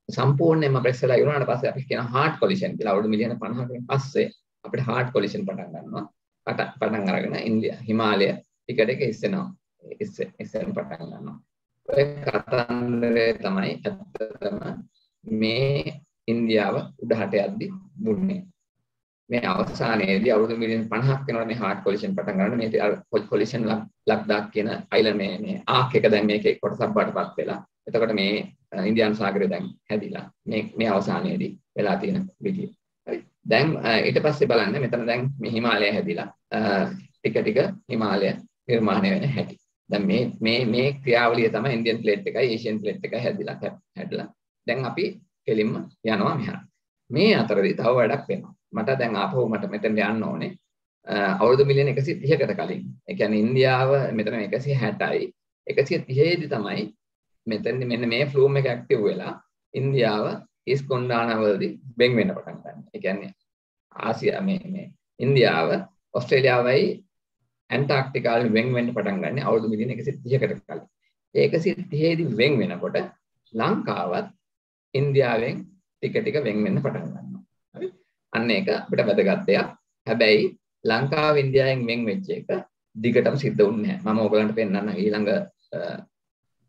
සම්පූර්ණයෙන්ම ප්‍රෙස් වෙලා ඉවරනාට පස්සේ අපි කියන හાર્ට් කොලිෂන් කියලා අවුරුදු මිලියන 50කින් පස්සේ අපිට හાર્ට් කොලිෂන් පටන් ගන්නවා. පටන් පටන් අරගෙන ඉන්දියා හිමාලය ටිකට් එක ඉස්සෙනවා. ඉස්සෙන් පටන් ගන්නවා. ඔය කතන්දරය තමයි ඇත්තටම මේ ඉන්දියාව උඩහට යද්දි මුන්නේ. මේ අවසානයේදී අවුරුදු මිලියන 50ක් වෙනකොට මේ හાર્ට් කොලිෂන් පටන් ගන්න මේ කොලිෂන් ලක්දාක් කියන අයිල මේ මේ ආක් එක දැන් මේකේ කොටසක් බඩටපත් වෙලා එතකොට මේ ඉන්දියානු සාගරය දැන් හැදිලා මේ මේ අවසානයේදී වෙලා තියෙන විදිය. හරි. දැන් ඊට පස්සේ බලන්න මෙතන දැන් මේ හිමාලය හැදිලා ටික ටික හිමාලය නිර්මාණය වෙන හැටි. දැන් මේ මේ මේ ක්‍රියාවලිය තමයි ඉන්දියන් ප්ලේට් එකයි ඒෂියන් ප්ලේට් එකයි හැදිලා හැදලා. දැන් අපි කෙලින්ම යනවා මෙහාට. මේ අතරදී තව වැඩක් වෙනවා. මට දැන් ආපහු මට මෙතෙන් යන්න ඕනේ. අවුරුදු මිලියන 130කට කලින්. ඒ කියන්නේ ඉන්දියාව මෙතන 160යි. 130 දී තමයි මෙතැනදි මෙන්න මේ ෆ්ලූම් එක ඇක්ටිව් වෙලා ඉන්දියාව ඊස් කොන්ඩානවලදී බෙන් වෙන්න පටන් ගන්නවා. ඒ කියන්නේ ආසියා මේ මේ ඉන්දියාව ඔස්ට්‍රේලියාවයි ඇන්ටාර්ක්ටිකාවෙන් වෙන් වෙන්න පටන් ගන්න අවුරුදු මිලියන 130කට කලින්. ඒ 130 දී වෙන් වෙනකොට ලංකාවත් ඉන්දියාවෙන් ටික ටික වෙන් වෙන්න පටන් ගන්නවා. හරි? අන්න ඒක අපිට වැදගත් දෙයක්. හැබැයි ලංකාව ඉන්දියාවෙන් වෙන් වෙච්ච එක දිගටම සිද්ධ වුණේ නැහැ. මම ඔයගලන්ට පෙන්නන්න ඊළඟ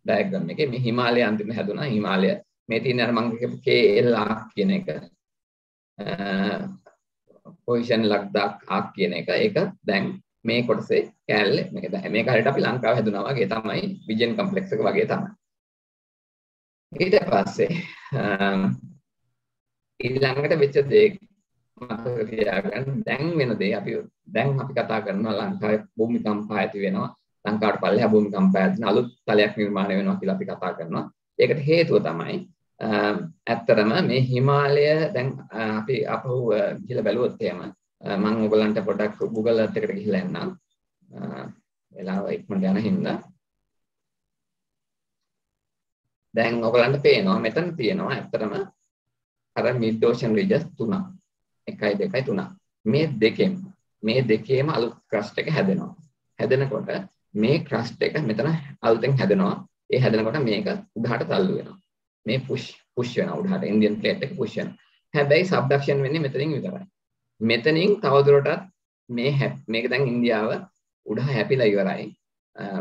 ඩයග්‍රෑම් එකේ මේ හිමාලය අන්තිම හැදුනා. හිමාලය මේ තියෙන අර මම කියපු KL කියන එක පොසිෂන් ලක්දාක් ආක් කියන එක. ඒක දැන් මේ කොටසේ කෑල්ලේ. මේක මේක හරියට අපි ලංකාව හැදුනා වගේ තමයි විජන් කම්ප්ලෙක්ස් එක වගේ තමයි. ඊට පස්සේ ඊළඟට වෙච්ච දේ මතක තියාගන්න. දැන් වෙන දේ අපි දැන් අපි කතා කරනවා ලංකාවේ භූමිකම්ප ඇති වෙනවා. ලංකාවට පල්ලෙහා භූමිකම්ප ඇති අලුත් තලයක් නිර්මාණය වෙනවා කියලා අපි කතා කරනවා. ඒකට හේතුව තමයි ඇත්තරම මේ හිමාලය දැන් අපි අපහු ගිහලා බැලුවොත් එහෙම මම ඔයගලන්ට පොඩක් Google Earth එකට ගිහිල්ලා එන්නම්. වෙලාව ඉක්මනට යන හින්දා. දැන් ඔයගලන්ට පේනවා මෙතන තියෙනවා ඇත්තරම අර mid ocean ridges තුනක්. 1 2 3 මේ දෙකෙන් මේ දෙකේම අලුත් ක්‍රස්ට් එක හැදෙනවා. හැදෙනකොට මේ ක්‍රස්ට් එක මෙතන අලුතෙන් හැදෙනවා ඒ හැදෙනකොට මේක උඩහට තල්ලු වෙනවා මේ පුෂ් පුෂ් වෙනවා උඩහට ඉන්දියන් ප්ලේට් එක පුෂ් වෙනවා. හැබැයි සබ්ඩක්ෂන් වෙන්නේ මෙතනින් විතරයි. මෙතනින් තවදුරටත් මේ මේක දැන් ඉන්දියාව උඩහ හැපිලා ඉවරයි.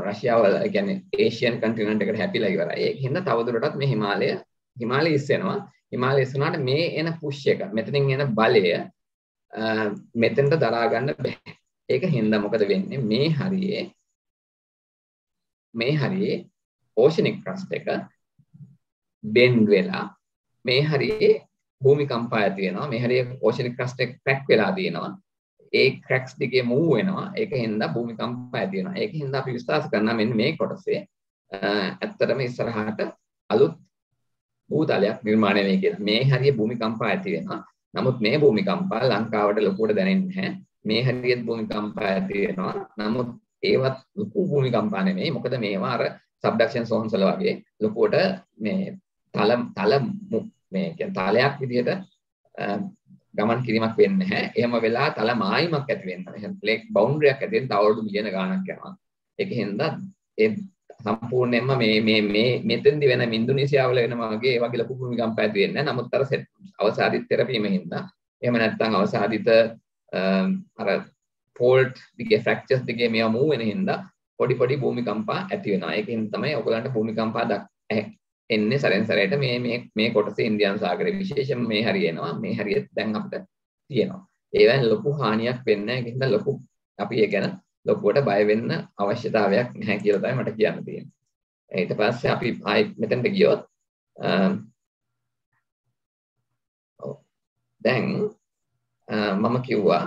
රෂ්‍යාව කියන්නේ ඒෂියන් කන්ටිනන්ට් එකට හැපිලා ඉවරයි. ඒක හින්දා තවදුරටත් මේ හිමාලය හිමාලය ඉස්සෙනවා. හිමාලය ඉස්සුනාට මේ එන පුෂ් එක මෙතනින් එන බලය මෙතෙන්ට දරා ගන්න බෑ. ඒක හින්දා මොකද වෙන්නේ මේ හරියේ මේ හරියේ ඕෂනික් ක්‍රස්ට් එක බෙන්ඩ් වෙලා මේ හරියේ භූමිකම්පා ඇති වෙනවා මේ හරියේ ඕෂනික් ක්‍රස්ට් එක ක්‍රැක් වෙලා තියෙනවා. ඒ ක්‍රැක්ස් දිගේ මූව් වෙනවා. ඒක හින්දා භූමිකම්පා ඇති වෙනවා ඒක හින්දා අපි විශ්වාස කරනවා මෙන්න මේ කොටසේ. ඇත්තටම ඉස්සරහට අලුත් භූතලයක් නිර්මාණය වෙයි කියලා. මේ හරියේ භූමිකම්පා ඇති වෙනවා නමුත් මේ භූමිකම්පා ලංකාවට ලොකුවට දැනෙන්නේ නැහැ. මේ හරියට භූමිකම්පා ඇති වෙනවා නමුත් ඒවත් ලොකු භූමිකම්පා නෙමෙයි මොකද මේවා අර සබ්ඩක්ෂන් සෝන්ස් වල වගේ ලොකුවට මේ තල තල මේ කියන්නේ තාලයක් විදිහට ගමන් කිරීමක් වෙන්නේ නැහැ. එහෙම වෙලා තල මායිමක් ඇති වෙනවා. එහෙනම් ප්ලේක් බවුන්ඩරියක් ඇති වෙන තව අවුරුදු මිලියන ගාණක් යනවා. ඒක හින්දා ඒ සම්පූර්ණයෙන්ම මේ මේ මේ මෙතෙන්දි වෙන ඉන්දුනීසියාවල වෙනවා වගේ ඒ වගේ ලොකු භූමිකම්ප ඇති වෙන්නේ නැහැ. නමුත් අර අවසාදිත තෙරපීම හින්දා එහෙම නැත්නම් අවසාදිත අර ෆෝල්ට් දිගේ ෆ්‍රැක්චර්ස් දිගේ මේවා මූව් වෙන හින්දා පොඩි පොඩි භූමිකම්පා ඇති වෙනවා. ඒකෙන් තමයි ඔයගලන්ට භූමිකම්පා එන්නේ සැරෙන් සැරේට මේ මේ මේ කොටසේ ඉන්දියානු සාගරයේ විශේෂයෙන් මේ හරිය එනවා. මේ හරිය දැන් අපිට තියෙනවා. ඒවෙන් ලොකු හානියක් වෙන්නේ නැහැ. ඒකින්ද ලොකු අපි ඒ ගැන ලොකුවට බය වෙන්න අවශ්‍යතාවයක් නැහැ කියලා තමයි මට කියන්න තියෙන්නේ. ඊට පස්සේ අපි ආයි මෙතනට ගියොත් දැන් මම කිව්වා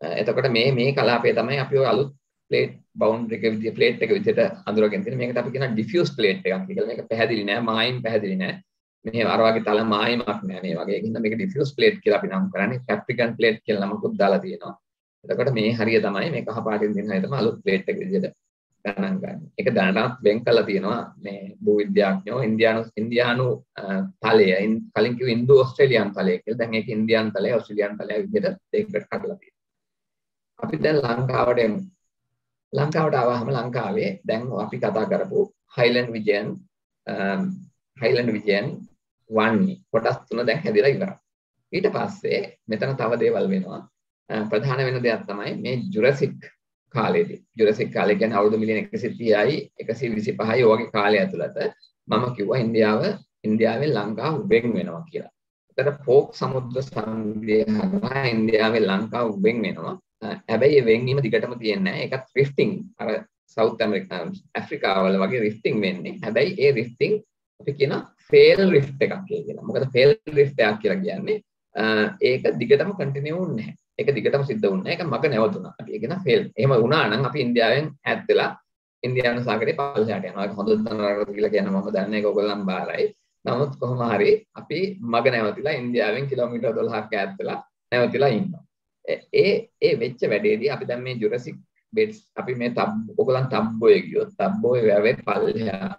එතකොට මේ මේ කලාපය තමයි අපි ඔය අලුත් ප්ලේට් බවුන්ඩරි එක විදිය ප්ලේට් එක විදියට අඳුරගෙන තියෙන මේකට අපි කියන ඩිෆියුස් ප්ලේට් එකක් කියලා. මේක පැහැදිලි නෑ මායිම් පැහැදිලි නෑ. මේ අර වගේ තල මායිමක් නෑ මේ වගේ. ඒකින්ද මේක ඩිෆියුස් ප්ලේට් කියලා අපි නම් කරන්නේ. කැප්‍රිකන් ප්ලේට් කියලා නමකුත් දාලා තියෙනවා. එතකොට මේ හරිය තමයි මේ කහ පාටින් තියෙන හරිය තමයි අලුත් ප්ලේට් එක විදියට ගණන් ගන්න. ඒක දැනටත් වෙන් කළා තියෙනවා මේ භූවිද්‍යාඥයෝ ඉන්දියානු ඉන්දියානු තලය. කලින් කිව්ව ඉන්දු ඕස්ට්‍රේලියානු තලය කියලා. දැන් ඒක ඉන්දියානු තලය ඕස්ට්‍රේලියානු තලය විදියට දෙකකට කඩලා තියෙනවා. අපි දැන් ලංකාවට එමු. ලංකාවට ආවහම ලංකාවේ දැන් අපි කතා කරපු හයිලන්ඩ් විජයන් හයිලන්ඩ් විජයන් 1 කොටස් තුන දැන් හැදිලා ඉවරයි. ඊට පස්සේ මෙතන තව දේවල් වෙනවා. Uh, ප්‍රධාන වෙන දෙයක් තමයි මේ ජුරසික් කාලේදී. ජුරසික් කාලය කියන්නේ අවුරුදු මිලියන 130යි 125යි ඔයගේ කාලය ඇතුළත මම කිව්වා ඉන්දියාව ඉන්දියාවෙන් ලංකාව වෙන් වෙනවා කියලා. ඒතර ෆෝක් සමුද්‍ර සංධිය හරහා ඉන්දියාවෙන් ලංකාව වෙන් වෙනවා. හැබැයි වෙන්වීම දිගටම තියෙන්නේ නැහැ. ඒකත් රිෆ්ටිං අර සවුත් ඇමරිකා ඇෆ්‍රිකාවල වගේ රිෆ්ටිං වෙන්නේ. හැබැයි ඒ රිෆ්ටිං අපි කියන ෆේල් රිෆ්ට් එකක් කියලා. මොකද ෆේල් රිෆ්ට් එකක් කියලා කියන්නේ ඒක දිගටම කන්ටිනියු වෙන්නේ නැහැ. ඒක දිගටම සිද්ධ වුණා. ඒක මග නැවතුණා. අපි ඒක න ෆේල්. එහෙම වුණා නම් අපි ඉන්දියාවෙන් ඈත් වෙලා ඉන්දියානු සාගරේ පල්ලෙහාට යනවා. ඒක හොඳ නරකද කියලා කියන මම දන්නේ ඒක ඔයගොල්ලන් බාරයි. නමුත් කොහොම හරි අපි මග නැවතිලා ඉන්දියාවෙන් කිලෝමීටර් 12ක් ඈත් වෙලා නැවතිලා ඉන්නවා. ඒ ඒ වෙච්ච වැඩේදී අපි දැන් මේ ජුරසික් බෙඩ්ස් අපි මේ තම් ඔයගොල්ලන් තම්බෝය ගියොත් තම්බෝය වැවේ පල්ලෙහා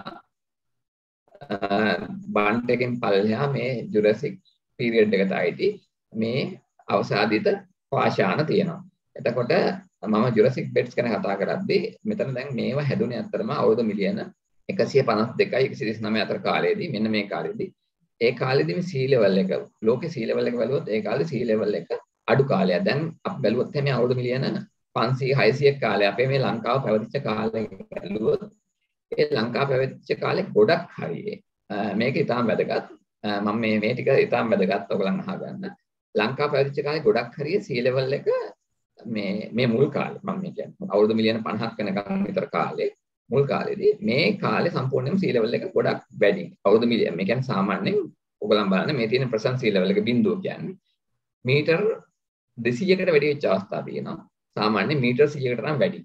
බන්ට් එකෙන් පල්ලෙහා මේ ජුරසික් පීරියඩ් එකට ආйти මේ අවසාදිත පාෂාණ තියෙනවා. එතකොට මම ජුරසික් බෙඩ්ස් ගැන කතා කරද්දී මෙතන දැන් මේවා හැදුනේ අත්‍තරම අවුරුදු මිලියන 152යි 139 අතර කාලයේදී. මෙන්න මේ කාලෙදී. ඒ කාලෙදී මේ සී ලෙවල් එක ලෝකේ සී ලෙවල් එක බලුවොත් ඒ කාලේ සී ලෙවල් එක අඩු කාලයක්. දැන් අපි බැලුවොත් එහේ අවුරුදු මිලියන 500 600ක් කාලේ අපේ මේ ලංකාව පැවතිච්ච කාලේ බැලුවොත් ඒ ලංකාව පැවතිච්ච කාලේ ගොඩක් හරියේ. මේක ඉතාම වැදගත්. මම මේ මේ ටික ඉතාම වැදගත් ඔයගලන් අහගන්න. ලංකාව පැවතිච්ච කාලේ ගොඩක් හරියේ සී ලෙවල් එක මේ මේ මුල් කාලේ මම කියන්නේ අවුරුදු මිලියන 50ක් වෙනකම් විතර කාලේ මුල් කාලේදී මේ කාලේ සම්පූර්ණයෙන්ම සී ලෙවල් එක ගොඩක් වැඩි. අවුරුදු මිලියන මේ කියන්නේ සාමාන්‍යයෙන් ඔයගලන් බලන්න මේ තියෙන ප්‍රසන් සී ලෙවල් එක බිඳුව කියන්නේ මීටර් 200කට වැඩි වෙච්ච අවස්ථා තියෙනවා. සාමාන්‍ය මීටර් 100කට නම් වැඩි.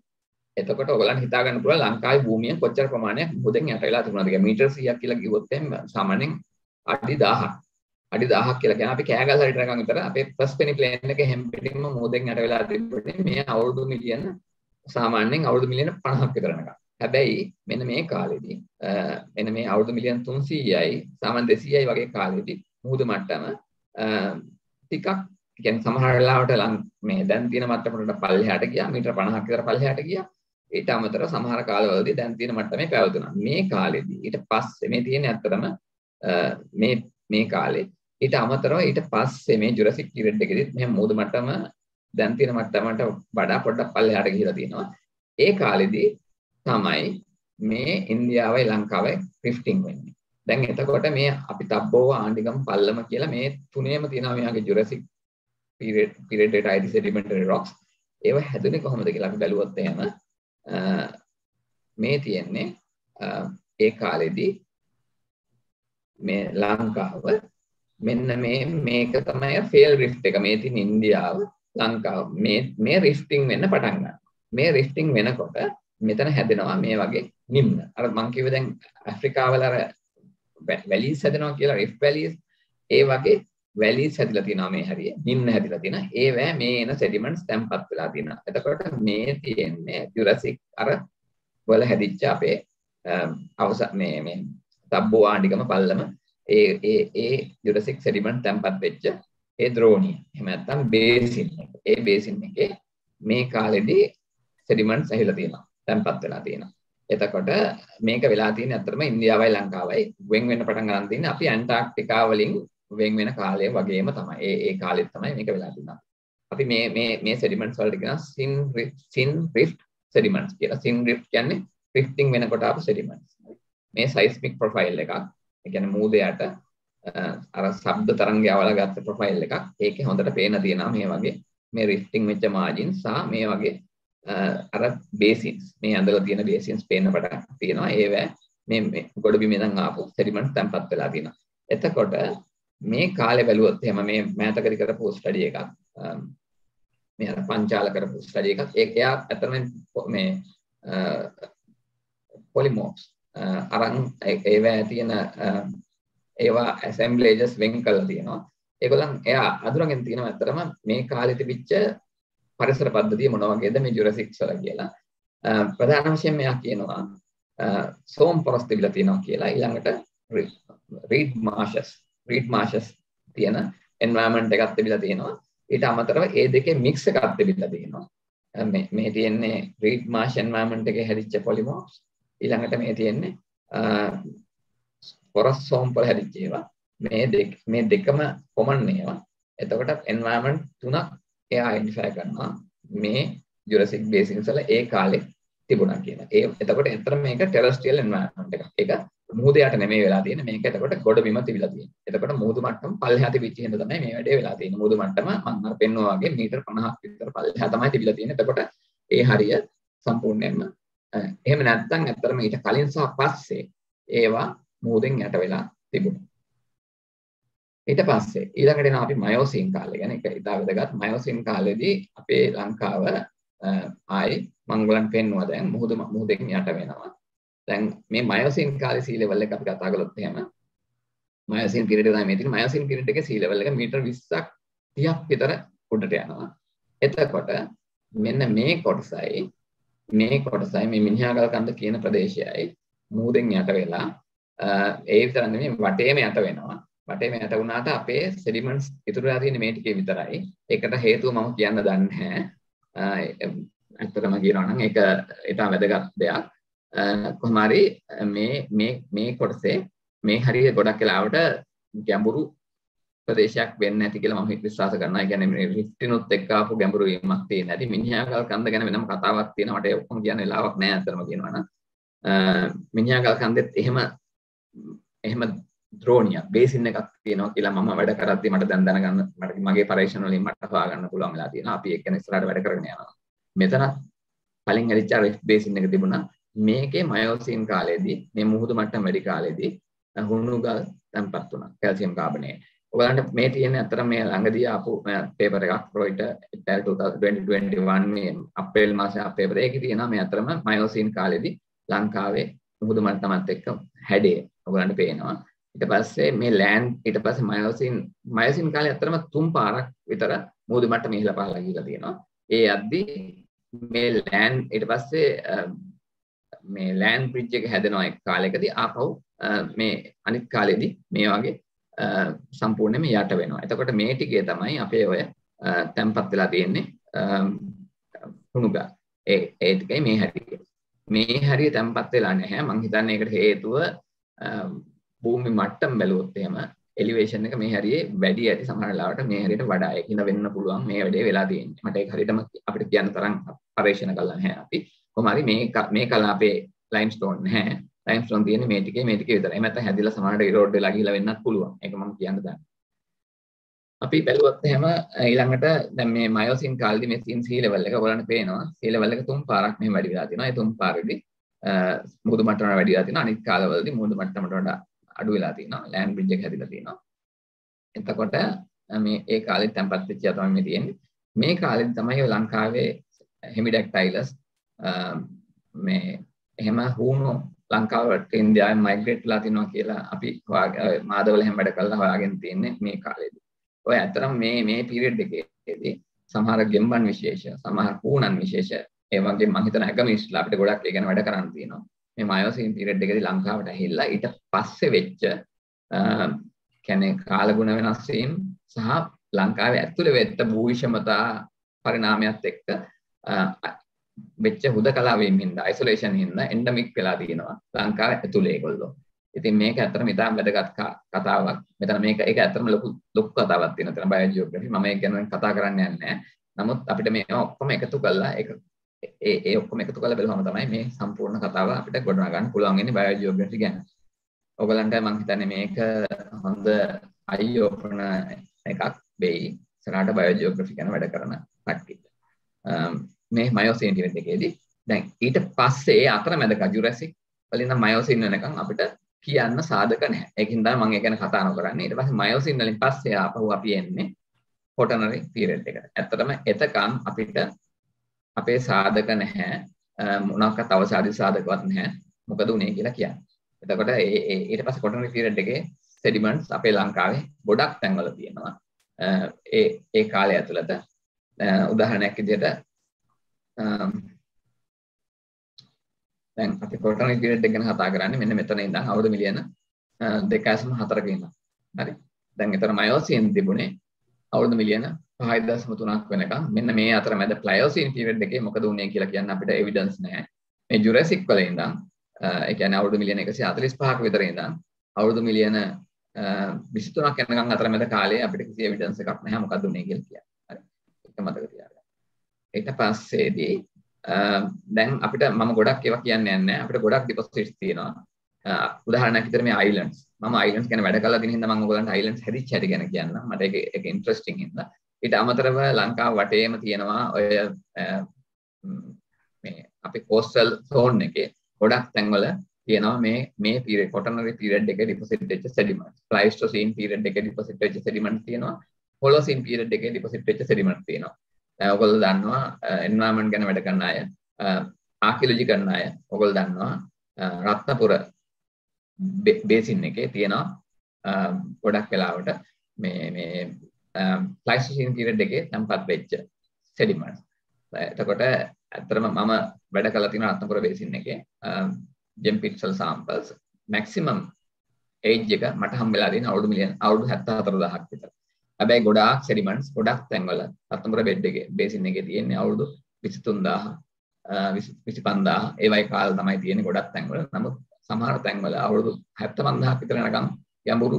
එතකොට ඔයගලන් හිතා ගන්න පුළුවන් ලංකාවේ භූමිය කොච්චර ප්‍රමාණයක් මුහුදෙන් යට වෙලා තිබුණාද කියලා. මීටර් 100ක් කියලා කිව්වොත් එහෙනම් සාමාන්‍යයෙන් අඩි 1000ක්. අඩි 1000ක් කියලා කියන අපි කෑගල් හරියට නිකන් විතර අපේ ෆස්ට් පෙනි ප්ලේන් එක හැම පිටින්ම මුහුදෙන් යට වෙලා තිබුණේ මේ අවුරුදු මිලියන සාමාන්‍යයෙන් අවුරුදු මිලියන 50ක් විතර නිකන්. හැබැයි මෙන්න මේ කාලෙදී මෙන්න මේ අවුරුදු මිලියන 300යි සාමාන්‍ය 200යි වගේ කාලෙදී මුහුද මට්ටම ටිකක් කියන්නේ සමහර වෙලාවට මේ දැන් තියෙන මට්ටමකට පල්ලෙහාට ගියා මීටර 50ක් විතර පල්ලෙහාට ගියා. ඊට අමතරව සමහර කාලවලදී දැන් තියෙන මට්ටමේ පැවතුණා. මේ කාලෙදී ඊට පස්සේ මේ තියෙන ඇත්තටම මේ මේ කාලේ ඊට අමතරව ඊට පස්සේ මේ ජුරසික් පීරියඩ් එකේදීත් මෙහෙම මුහුද මට්ටම දැන් තියෙන මට්ටමට වඩා පොඩ්ඩක් පල්ලෙහාට ගිහිලා තියෙනවා. ඒ කාලෙදී තමයි මේ ඉන්දියාවයි ලංකාවයි රිෆ්ටිං වෙන්නේ. දැන් එතකොට මේ අපි තබ්බෝව ආණ්ඩිගම් පල්ලම කියලා මේ තුනේම තියෙනවා. මෙයාගේ ජුරසික් පීරියඩ් පීරියඩ් එකට අයිති සෙඩිමෙන්ටරි රොක්ස්. ඒව හැදුනේ කොහොමද කියලා අපි බැලුවොත් එහෙම මේ තියෙන්නේ ඒ කාලෙදී මේ ලංකාව මෙන්න මේ මේක තමයි ෆේල් රිෆ්ට් එක මේ තියෙන ඉන්දියාව ලංකාව මේ මේ රිෆ්ටිං වෙන්න පටන් ගන්නවා. මේ රිෆ්ටිං වෙනකොට මෙතන හැදෙනවා මේ වගේ නිම්න. අර මං කිව්වේ දැන් ඇෆ්‍රිකාවල අර වැලීස් හැදෙනවා කියලා රිෆ් වැලීස් ඒ වගේ වැලීස් හැදිලා තියෙනවා මේ හරිය. නිම්න හැදිලා තියෙනවා. ඒවැ මේ එන සෙඩිමන්ට්ස් තැම්පත් වෙලා තියෙනවා. එතකොට මේ තියෙන්නේ ජුරසික් අර වල හැදිච්ච අපේ අවස මේ මේ තබ්බෝ ආණ්ඩිකම පල්ලම ඒ ඒ ඒ ජුරසික් සෙඩිමන්ට් තැම්පත් වෙච්ච ඒ ද්‍රෝණිය. එහෙම නැත්නම් බේසින් එක. ඒ බේසින් එකේ මේ කාලෙදී සෙඩිමන්ට්ස් ඇහිලා තියෙනවා. තැන්පත් වෙලා තියෙනවා. එතකොට මේක වෙලා තියෙන්නේ අත්‍තරම ඉන්දියාවයි ලංකාවයි වෙන් වෙන්න පටන් ගන්න තියෙන්නේ අපි ඇන්ටාර්ක්ටිකා වලින් වෙන් වෙන කාලය වගේම තමයි. ඒ ඒ කාලෙත් තමයි මේක වෙලා තියෙනවා. අපි මේ මේ මේ සෙඩිමන්ට්ස් වලට කියනවා සින් සින් රිෆ්ට් සෙඩිමන්ට්ස් කියලා. සින් රිෆ්ට් කියන්නේ රිෆ්ටිං වෙනකොට ආපු සෙඩිමන්ට්ස්. මේ සයිස්මික් ප්‍රොෆයිල් එකක්. ඒ කියන්නේ මූදයට අර ශබ්ද තරංගය අවලා ගත්ත ප්‍රොෆයිල් එකක්. ඒකේ හොඳට පේන තියෙනවා මේ වගේ මේ රිෆ්ටිං වෙච්ච මාජින් සහ මේ වගේ අර බේසින්ස් මේ ඇඳලා තියෙන බේසින්ස් පේන්න පටන් තියෙනවා ඒවැ මේ ගොඩබිම ඉඳන් ආපු සෙඩිමන්ට් තැම්පත් වෙලා තියෙනවා එතකොට මේ කාලේ බැලුවොත් එහෙම මේ මෑතකදී කරපු ස්ටඩි එකක් um, මේ අර පංචාල කරපු ස්ටඩි එකක් ඒක එයා අතරම මේ uh, පොලිමෝක්ස් uh, අරන් ඒවැ තියෙන uh, ඒවා ඇසෙම්බ්ලේජස් වෙන් කරලා තියෙනවා ඒගොල්ලන් එයා අඳුරගෙන තියෙනවා ඇත්තටම මේ කාලේ තිබිච්ච පරිසර පද්ධතිය මොන වගේද මේ ජුරසික්ස් වල කියලා. ප්‍රධාන වශයෙන් මෙයා කියනවා සෝම් පොරස් තිබිලා තියෙනවා කියලා. ඊළඟට රීඩ් මාෂස් රීඩ් මාෂස් තියෙන එන්වයරන්මන්ට් එකක් තිබිලා තියෙනවා. ඊට අමතරව ඒ දෙකේ මික්ස් එකක් තිබිලා තියෙනවා. මේ මේ තියෙන්නේ රීඩ් මාෂ් එන්වයරන්මන්ට් එකේ හැදිච්ච පොලිමර්ස්. ඊළඟට මේ තියෙන්නේ පොරස් සෝම් වල හැදිච්ච ඒවා. මේ දෙක මේ දෙකම කොමන් ඒවා. එතකොට එන්වයරන්මන්ට් තුනක් එයා අයිඩෙන්ටිෆයි කරනවා මේ ජුරසික් බේසින්ස් වල ඒ කාලේ තිබුණා කියලා. ඒ එතකොට ඇත්තට මේක ටෙරස්ට්‍රියල් එන්වයරන්මන්ට් එකක්. ඒක මුහුද යට නෙමෙයි වෙලා තියෙන්නේ. මේක එතකොට ගොඩ බිම තිබිලා තියෙන්නේ. එතකොට මුහුදු මට්ටම පල්ලෙහා තිබිච්ච හින්දා තමයි මේ වැඩේ වෙලා තියෙන්නේ. මුහුදු මට්ටම මම අර පෙන්නුවා වගේ මීටර් 50ක් විතර පල්ලෙහා තමයි තිබිලා තියෙන්නේ. එතකොට ඒ හරිය සම්පූර්ණයෙන්ම එහෙම නැත්නම් ඇත්තටම ඊට කලින් සහ පස්සේ ඒවා මුහුදෙන් යට වෙලා තිබුණා. ඊට පස්සේ ඊළඟට එනවා අපි මයෝසින් කාලය ගැන ඒක ඉතා වැදගත් මයෝසින් කාලෙදී අපේ ලංකාව ආයි මංගලන් පෙන්නවා දැන් මුහුද මුහුදෙන් යට වෙනවා දැන් මේ මයෝසින් කාලේ සී ලෙවල් එක අපි කතා කළොත් එහෙම මයෝසින් පීරියඩ් එක තමයි මේ තියෙන මයෝසින් පීරියඩ් එකේ සී ලෙවල් එක මීටර් 20ක් 30ක් විතර උඩට යනවා එතකොට මෙන්න මේ කොටසයි මේ කොටසයි මේ මිනිහාගල් කන්ද කියන ප්‍රදේශයයි මුහුදෙන් යට වෙලා ඒ විතර නෙමෙයි වටේම යට වෙනවා වටේම යට වුණාට අපේ සෙඩිමන්ට්ස් ඉතුරු වෙලා තියෙන්නේ මේ ටිකේ විතරයි. ඒකට හේතුව මම කියන්න දන්නේ නැහැ. ඇත්තටම කියනවා නම් ඒක ඊටම වැදගත් දෙයක්. කොහොම හරි මේ මේ මේ කොටසේ මේ හරිය ගොඩක් වෙලාවට ගැඹුරු ප්‍රදේශයක් වෙන්න ඇති කියලා මම විශ්වාස කරනවා. ඒ කියන්නේ මේ රිෆ්ටිනුත් එක්ක ආපු ගැඹුරු වීමක් තියෙන ඇති. මිනිහාගල් කන්ද ගැන වෙනම කතාවක් තියෙනවා. මට ඔක්කොම කියන්න වෙලාවක් නැහැ අතරම කියනවා නම්. මිනිහාගල් කන්දෙත් එහෙම එහෙම ද්‍රෝණියක් බේසින් එකක් තියෙනවා කියලා මම වැඩ කරද්දි මට දැන් දැනගන්න මට මගේ පරීක්ෂණ වලින් මට හොයාගන්න පුළුවන් වෙලා තියෙනවා. අපි ඒක ඉස්සරහට වැඩ කරගෙන යනවා. මෙතන කලින් ඇරිච්ච රිෆ් බේසින් එක තිබුණා. මේකේ මයෝසින් කාලේදී මේ මුහුදු මට්ටම වැඩි කාලේදී හුණු ගල් තැන්පත් වුණා. Calcium carbonate. ඔයගලන්ට මේ තියෙන අතර මේ ළඟදී ආපු පේපර් එකක් රොයිට 2021 මේ අප්‍රේල් මාසේ ආපු පේපර් එකේ තියෙනවා මේ අතරම මයෝසින් කාලෙදී ලංකාවේ මුහුදු මට්ටමත් එක්ක හැඩය ඔයගලන්ට පේනවා ඊට පස්සේ මේ ලෑන්ඩ් ඊට පස්සේ මයෝසින් මයෝසින් කාලේ අතරම තුන් පාරක් විතර මුහුදු මට්ටම ඉහළ පහළ ගිහිලා තියෙනවා ඒ අද්දි මේ ලෑන්ඩ් ඊට පස්සේ මේ ලෑන්ඩ් බ්‍රිජ් එක හැදෙනවා එක් කාලයකදී ආපහු මේ අනිත් කාලෙදී මේ වගේ සම්පූර්ණයෙන්ම යට වෙනවා. එතකොට මේ ටිකේ තමයි අපේ ඔය තැම්පත් වෙලා තියෙන්නේ හුණුග. ඒ ඒ ටිකයි මේ හැටිය. මේ හැරිය තැම්පත් වෙලා නැහැ. මං හිතන්නේ ඒකට හේතුව භූමි මට්ටම් බැලුවොත් එහෙම එලිවේෂන් එක මේ හැරියේ වැඩි ඇති සමහර වෙලාවට මේ හැරියට වඩා ඒකින්ද වෙන්න පුළුවන් මේ වැඩේ වෙලා තියෙන්නේ. මට ඒක හරියටම අපිට කියන්න තරම් පරීක්ෂණ කළා නැහැ අපි. කොහොම හරි මේ මේ කලාපේ ලයිම්ස්ටෝන් නැහැ. ලයිම්ස්ටෝන් තියෙන්නේ මේ ටිකේ මේ ටිකේ විතරයි. එහෙම නැත්නම් හැදිලා සමහරට ඉරෝඩ් වෙලා ගිහිලා වෙන්නත් පුළුවන්. ඒක මම කියන්න දන්නේ. අපි බැලුවොත් එහෙම ඊළඟට දැන් මේ මයෝසින් කාලේදී මේ සින් සී ලෙවල් එක ඔයගොල්ලන්ට පේනවා. සී ලෙවල් එක තුන් පාරක් මෙහෙම වැඩි වෙලා තියෙනවා. ඒ තුන් පාරෙදි මුහුදු මට්ටමට වැඩි වෙලා තියෙනවා. අනිත් කාලවලදී මුහුදු මට්ටමට වඩා අඩු වෙලා තියෙනවා. ලෑන්ඩ් බ්‍රිජ් එක හැදිලා තියෙනවා. එතකොට මේ ඒ කාලෙත් තැම්පත් වෙච්ච තමයි මේ තියෙන්නේ. මේ කාලෙදි තමයි ලංකාවේ හෙමිඩැක්ටයිලස් මේ එහෙම හුණු ලංකාවට ඉන්දියාවෙන් මයිග්‍රේට් වෙලා තිනවා කියලා අපි මාදවල හැම වැඩ කළා හොයාගෙන තියන්නේ මේ කාලේදී. ඔය ඇත්තටම මේ මේ පීරියඩ් එකේදී සමහර ගෙම්බන් විශේෂ, සමහර කූණන් විශේෂ, ඒ වගේ මම හිතන ඇගමිස්ලා අපිට ගොඩක් ඒ ගැන වැඩ කරන්න තියෙනවා. මේ මයෝසින් පීරියඩ් එකේදී ලංකාවට ඇහිලා ඊට පස්සේ වෙච්ච කියන්නේ කාලගුණ වෙනස් වීම සහ ලංකාවේ ඇතුළේ වෙච්ච භූවිෂමතා පරිණාමයත් එක්ක වෙච්ච හුදකලා වීම හින්දා අයිසොලේෂන් හින්දා එන්ඩමික් වෙලා තියෙනවා ලංකාව ඇතුලේ ඒගොල්ලෝ. ඉතින් මේක ඇත්තටම ඉතාම වැදගත් කතාවක්. මෙතන මේක ඒක ඇත්තටම ලොකු ලොකු කතාවක් තියෙනවා. එතන බයෝජියෝග්‍රැෆි මම ඒක ගැන කතා කරන්න යන්නේ නැහැ. නමුත් අපිට මේ ඔක්කොම එකතු කරලා ඒක ඒ ඒ ඔක්කොම එකතු කරලා බලුවම තමයි මේ සම්පූර්ණ කතාව අපිට ගොඩනගා ගන්න පුළුවන් වෙන්නේ බයෝජියෝග්‍රැෆි ගැන. ඔයගලන්ට මම හිතන්නේ මේක හොඳ අයි ඕපන එකක් වෙයි. ඉස්සරහට බයෝජියෝග්‍රැෆි ගැන වැඩ කරන කට්ටියට. මේ මයෝසින් ටිවෙන්ට් එකේදී දැන් ඊට පස්සේ ඒ අතරමැද ජුරැසික් වලින් නම් මයෝසින් වෙනකන් අපිට කියන්න සාධක නැහැ. ඒකින් තමයි මම ඒ ගැන කතා නොකරන්නේ. ඊට පස්සේ මයෝසින් වලින් පස්සේ ආපහු අපි එන්නේ කොටනරි පීරියඩ් එකට. ඇත්තටම එතකන් අපිට අපේ සාධක නැහැ. මොනවාක්වත් අවසාදි සාධකවත් නැහැ. මොකද උනේ කියලා කියන්නේ. එතකොට ඒ ඊට පස්සේ කොටනරි පීරියඩ් එකේ සෙඩිමන්ට්ස් අපේ ලංකාවේ ගොඩක් තැන්වල තියෙනවා. ඒ ඒ කාලය ඇතුළත උදාහරණයක් විදිහට දැන් අපි ප්‍රෝටෝනික් පීරියඩ් එක ගැන කතා කරන්නේ මෙන්න මෙතන ඉඳන් අවුරුදු මිලියන 2.4ක ඉඳන්. හරි. දැන් එතන මයෝසින් තිබුණේ අවුරුදු මිලියන 5.3ක් වෙනකම්. මෙන්න මේ අතරමැද ප්ලයෝසින් පීරියඩ් එකේ මොකද වුනේ කියලා කියන්න අපිට එවිඩන්ස් නැහැ. මේ ජුරැසික් වල ඉඳන් ඒ කියන්නේ අවුරුදු මිලියන 145ක විතර ඉඳන් අවුරුදු මිලියන 23ක් යනකම් අතරමැද කාලේ අපිට කිසි එවිඩන්ස් එකක් නැහැ මොකද වුනේ කියලා කියන්නේ. හරි. ඒක මතක තියාගන්න. ඊට පස්සේදී දැන් අපිට මම ගොඩක් ඒවා කියන්නේ නැහැ අපිට ගොඩක් ඩිපොසිට්ස් තියෙනවා. උදාහරණයක් විතර මේ අයිලන්ඩ්ස් මම අයිලන්ඩ්ස් ගැන වැඩ කරලා තියෙන හින්දා මම ඔයගලන්ට අයිලන්ඩ්ස් හැදිච්ච හැටි ගැන කියන්නම්. මට ඒක ඒක ඉන්ටරෙස්ටිං හින්දා. ඊට අමතරව ලංකාව වටේම තියෙනවා ඔය මේ අපි කෝස්ටල් සෝන් එකේ ගොඩක් තැන්වල තියෙනවා මේ මේ පීරියඩ් කොටනරි පීරියඩ් එකේ ඩිපොසිට් වෙච්ච සෙඩිමන්ට් ප්ලයිස්ටෝසීන් පීරියඩ් එකේ ඩිපොසිට් වෙච්ච සෙඩිමන්ට් තියෙනවා. හොලෝසීන් පීරියඩ් එකේ ඩිපොසිට් වෙච්ච සෙඩිමන්ට් තියෙනවා. ඔගොල්ලෝ දන්නවා එන්වයරන්මන්ට් ගැන වැඩ කරන අය ආකියොලොජි කරන අය ඔගොල්ලෝ දන්නවා රත්නපුර බේසින් එකේ තියෙනවා ගොඩක් වෙලාවට මේ මේ ප්ලයිස්ටෝසීන් පීරියඩ් එකේ තැන්පත් වෙච්ච සෙඩිමන්ට්ස්. එතකොට ඇත්තටම මම වැඩ කළා තියෙන රත්නපුර බේසින් එකේ gem pixel samples maximum age එක මට හම්බෙලා තියෙන අවුරුදු මිලියන අවුරුදු 74000ක් විතර. හැබැයි ගොඩාක් සෙඩිමන්ට්ස් ගොඩක් තැන්වල රත්නපුර බෙඩ් එකේ බේසින් එකේ තියෙන්නේ අවුරුදු 23000 25000 ඒ වගේ කාල තමයි තියෙන්නේ ගොඩක් තැන්වල. නමුත් සමහර තැන්වල අවුරුදු 75000ක් විතර යනකම් ගැඹුරු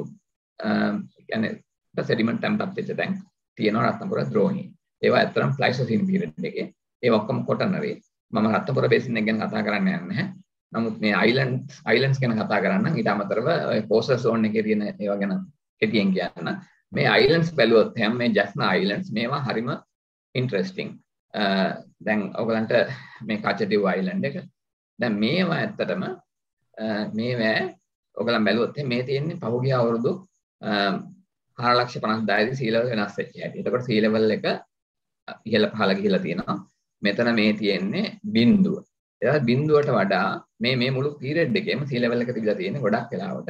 කියන්නේ සෙඩිමන්ට් තැන්පත් වෙච්ච තැන් තියෙනවා රත්නපුර ද්‍රෝණියේ. ඒවා ඇත්තටම ප්ලයිසෝසීන් පීරියඩ් එකේ ඒ ඔක්කොම කොටනරේ. මම රත්නපුර බේසින් එක ගැන කතා කරන්න යන්නේ නැහැ. නමුත් මේ අයිලන්ඩ් අයිලන්ඩ්ස් ගැන කතා කරන්න ඊට අමතරව ඔය කෝස්ටල් සෝන් එකේ තියෙන ඒවා ගැන කෙටියෙන් කියන්න. මේ අයිලන්ඩ්ස් බැලුවොත් හැම මේ ජැෆ්නා අයිලන්ඩ්ස් මේවා හරිම ඉන්ටරෙස්ටිං. දැන් ඔයගලන්ට මේ කචටිව් අයිලන්ඩ් එක. දැන් මේවා ඇත්තටම මේවා ඔයගලන් බැලුවොත් මේ තියෙන්නේ පහුගිය අවුරුදු 450000 දී සී ලෙවල් වෙනස් වෙච්ච හැටි. එතකොට සී ලෙවල් එක ඉහළ පහළ ගිහිලා තියෙනවා. මෙතන මේ තියෙන්නේ බිඳුව. එයා බිඳුවට වඩා මේ මේ මුළු පීරියඩ් එකේම සී ලෙවල් එක තිබිලා තියෙන්නේ ගොඩක් වෙලාවට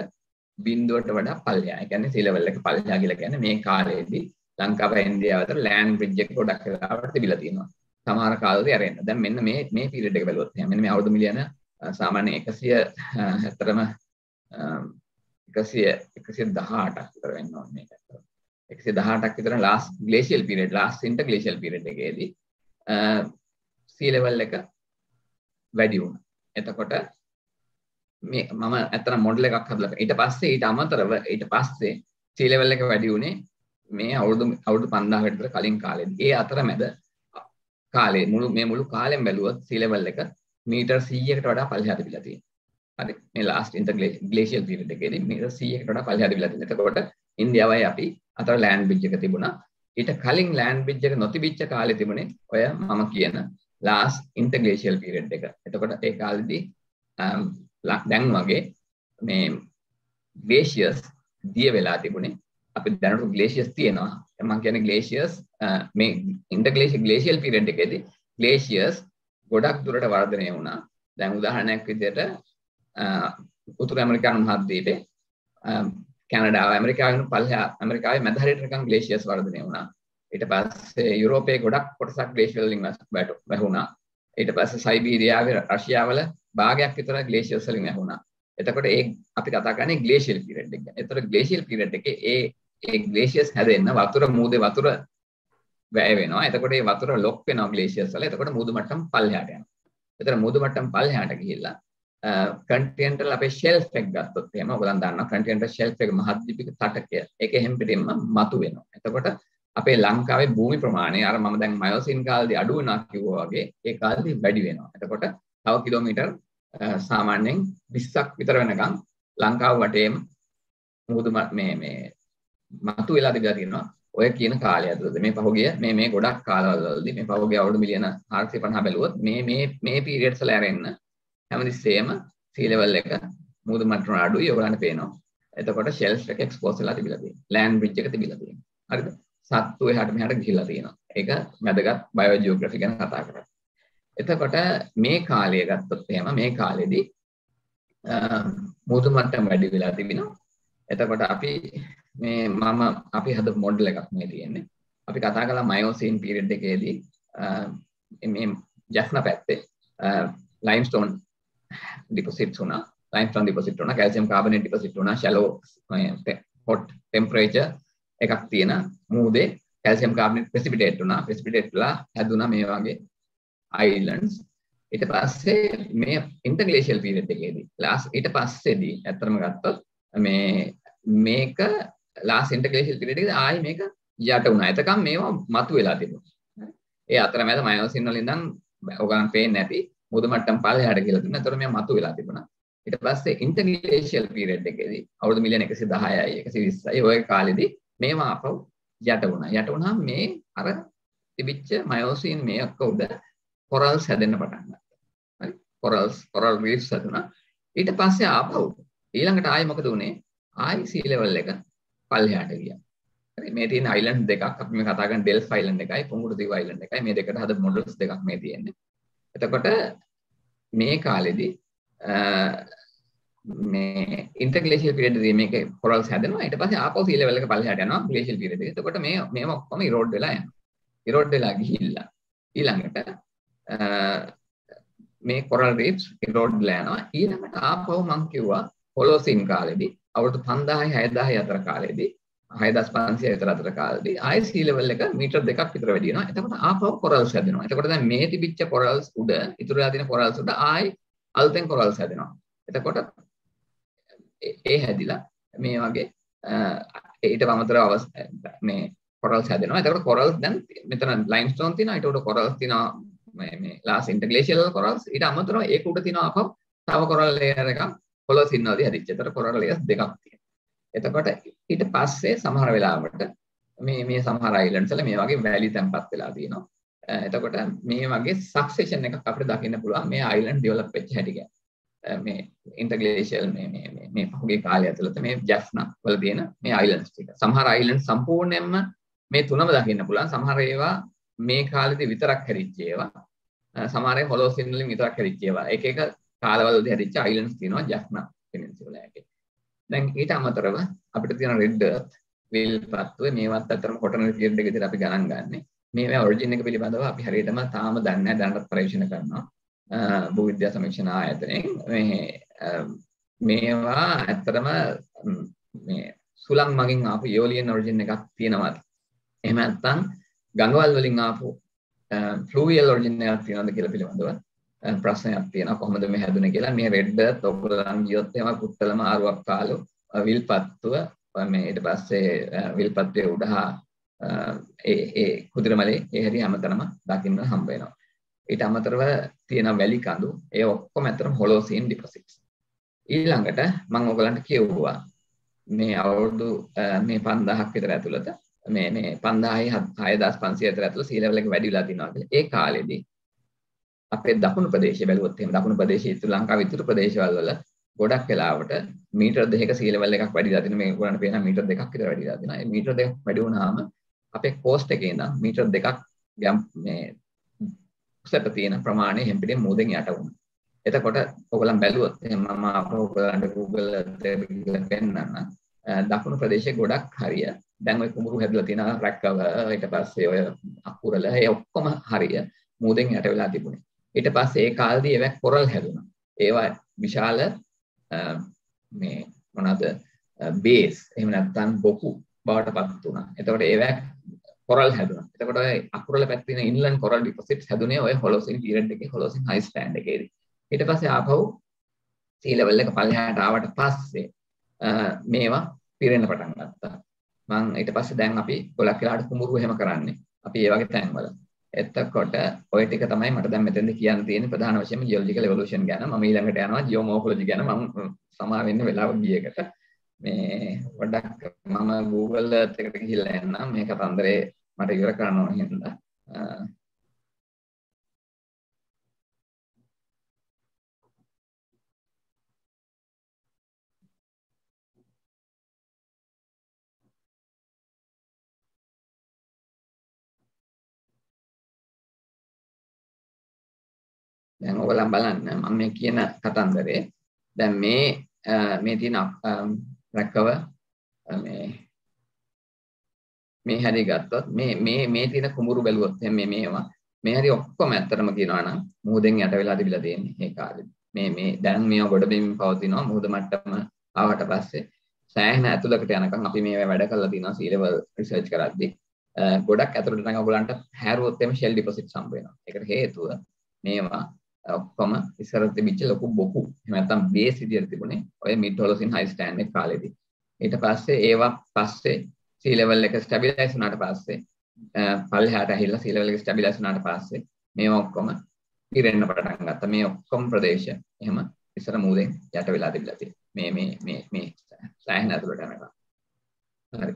බිඳුවට වඩා පල්ලෙහා. ඒ කියන්නේ සී ලෙවල් එක පල්ලෙහා කියලා කියන්නේ මේ කාලේදී ලංකාව ඉන්දියාව අතර ලෑන්ඩ් බ්‍රිජ් එක ගොඩක් වෙලාවට තිබිලා තියෙනවා. සමහර කාලවලදී අරෙන්න. දැන් මෙන්න මේ මේ පීරියඩ් එක බැලුවොත් මෙන්න මේ අවුරුදු මිලියන සාමාන්‍ය 100 ඇත්තටම 100 118ක් විතර වෙන්න ඕනේ මේක. 118ක් විතර last glacial period last interglacial period එකේදී සී ලෙවල් එක වැඩි වුණා. එතකොට මේ මම ඇත්තට මොඩල් එකක් හදලා ඊට පස්සේ ඊට අමතරව ඊට පස්සේ සී ලෙවල් එක වැඩි වුණේ මේ අවුරුදු අවුරුදු 5000කට විතර කලින් කාලෙදී. ඒ අතරමැද කාලේ මුළු මේ මුළු කාලෙම බැලුවොත් සී ලෙවල් එක මීටර් 100කට වඩා පල්ලෙහාට තිබිලා තියෙනවා. හරි මේ ලාස්ට් ඉන්ටර් ග්ලේෂියල් පීරියඩ් එකේදී මීටර් 100කට වඩා පල්ලෙහාට තිබිලා තියෙනවා. එතකොට ඉන්දියාවයි අපි අතර ලෑන්ඩ් බ්‍රිජ් එක තිබුණා. ඊට කලින් ලෑන්ඩ් බ්‍රිජ් එක නොතිබිච්ච කාලේ තිබුණේ ඔය මම කියන ලාස් ඉන්ටග්ලේශල් පිරෙඩ් එක එතකොට ඒ කාලෙදී දැන් වගේ මේ ග්ලේෂියස් දිය වෙලා තිබුණේ. අපි දැනට ග්ලේෂියස් තියෙනවා. මම කියන්නේ ග්ලේෂියස් මේ ඉන්ටග්ලේෂ ග්ලේෂියල් පිරෙඩ් එකේදී ග්ලේෂියස් ගොඩක් දුරට වර්ධනය වුණා. දැන් උදාහරණයක් විදිහට උතුරු ඇමරිකානු මහද්වීපේ කැනඩාව ඇමරිකාවෙන් පල්ලෙහා ඇමරිකාවේ මැද හරියට නිකන් ග්ලේෂියස් වර්ධනය වුණා. ඊට පස්සේ යුරෝපයේ ගොඩක් කොටසක් ග්ලේෂියල් වලින් වැහුණා. ඊට පස්සේ සයිබීරියාවේ රෂ්‍යාවල භාගයක් විතර ග්ලේෂියල්ස් වලින් වැහුණා එතකොට ඒ අපි කතා කරන්නේ ග්ලේෂියල් පීරියඩ් එක ගැන. එතකොට ග්ලේෂියල් පීරියඩ් එකේ ඒ ඒ ග්ලේෂියර්ස් හැදෙන්න වතුර මූදේ වතුර වැය වෙනවා. එතකොට ඒ වතුර ලොක් වෙනවා ග්ලේෂියර්ස් වල. එතකොට මූදු මට්ටම පල්ලෙහාට යනවා. එතන මූදු මට්ටම පල්ලෙහාට ගිහිල්ලා කන්ටිනෙන්ටල් අපේ ෂෙල්ෆ් එක ගත්තොත් එහෙම ඔයගොල්ලන් දන්නවා කන්ටිනෙන්ටල් ෂෙල්ෆ් එක මහද්වීපික තටකය. ඒක එහෙම් පිටින්ම මතු වෙනවා. එතකොට අපේ ලංකාවේ භූමි ප්‍රමාණය අර මම දැන් මයෝසින් කාලේදී අඩු වෙනවා කිව්වා වගේ ඒ කාලේදී වැඩි වෙනවා. එතකොට තව කිලෝමීටර් සාමාන්‍යයෙන් 20ක් විතර වෙනකන් ලංකාව වටේම මුහුදු මේ මේ මතු වෙලා තිබිලා තියෙනවා. ඔය කියන කාලය ඇතුළත මේ පහුගිය මේ මේ ගොඩක් කාලවලදී මේ පහුගිය අවුරුදු මිලියන 450 බැලුවොත් මේ මේ මේ පීරියඩ්ස් වල ඇරෙන්න හැමතිස්සෙම සී ලෙවල් එක මුහුදු මට්ටම අඩුයි ඔයගලන්ට පේනවා. එතකොට ෂෙල්ෆ් එක එක්ස්පෝස් වෙලා තිබිලා තියෙනවා. ලෑන්ඩ් බ්‍රිජ් එක තිබිලා තියෙනවා. හරිද? සත්තු එහාට මෙහාට ගිහිල්ලා තියෙනවා. ඒක වැදගත් බයෝජියෝග්‍රැෆි ගැන කතා කරා. එතකොට මේ කාලය ගත්තොත් එහෙම මේ කාලෙදී මුහුදු මට්ටම වැඩි වෙලා තිබෙනවා. එතකොට අපි මේ මම අපි හදපු මොඩල් එකක් මේ තියෙන්නේ. අපි කතා කළා මයෝසීන් පීරියඩ් එකේදී මේ ජැෆ්නා පැත්තේ ලයිම්ස්ටෝන් ඩිපොසිට්ස් වුණා. ලයිම්ස්ටෝන් ඩිපොසිට් වුණා, කැල්සියම් කාබනේට් ඩිපොසිට් වුණා, ෂැලෝ හොට් ටෙම්පරේචර් එකක් තියෙන මූදේ කැල්සියම් කාබනේට් ප්‍රෙසිපිටේට් වුණා. ප්‍රෙසිපිටේට් වෙලා හැදුනා මේ වගේ අයිලන්ඩ්ස් ඊට පස්සේ මේ ඉන්ටර්ග්ලේෂියල් පීරියඩ් එකේදී ලාස් ඊට පස්සේදී ඇත්තටම ගත්තොත් මේ මේක ලාස් ඉන්ටර්ග්ලේෂියල් පීරියඩ් එකේදී ආයි මේක යට වුණා. එතකම් මේවා මතුවෙලා තිබුණා. ඒ අතරමැද මයෝසින් වල ඉඳන් ඔයගලන් පේන්නේ නැති මුද මට්ටම් පල්ලෙහාට කියලා තිබුණා. ඒතර මේ මතුවෙලා තිබුණා. ඊට පස්සේ ඉන්ටර්ග්ලේෂියල් පීරියඩ් එකේදී අවුරුදු මිලියන 110යි 120යි ওই කාලෙදී මේවා අපව යට වුණා. යට වුණාම මේ අර තිබිච්ච මයෝසින් මේ ඔක්ක උඩ කොරල්ස් හැදෙන්න පටන් ගත්තා. හරි? කොරල්ස් කොරල් රීෆ්ස් හැදුනා. ඊට පස්සේ ආපහු ඊළඟට ආයි මොකද උනේ? ආයි සී ලෙවල් එක පල්ලෙහාට ගියා. හරි මේ තියෙන අයිලන්ඩ් දෙකක් අපි මේ කතා කරන ඩෙල්ෆ් අයිලන්ඩ් එකයි පොඟුරු දිව අයිලන්ඩ් එකයි මේ දෙකට හද මොඩල්ස් දෙකක් මේ තියෙන්නේ. එතකොට මේ කාලෙදී මේ ඉන්ටර්ග්ලේෂියල් පීරියඩ් එකේ මේක කොරල්ස් හැදෙනවා ඊට පස්සේ ආපහු සී ලෙවල් එක පල්ලෙහාට යනවා ග්ලේෂියල් පීරියඩ් එකේ. එතකොට මේ මේව ඔක්කොම ඉරෝඩ් වෙලා යනවා. ඉරෝඩ් වෙලා ගිහිල්ලා ඊළඟට මේ කොරල් රීෆ්ස් ඉරෝඩ් වෙලා යනවා. ඊළඟට ආපහු මම කිව්වා හොලෝසින් කාලෙදී අවුරුදු 5000 6000 අතර කාලෙදී 6500 විතර අතර කාලෙදී ආයි සී ලෙවල් එක මීටර් දෙකක් විතර වැඩි වෙනවා. එතකොට ආපහු කොරල්ස් හැදෙනවා. එතකොට දැන් මේ තිබිච්ච කොරල්ස් උඩ ඉතුරු වෙලා තියෙන කොරල්ස් උඩ ආයි අලුතෙන් කොරල්ස් හැදෙනවා. එතකොට ඒ හැදිලා මේ වගේ ඊට අමතරව මේ කොරල්ස් හැදෙනවා. එතකොට කොරල්ස් දැන් මෙතන ලයිම්ස්ටෝන් තියෙනවා. ඊට උඩ කොරල්ස් තියෙනවා මේ මේ ලාස් ඉන්ටර්ග්ලේෂියල් කොරල්ස්. ඊට අමතරව ඒක උඩ තියෙනවා අපව තව කොරල් ලේයර් එකක් පොළොස් ඉන්නවාදී හැදිච්ච. එතකොට කොරල් ලේයර්ස් දෙකක් තියෙනවා. එතකොට ඊට පස්සේ සමහර වෙලාවට මේ මේ සමහර අයිලන්ඩ්ස් වල මේ වගේ වැලි තැන්පත් වෙලා තියෙනවා. එතකොට මේ වගේ සක්සෙෂන් එකක් අපිට දකින්න පුළුවන් මේ අයිලන්ඩ් ඩෙවලොප් වෙච්ච හැටි ගැන. මේ ඉන්ටග්ලේෂල් මේ මේ මේ මේ පහුගිය කාලය ඇතුළත මේ ජැෆ්නා වල තියෙන මේ අයිලන්ඩ්ස් ටික. සමහර අයිලන්ඩ් සම්පූර්ණයෙන්ම මේ තුනම දකින්න පුළුවන්. සමහර ඒවා මේ කාලෙදි විතරක් හැදිච්ච ඒවා. සමහර ඒවා හොලෝසින් වලින් විතරක් හැදිච්ච ඒවා. එක එක කාලවලදී හැදිච්ච අයිලන්ඩ්ස් තියෙනවා ජැෆ්නා පෙනින්සියුලා එකේ. දැන් ඊට අමතරව අපිට තියෙන රෙඩ් අර්ත් විල්පත්තුව මේවත් අතරම කොටනරි පීරියඩ් එක විදිහට අපි ගණන් ගන්නෙ. මේවා ඔරිජින් එක පිළිබඳව අපි හරියටම තාම දන්නේ නැහැ දැනට පරීක්ෂණ කරනවා. භූවිද්‍යා සමීක්ෂණ ආයතනයෙන් මේ මේවා ඇත්තටම මේ සුළං මගින් ආපු යෝලියන් ඔරිජින් එකක් තියෙනවද? එහෙම නැත්නම් ගඟවල් වලින් ආපු ෆ්ලූවියල් ඔරිජින් එකක් තියෙනවද කියලා පිළිබඳව ප්‍රශ්නයක් තියෙනවා. කොහොමද මේ හැදුනේ කියලා. මේ රෙඩ් ඔයගොල්ලන් ගියොත් එහෙම කුට්ටලම ආරුවක් කාලු විල්පත්තුව මේ ඊට පස්සේ විල්පත්තුවේ උඩහා ඒ ඒ කුදිරමලේ ඒ හැටි හැමතැනම දකින්න හම්බ වෙනවා. ඊට අමතරව තියෙන වැලි කඳු ඒ ඔක්කොම ඇත්තටම හොලෝසීන් ඩිපොසිට්ස් ඊළඟට මම ඔයගලන්ට කියවුවා මේ අවුරුදු මේ 5000ක් විතර ඇතුළත මේ මේ 5000යි 6500 විතර ඇතුළත සී ලෙවල් එක වැඩි වෙලා තියෙනවා කියලා. ඒ කාලෙදී අපේ දකුණු ප්‍රදේශය බැලුවොත් එහෙම දකුණු ප්‍රදේශයේ ශ්‍රී ලංකාවේ ඉතුරු ප්‍රදේශවල වල ගොඩක් වෙලාවට මීටර් දෙකක සී ලෙවල් එකක් වැඩිලා තියෙනවා. මේ උගලන්ට පේන මීටර් දෙකක් විතර වැඩිලා තියෙනවා. ඒ මීටර් දෙකක් වැඩි වුණාම අපේ කෝස්ට් එකේ ඉඳන් මීටර් දෙකක් මේ උසට තියෙන ප්‍රමාණය හැම්පිටින් මූදෙන් යට වුණා. එතකොට ඔයගොල්ලන් බැලුවොත් එහෙනම් මම ඔයගොල්ලන්ට Google එකේ පෙන්නන්න දකුණු ප්‍රදේශයේ ගොඩක් හරිය දැන් ওই කුඹුරු හැදලා තියෙන රැක්කව ඊට පස්සේ ඔය අකුරල ඒ ඔක්කොම හරිය මූදෙන් යට වෙලා තිබුණේ. ඊට පස්සේ ඒ කාලේදී ඒවා කොරල් හැදුනා. ඒවා විශාල මේ මොනවාද බේස් එහෙම නැත්නම් බොකු බවට පත් වුණා. එතකොට ඒවා කොරල් හැදුනා. එතකොට ඔය අකුරල පැත්තේ තියෙන ඉන්ලන්ඩ් කොරල් ඩිපොසිට්ස් හැදුනේ ඔය හොලොසින් පීරියඩ් එකේ හොලොසින් හයි ස්ටෑන්ඩ් එකේදී. ඊට පස්සේ ආපහු සී ලෙවල් එක පල්ලෙහාට ආවට පස්සේ මේවා පිරෙන්න පටන් ගත්තා. මම ඊට පස්සේ දැන් අපි ගොඩක් වෙලාවට කුඹුරු එහෙම කරන්නේ. අපි ඒ වගේ තැන්වල. එතකොට ඔය ටික තමයි මට දැන් මෙතෙන්ද කියන්න තියෙන්නේ ප්‍රධාන වශයෙන්ම ජියොලොජිකල් එවොලුෂන් ගැන. මම ඊළඟට යනවා ජියෝමෝර්ෆොලොජි ගැන. මම සමා වෙන්න වෙලාව ගියකට මේ පොඩ්ඩක් මම Google Earth එකට ගිහිල්ලා එන්නම් මේ කතන්දරේ මට ඉවර කරන්න ඕන හින්දා දැන් ඔයගොල්ලන් බලන්න මම මේ කියන කතන්දරේ දැන් මේ මේ තියෙන රැකව මේ මේ හැරි ගත්තොත් මේ මේ මේ තියෙන කුඹුරු බැලුවොත් මේ මේවා මේ හැරි ඔක්කොම ඇත්තටම කියනවා නම් මුහුදෙන් යට වෙලා තිබිලා තියෙන්නේ ඒ කාලේ. මේ මේ දැන් මේවා ගොඩ බිමින් පවතිනවා මුහුද මට්ටම ආවට පස්සේ. සෑහෙන ඇතුළකට යනකම් අපි මේවා වැඩ කරලා තියෙනවා සී ලෙවල් රිසර්ච් කරද්දී ගොඩක් ඇතුළට නම් ඔයගලන්ට හැරුවොත් එimhe ෂෙල් ඩිපොසිට්ස් හම්බ වෙනවා. ඒකට හේතුව මේවා ඔක්කොම ඉස්සර තිබිච්ච ලොකු බොකු එහෙම නැත්නම් බේස් විදියට තිබුණේ ඔය මිඩ් හොලොසින් හයි ස්ටෑන්ඩ් එක කාලෙදී. ඊට පස්සේ ඒවා පස්සේ සී ලෙවල් එක ස්ටැබිලයිස් වුණාට පස්සේ පල්ලෙහාට ඇහිලා සී ලෙවල් එක ස්ටැබිලයිස් වුණාට පස්සේ මේවා ඔක්කොම පිරෙන්න පටන් ගත්තා. මේ ඔක්කොම ප්‍රදේශ එහෙම ඉස්සර මූලෙන් යට වෙලා තිබිලා තියෙනවා. මේ මේ මේ මේ සෑහෙන ඇතුළට යනවා. හරි.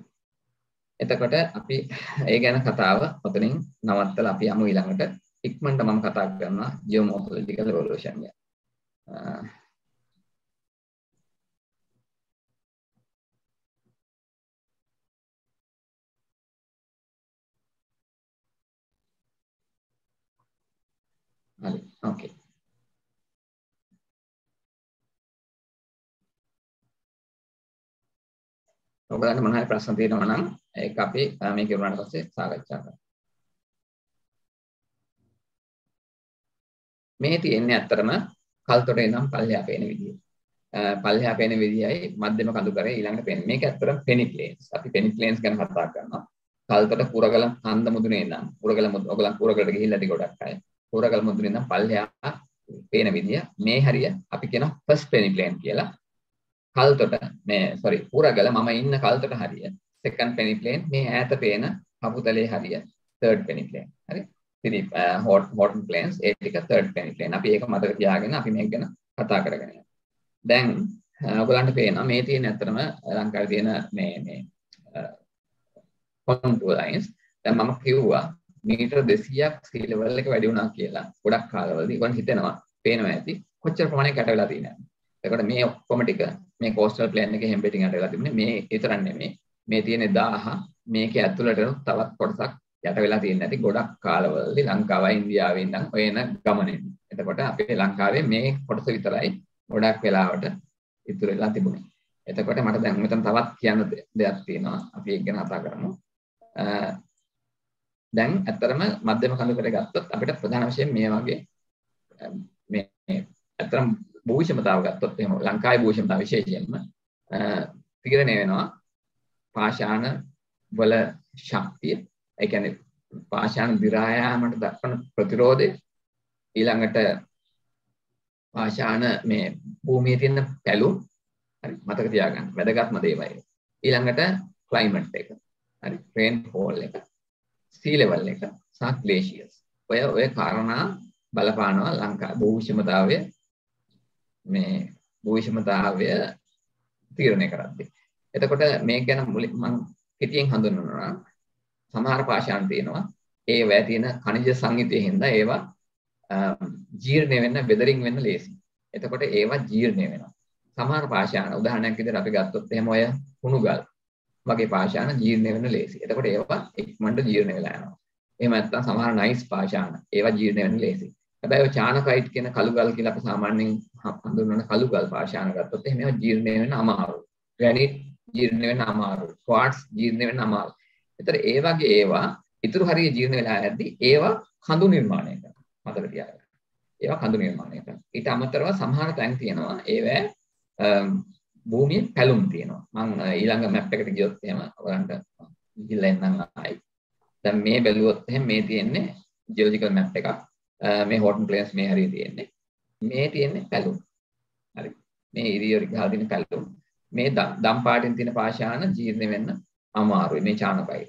එතකොට අපි ඒ ගැන කතාව ඔතනින් නවත්තලා අපි යමු ඊළඟට ඉක්මනට මම කතා කරනවා ජියෝමෝර්ෆොලොජිකල් එවොලුෂන් ගැන. හරි ඕකේ. ඔයගලන්ට මොන හරි ප්‍රශ්න තියෙනවා නම් ඒක අපි මේක ඉවරනට පස්සේ සාකච්ඡා කරමු. මේ තියෙන්නේ ඇත්තටම කල්තොට ඉඳන් පල්ලෙහා පේන විදිය. පල්ලෙහා පේන විදිහයි මධ්‍යම කඳුකරේ ඊළඟට පේන මේක ඇත්තටම පෙනි ප්ලේන්ස් අපි පෙනි ප්ලේන්ස් ගැන කතා කරනවා. කල්තොට කුරගල හන්ද මුදුනේ ඉඳන් කුරගල මුදුන ඔයගලන් කුරගලට ගිහිල්ලා ඇති ගොඩක් අය. කුරගල මුදුනේ ඉඳන් පල්ලෙහා පේන විදිය. මේ හරිය අපි කියන ෆස්ට් පෙනි ප්ලේන් කියලා. කල්තොට මේ සොරි කුරගල මම ඉන්න කල්තොට හරිය. සෙකන්ඩ් පෙනි ප්ලේන් මේ ඈත පේන කපුතලේ හරිය. තර්ඩ් පෙනි ප්ලේන් හරි? ඉතින් හොට් හොටන් ප්ලේන්ස් ඒ ටික තර්ඩ් පෙනි ප්ලේන් අපි ඒක මතක තියාගෙන අපි මේක ගැන කතා කරගෙන යනවා. දැන් uh, ඔයගලන්ට පේනවා මේ තියෙන ඇත්තටම uh, ලංකාවේ තියෙන මේ මේ uh, contour lines. දැන් මම කිව්වා මීටර 200ක් sea level එක වැඩි වුණා කියලා. ගොඩක් කාලවලදී ඔයගොල්ලන් හිතනවා පේනවා ඇති කොච්චර ප්‍රමාණයක් යට වෙලා තියෙනවද? එතකොට මේ ඔක්කොම ටික මේ coastal plain එකේ හැම්බෙටින් යට වෙලා තිබුණේ මේ විතරක් නෙමෙයි මේ තියෙන 1000 මේකේ ඇතුළට තවත් කොටසක් යට වෙලා තියෙන නැති ගොඩක් කාලවලදී ලංකාවයි ඉන්දියාවේ ඉඳන් ඔයන ගමනේ. එතකොට අපේ ලංකාවේ මේ කොටස විතරයි ගොඩක් වෙලාවට ඉතුරු වෙලා තිබුණේ. එතකොට මට දැන් මෙතන තවත් කියන්න දෙයක් තියෙනවා. අපි ඒක ගැන කතා කරමු. දැන් ඇත්තරම මධ්‍යම කඳුකට ගත්තොත් අපිට ප්‍රධාන වශයෙන් මේ වගේ මේ ඇත්තරම භූෂමතාව ගත්තොත් එහෙම ලංකාවේ භූෂමතාව විශේෂයෙන්ම තීරණය වෙනවා. පාෂාණ වල ශක්තිය ඒ කියන්නේ පාෂාණ දිරා යාමට දක්වන ප්‍රතිරෝධය. ඊළඟට පාෂාණ මේ භූමියේ තියෙන පැලුම් හරි මතක තියාගන්න. වැදගත්ම දේවල්. ඊළඟට ක්ලයිමට් එක. හරි රේන්ෆෝල් එක. සී ලෙවල් එක. සහ ග්ලේෂියර්ස් ඔය ඔය කාරණා බලපානවා ලංකා භූවිෂමතාවය මේ භූවිෂමතාවය තීරණය කරද්දී. එතකොට මේක ගැන මුලින් මම කෙටියෙන් හඳුන්වනවා. සමහර පාෂාණ තියෙනවා ඒ වැය තියෙන ಖನಿජ සංයුතිය හින්දා ඒවා ජීර්ණය වෙන්න වෙදරින් වෙන්න ලේසි. එතකොට ඒවා ජීර්ණය වෙනවා. සමහර පාෂාණ උදාහරණයක් විදිහට අපි ගත්තොත් එහෙම ඔය කුණු ගල් වගේ පාෂාණ ජීර්ණය වෙන්න ලේසි. එතකොට ඒවා ඉක්මනට ජීර්ණය වෙලා යනවා. එහෙම නැත්නම් සමහර නයිස් පාෂාණ ඒවා ජීර්ණය වෙන්න ලේසි. හැබැයි ඔය චානකයිට් කියන කළු ගල් කියලා අපි සාමාන්‍යයෙන් හඳුන්වන කළු ගල් පාෂාණ ගත්තොත් එහෙම ඒවා ජීර්ණය වෙන්න අමාරුයි. ග්‍රැනයිට් ජීර්ණය වෙන්න අමාරුයි. ක්වාට්ස් ජීර්ණය වෙන්න අමාරුයි. ඒතර ඒ වගේ ඒවා ඉතුරු හරිය ජීර්ණ වෙලා යද්දී ඒවා කඳු නිර්මාණය කරනවා. මතක තියාගන්න. ඒවා කඳු නිර්මාණය කරනවා. ඊට අමතරව සමහර තැන් තියෙනවා ඒවැ භූමියේ පැලුම් තියෙනවා. මම ඊළඟ මැප් එකට ගියොත් එහෙම ඔයගලන්ට ගිහිල්ලා එන්නම් ආයි. දැන් මේ බැලුවොත් එහෙම මේ තියෙන්නේ ජියොලොජිකල් මැප් එකක්. මේ හොටන් ප්ලේන්ස් මේ හරිය තියෙන්නේ. මේ තියෙන්නේ පැලුම්. හරි. මේ ඉරියොරි ගහලා තියෙන පැලුම්. මේ දම් පාටින් තියෙන පාෂාණ ජීර්ණ වෙන්න අමාරුයි මේ චානකයි.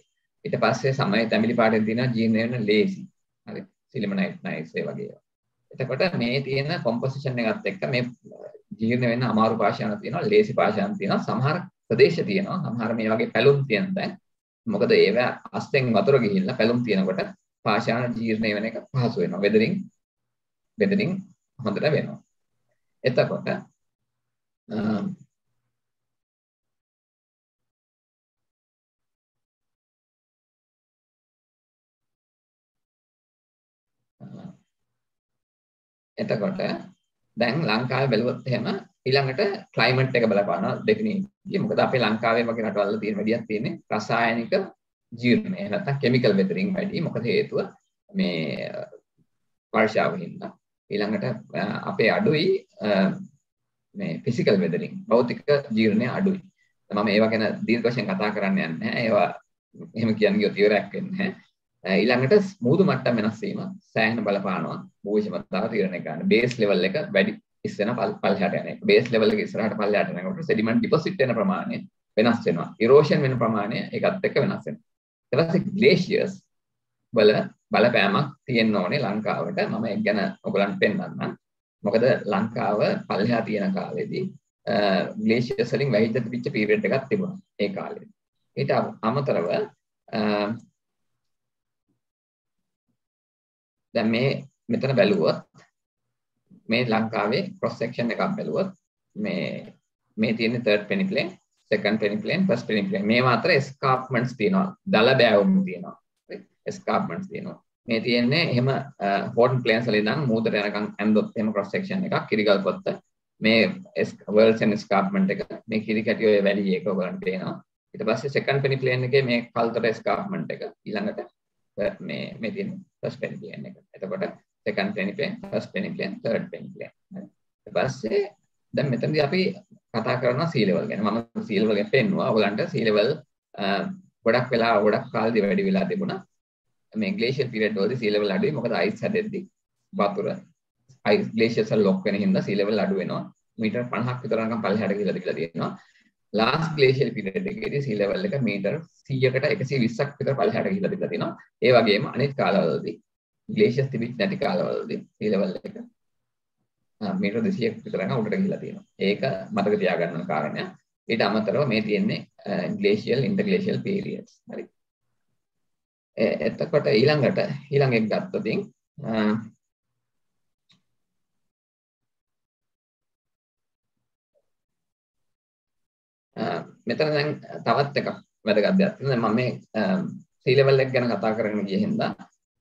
ඊට පස්සේ සමය තැඹිලි පාටින් තියෙන ජීර්ණ වෙන්න ලේසි. හරි. සිලිමනයිට් නයිස් ඒ වගේ ඒවා. එතකොට මේ තියෙන කොම්පොසිෂන් එකත් එක්ක මේ ජීර්ණ වෙන්න අමාරු පාෂාණ තියෙනවා ලේසි පාෂාණ තියෙනවා සමහර ප්‍රදේශ තියෙනවා සමහර මේ වගේ පැලුම් තියෙන තැන් මොකද ඒවා අස්තෙන් වතුර ගිහිල්ලා පැලුම් තියෙනකොට පාෂාණ ජීර්ණය වෙන එක පහසු වෙනවා වෙදරින් වෙදරින් හොඳට වෙනවා එතකොට එතකොට දැන් ලංකාවේ බැලුවොත් එහෙම ඊළඟට ක්ලයිමේට් එක බලපානවා ඩෙෆිනිට්ලි මොකද අපේ ලංකාවේ වගේ රටවල් තියෙන වැඩියක් තියෙන්නේ රසායනික ජීර්ණය නැත්නම් කිමිකල් වෙදරින් වැඩි. මොකද හේතුව? මේ වර්ෂාව හින්දා. ඊළඟට අපේ අඩුයි මේ ෆිසිකල් වෙදරින් භෞතික ජීර්ණය අඩුයි. මම ඒවා ගැන දීර්ඝ වශයෙන් කතා කරන්න යන්නේ නැහැ. ඒවා එහෙම කියන්නේ ගියොත් ඉවරයක් වෙන්නේ නැහැ. ඊළඟට මුහුදු මට්ටම් වෙනස් වීම සෑහෙන බලපානවා භූෂමතාව තීරණය කරන්න. බේස් ලෙවල් එක වැඩි ඉස්සෙන පල්ලෙහාට යන එක. බේස් ලෙවල් එක ඉස්සරහට පල්ලෙහාට යනකොට සෙඩිමන්ට් ඩිපොසිට් වෙන ප්‍රමාණය වෙනස් වෙනවා. ඉරෝෂන් වෙන ප්‍රමාණය ඒකත් එක්ක වෙනස් වෙනවා. ඊට පස්සේ ග්ලේෂියර්ස් වල බලපෑමක් තියෙන්න ඕනේ ලංකාවට. මම ඒක ගැන ඔයගලන්ට පෙන්නන්නම්. මොකද ලංකාව පල්ලෙහා තියෙන කාලෙදී ග්ලේෂියර්ස් වලින් වැහිච්ච තිබිච්ච පීරියඩ් එකක් තිබුණා ඒ කාලේ ඊට අමතරව දැන් මේ මෙතන බැලුවොත් මේ ලංකාවේ ක්‍රොස් සෙක්ෂන් එකක් බැලුවොත් මේ මේ තියෙන third peneplain second peneplain first peneplain මේවා අතර escarpments තියෙනවා. දල බෑවුම් තියෙනවා. escarpments තියෙනවා. මේ තියෙන්නේ එහෙම හෝටන් ප්ලේන්ස් වල ඉඳන් මූදට යනකම් ඇන්දොත් එහෙම ක්‍රොස් සෙක්ෂන් එකක් කිරිගල් පොත්ත. මේ වර්ල්ස් and escarpment එක මේ කිරි කැටි ඔය වැලි එක ඔයගලන්ට පේනවා ඊට පස්සේ second peneplain එකේ මේ කල්තර escarpment එක ඊළඟට මේ මේ තියෙන first peneplain එක එතකොට second penny plane, first penny plane, third penny plane. ඊට පස්සේ දැන් මෙතනදී අපි කතා කරනවා sea level ගැන. මම sea level ගැන පෙන්නුවා. ඔයගලන්ට sea level ගොඩක් වෙලා ගොඩක් කාලෙදි වැඩි වෙලා තිබුණා. මේ glacial period වලදී sea level අඩුයි. මොකද ice හැදෙද්දි වතුර ice glaciers වල lock වෙන හින්දා sea level අඩු වෙනවා. මීටර් 50ක් විතර නිකන් පල්ලෙහාට ගිහලා තිබිලා තියෙනවා. Last glacial period එකේදී sea level එක මීටර් 100කට 120ක් විතර පල්ලෙහාට ගිහලා තිබිලා තියෙනවා. ඒ වගේම අනිත් කාලවලදී glaciers තිබිච්ච නැති කාලවලදී sea level එක මීටර් 200ක් විතර නම් උඩට ගිහිලා තියෙනවා. ඒක මතක තියාගන්න ඕන කාරණයක්. ඊට අමතරව මේ තියෙන්නේ glacial interglacial periods. හරි. එතකොට ඊළඟට ඊළඟ එක ගත්තොත් මෙතන දැන් තවත් එකක් වැදගත් දෙයක් තියෙනවා. මම මේ sea level එක ගැන කතා කරගෙන ගිය හින්දා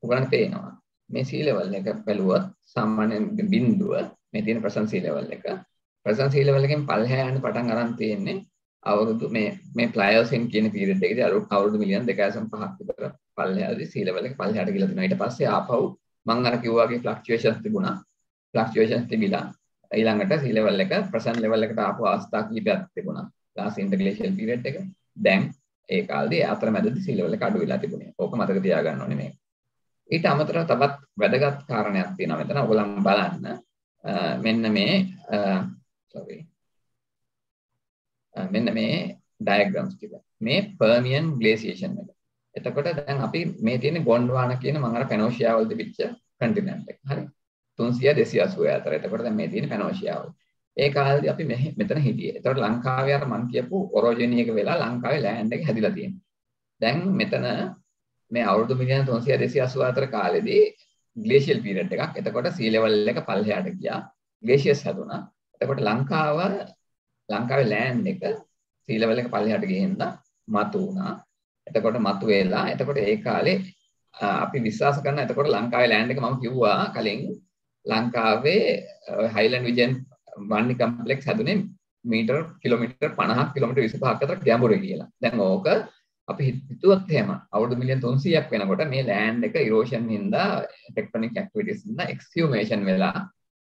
ඔයගලන්ට පේනවා. මේ sea level එක බැලුවොත් සාමාන්‍යයෙන් බිඳුව මේ තියෙන present sea level එක. present sea level එකෙන් පල්හැය යන පටන් අරන් තියෙන්නේ අවුරුදු මේ මේ ප්ලයෝසින් කියන පීරියඩ් එකේදී අවුරුදු මිලියන් 2.5ක් විතර පල්හැයදී sea level එක පල්හැයට ගිහලා තිනවා. ඊට පස්සේ ආපහු මම අර කිව්වා වගේ fluctuations තිබුණා. fluctuations තිබිලා ඊළඟට sea level එක present level එකට ආපු අවස්ථා කිහිපයක් තිබුණා. Last interglacial period එක. දැන් ඒ කාලේ අතරමැදදී sea level එක අඩු වෙලා තිබුණේ. ඕක මතක තියාගන්න ඕනේ මේ. ඊට අමතරව තවත් වැදගත් කාරණයක් තියෙනවා මෙතන. ඔයගොල්ලන් බලන්න. මෙන්න මේ sorry. මෙන්න මේ ඩයග්‍රෑම්ස් ටික. මේ පර්මියන් ග්ලේසියේෂන් එක. එතකොට දැන් අපි මේ තියෙන ගොන්ඩ්වානා කියන මම අර පැනෝෂියා වල තිබිච්ච කන්ටිනන්ට් එක. හරි. 300 280 අතර. එතකොට දැන් මේ තියෙන පැනෝෂියා වල. ඒ කාලේදී අපි මෙතන හිටියේ. එතකොට ලංකාවේ අර මං කියපු ඔරෝජිනි එක වෙලා ලංකාවේ ලෑන්ඩ් එක හැදිලා තියෙනවා. දැන් මෙතන මේ අවුරුදු මිලියන 300 280 අතර කාලෙදී ග්ලේෂියල් පීරියඩ් එකක්. එතකොට සී ලෙවල් එක පල්ලෙහාට ගියා. ග්ලේෂියර්ස් හැදුනා. එතකොට ලංකාව ලංකාවේ ලෑන්ඩ් එක සී ලෙවල් එක පල්ලෙහාට ගිහින් මතු වුණා. එතකොට මතු වෙලා එතකොට ඒ කාලේ අපි විශ්වාස කරන එතකොට ලංකාවේ ලෑන්ඩ් එක මම කිව්වා කලින් ලංකාවේ හයිලන්ඩ් විජන් වන්නි කම්පලෙක්ස් හැදුනේ මීටර් කිලෝමීටර් 50ක් කිලෝමීටර් 25ක් අතර ගැඹුරේ කියලා. දැන් ඕක අපි හිතුවත් එහෙම අවුරුදු මිලියන් 300ක් වෙනකොට මේ ලෑන්ඩ් එක ඉරෝෂන් හින්දා ටෙක්ටොනික් ඇක්ටිවිටිස් හින්දා එක්ස්හියුමේෂන් වෙලා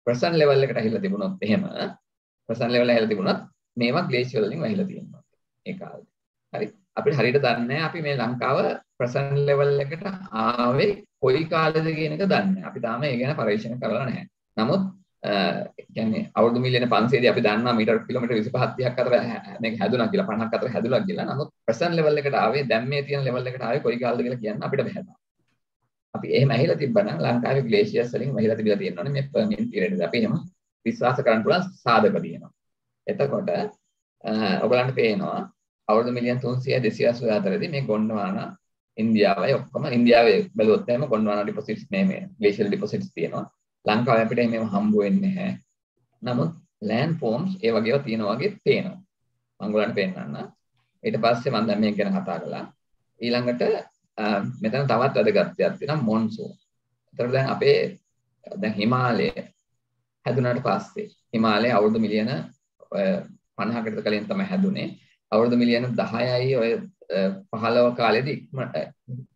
ප්‍රසන් ලෙවල් එකට ඇහිලා තිබුණොත් එහෙම ප්‍රසන් ලෙවල් ඇහිලා තිබුණොත් මේවා ග්ලේෂියර් වලින් වැහිලා තියෙනවා ඒ කාලේ. හරි. අපිට හරියට දන්නේ අපි මේ ලංකාව ප්‍රසන් ලෙවල් එකට ආවේ කොයි කාලෙද කියන එක දන්නේ අපි තාම ඒ ගැන පරීක්ෂණ කරලා නැහැ. නමුත් කියන්නේ අවුරුදු මිලියන 500දී අපි දන්නවා මීටර් කිලෝමීටර් 25 30ක් අතර මේක හැදුනා කියලා 50ක් අතර හැදුනා කියලා. නමුත් ප්‍රසන් ලෙවල් එකට ආවේ දැන් මේ තියෙන ලෙවල් එකට ආවේ කොයි කාලෙද කියලා කියන්න අපිට බැහැ. අපි එහෙම ඇහිලා තිබ්බනම් ලංකාවේ ග්ලේෂියර්ස් වලින් වැහිලා තිබිලා තියෙනවනේ මේ පර්මියන් පීරියඩ් එක. අපි එහෙම විශ්වාස කරන්න පුළුවන් සාධක තියෙනවා. එතකොට ඔයගලන්ට පේනවා අවුරුදු මිලියන් 300 280 අතරදී මේ ගොන්ඩවානා ඉන්දියාවයි ඔක්කොම ඉන්දියාවේ බැලුවොත් එහෙම ගොන්ඩවානා ඩිපොසිට්ස් මේ මේ ග්ලේෂියල් ඩිපොසිට්ස් තියෙනවා. ලංකාවේ අපිට එහෙම හම්බ වෙන්නේ නැහැ. නමුත් ලෑන්ඩ් ෆෝම්ස් ඒ වගේව තියෙනවා වගේ පේනවා. මම ඔයගලන්ට පෙන්නන්න. ඊට පස්සේ මම දැන් මේක ගැන කතා කළා. ඊළඟට මෙතන තවත් වැදගත් දෙයක් තියෙනවා මොන්සූන්. ඒතර දැන් අපේ දැන් හිමාලය හැදුනට පස්සේ හිමාලය අවුරුදු මිලියන 50කට කලින් තමයි හැදුනේ. අවුරුදු මිලියන 10යි ඔය 15 කාලෙදී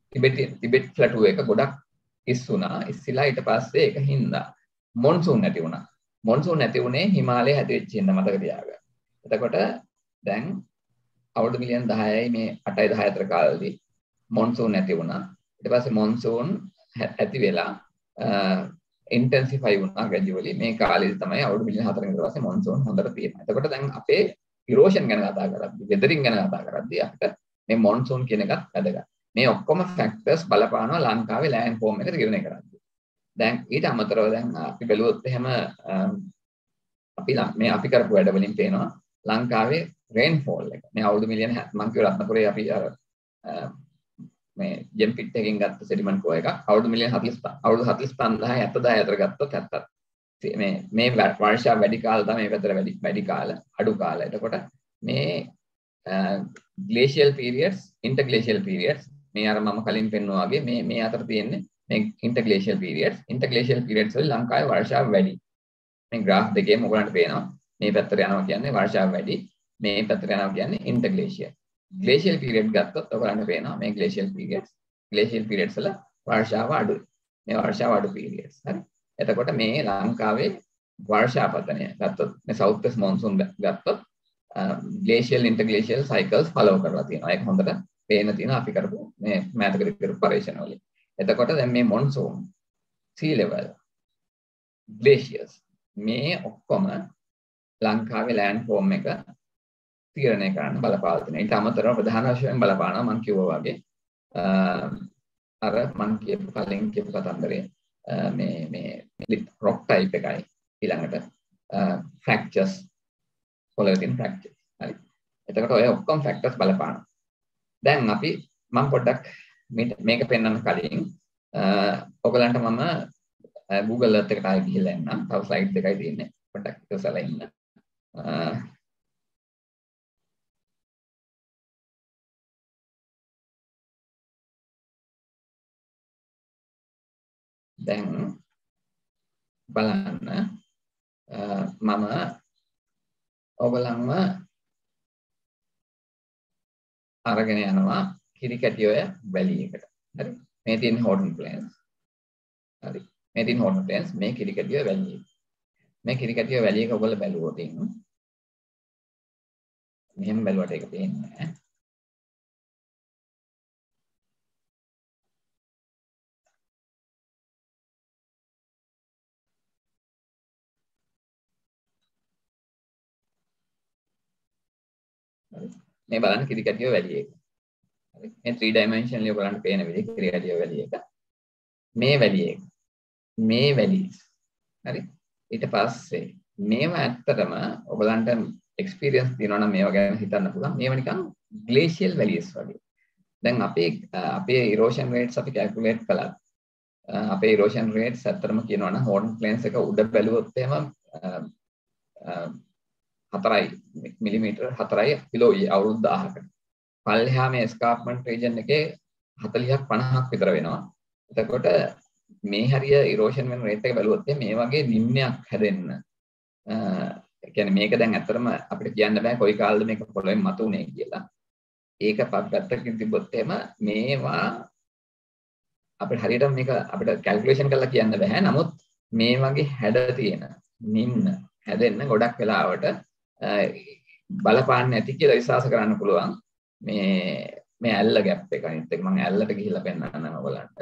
ටිබෙට් ටිබෙට් ප්ලැටුව එක ගොඩක් ඉස් වුණා. ඉස්සිලා ඊට පස්සේ ඒක හින්දා මොන්සූන් නැති වුණා. මොන්සූන් නැති වුණේ හිමාලය හැදෙච්ච හින්දා මතක තියාගන්න. එතකොට දැන් අවුරුදු මිලියන 10යි මේ 8යි 10 අතර කාලෙදී මොන්සූන් නැති වුණා. ඊට පස්සේ මොන්සූන් ඇති වෙලා ඉන්ටෙන්සිෆයි වුණා ග්‍රැජුවලි මේ කාලෙදි තමයි අවුරුදු මිලියන 4 කට පස්සේ මොන්සූන් හොඳට තියෙනවා. එතකොට දැන් අපේ ඉරෝෂන් ගැන කතා කරද්දී, වෙදරින් ගැන කතා කරද්දී අපිට මේ මොන්සූන් කියන එකත් වැදගත්. මේ ඔක්කොම ෆැක්ටර්ස් බලපානවා ලංකාවේ ලෑන්ඩ් ෆෝම් එක තීරණය කරද්දී. දැන් ඊට අමතරව දැන් අපි බැලුවොත් එහෙම අපි මේ අපි කරපු වැඩ වලින් පේනවා ලංකාවේ රේන්ෆෝල් එක. මේ අවුරුදු මිලියන මං කිව්ව රත්නපුරේ අපි අර මේ ජෙම් පිට් එකකින් ගත්ත සෙඩිමන්ට් කෝ එකක් අවුරුදු මිලියන 45 අවුරුදු 45000 70000 අතර ගත්තොත් 70 මේ මේ වර්ෂා වැඩි කාල තමයි මේ පැත්තට වැඩි වැඩි කාල අඩු කාල. එතකොට මේ glacial periods interglacial periods මේ අර මම කලින් පෙන්වුවා වගේ මේ මේ අතර තියෙන්නේ මේ interglacial periods interglacial periods වල ලංකාවේ වර්ෂාව වැඩි. මේ graph දෙකේම ඔයගලන්ට පේනවා මේ පැත්තට යනවා කියන්නේ වර්ෂාව වැඩි මේ පැත්තට යනවා කියන්නේ interglacial. glacial period ගත්තොත් ඔයගලන්ට පේනවා මේ glacial periods glacial periods වල වර්ෂාව අඩුයි. මේ වර්ෂාව අඩු periods. හරි. එතකොට මේ ලංකාවේ වර්ෂාපතනය ගත්තොත් මේ සවුත් වෙස්ට් මොන්සූන් ගත්තොත් ග්ලේෂියල් ඉන්ටර්ග්ලේෂියල් සයිකල්ස් ෆලෝ කරලා තියෙනවා ඒක හොඳට පේන තියෙනවා. අපි කරපු මේ මෑතකදී කරපු පරීක්ෂණ වලින්. එතකොට දැන් මේ මොන්සූන් sea level glaciers මේ ඔක්කොම ලංකාවේ ලෑන්ඩ් ෆෝම් එක තීරණය කරන්න බලපාවතින ඊට අමතරව ප්‍රධාන වශයෙන් බලපානවා මම කිව්වා වගේ අර මම කියපු කලින් කියපු කතන්දරේ මේ මේ රොක් ටයිප් එකයි ඊළඟට ෆ්‍රැක්චර්ස් පොළවේ තියෙන ෆ්‍රැක්චර්ස් හරි. එතකොට ඔය ඔක්කොම ෆැක්ටර්ස් බලපානවා. දැන් අපි මම පොඩ්ඩක් මේක පෙන්වන්න කලින් ඔයගලන්ට මම Google Earth එකට ආයෙ ගිහිල්ලා එන්නම්. තව ස්ලයිඩ් දෙකයි තියෙන්නේ. පොඩ්ඩක් ඉස්සලා ඉන්න. දැන් බලන්න. මම ඔබලන්ව අරගෙන යනවා කිරිකැටියෝය වැලි එකට. හරි? මේ තියෙන හෝටන් ප්ලේන්ස්. හරි. මේ තියෙන හෝටන් ප්ලේන්ස් මේ කිරිකැටියෝ වැලි මේ කිරිකැටියෝ වැලි එක ඔයගොල්ලෝ බැලුවොත් මෙහෙම බැලුවට ඒක පේන්නේ නැහැ. මේ බලන්න කිරි කැටිය වැලිය එක. හරි. මේ 3 dimensionally ඔයගලන්ට පේන විදිහ කිරි කැටිය වැලිය එක. මේ වැලිය එක. මේ වැලිස්. හරි. ඊට පස්සේ මේවා ඇත්තටම ඔයගලන්ට එක්ස්පීරියන්ස් තියෙනවා නම් මේවා ගැන හිතන්න පුළුවන්. මේවා නිකන් ග්ලේෂියල් වැලිස් වගේ. දැන් අපේ අපේ ඉරෝෂන් රේට්ස් අපි කැල්කියුලේට් කළා. අපේ ඉරෝෂන් රේට්ස් ඇත්තටම කියනවා නම් හෝර්න් ප්ලේන්ස් එක උඩ බැලුවොත් එහෙම හතරයි මිලිමීටර් හතරයි කිලෝයි අවුරුදු 1000කට. පල්ලෙහා මේ ස්කාප්මන්ට් රීජන් එකේ 40ක් 50ක් විතර වෙනවා. එතකොට මේ හරිය ඉරෝෂන් වෙන රේට් එක බැලුවොත් මේ වගේ නිම්නයක් හැදෙන්න ඒ කියන්නේ මේක දැන් ඇත්තටම අපිට කියන්න බෑ කොයි කාලෙද මේක පොළොවෙන් මතුනේ කියලා. ඒක පැත්තකින් තිබ්බොත් එහෙම මේවා අපිට හරියට මේක අපිට කැල්කියුලේෂන් කරලා කියන්න බෑ. නමුත් මේ වගේ හැඩ තියෙන නිම්න හැදෙන්න ගොඩක් වෙලාවට බලපාන්න ඇති කියලා විශ්වාස කරන්න පුළුවන්. මේ මේ ඇල්ල ගැප් එක අනිත් එක මම ඇල්ලට ගිහිල්ලා පෙන්නන්නම් ඔයගලන්ට.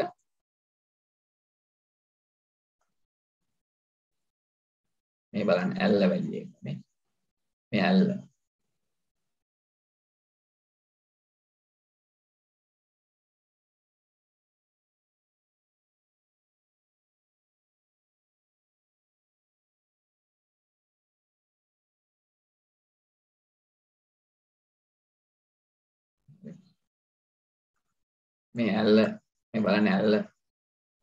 මේ බලන්න ඇල්ල වැඩි එක මේ මේ ඇල්ල. මේ ඇල්ල මේ බලන්න ඇල්ල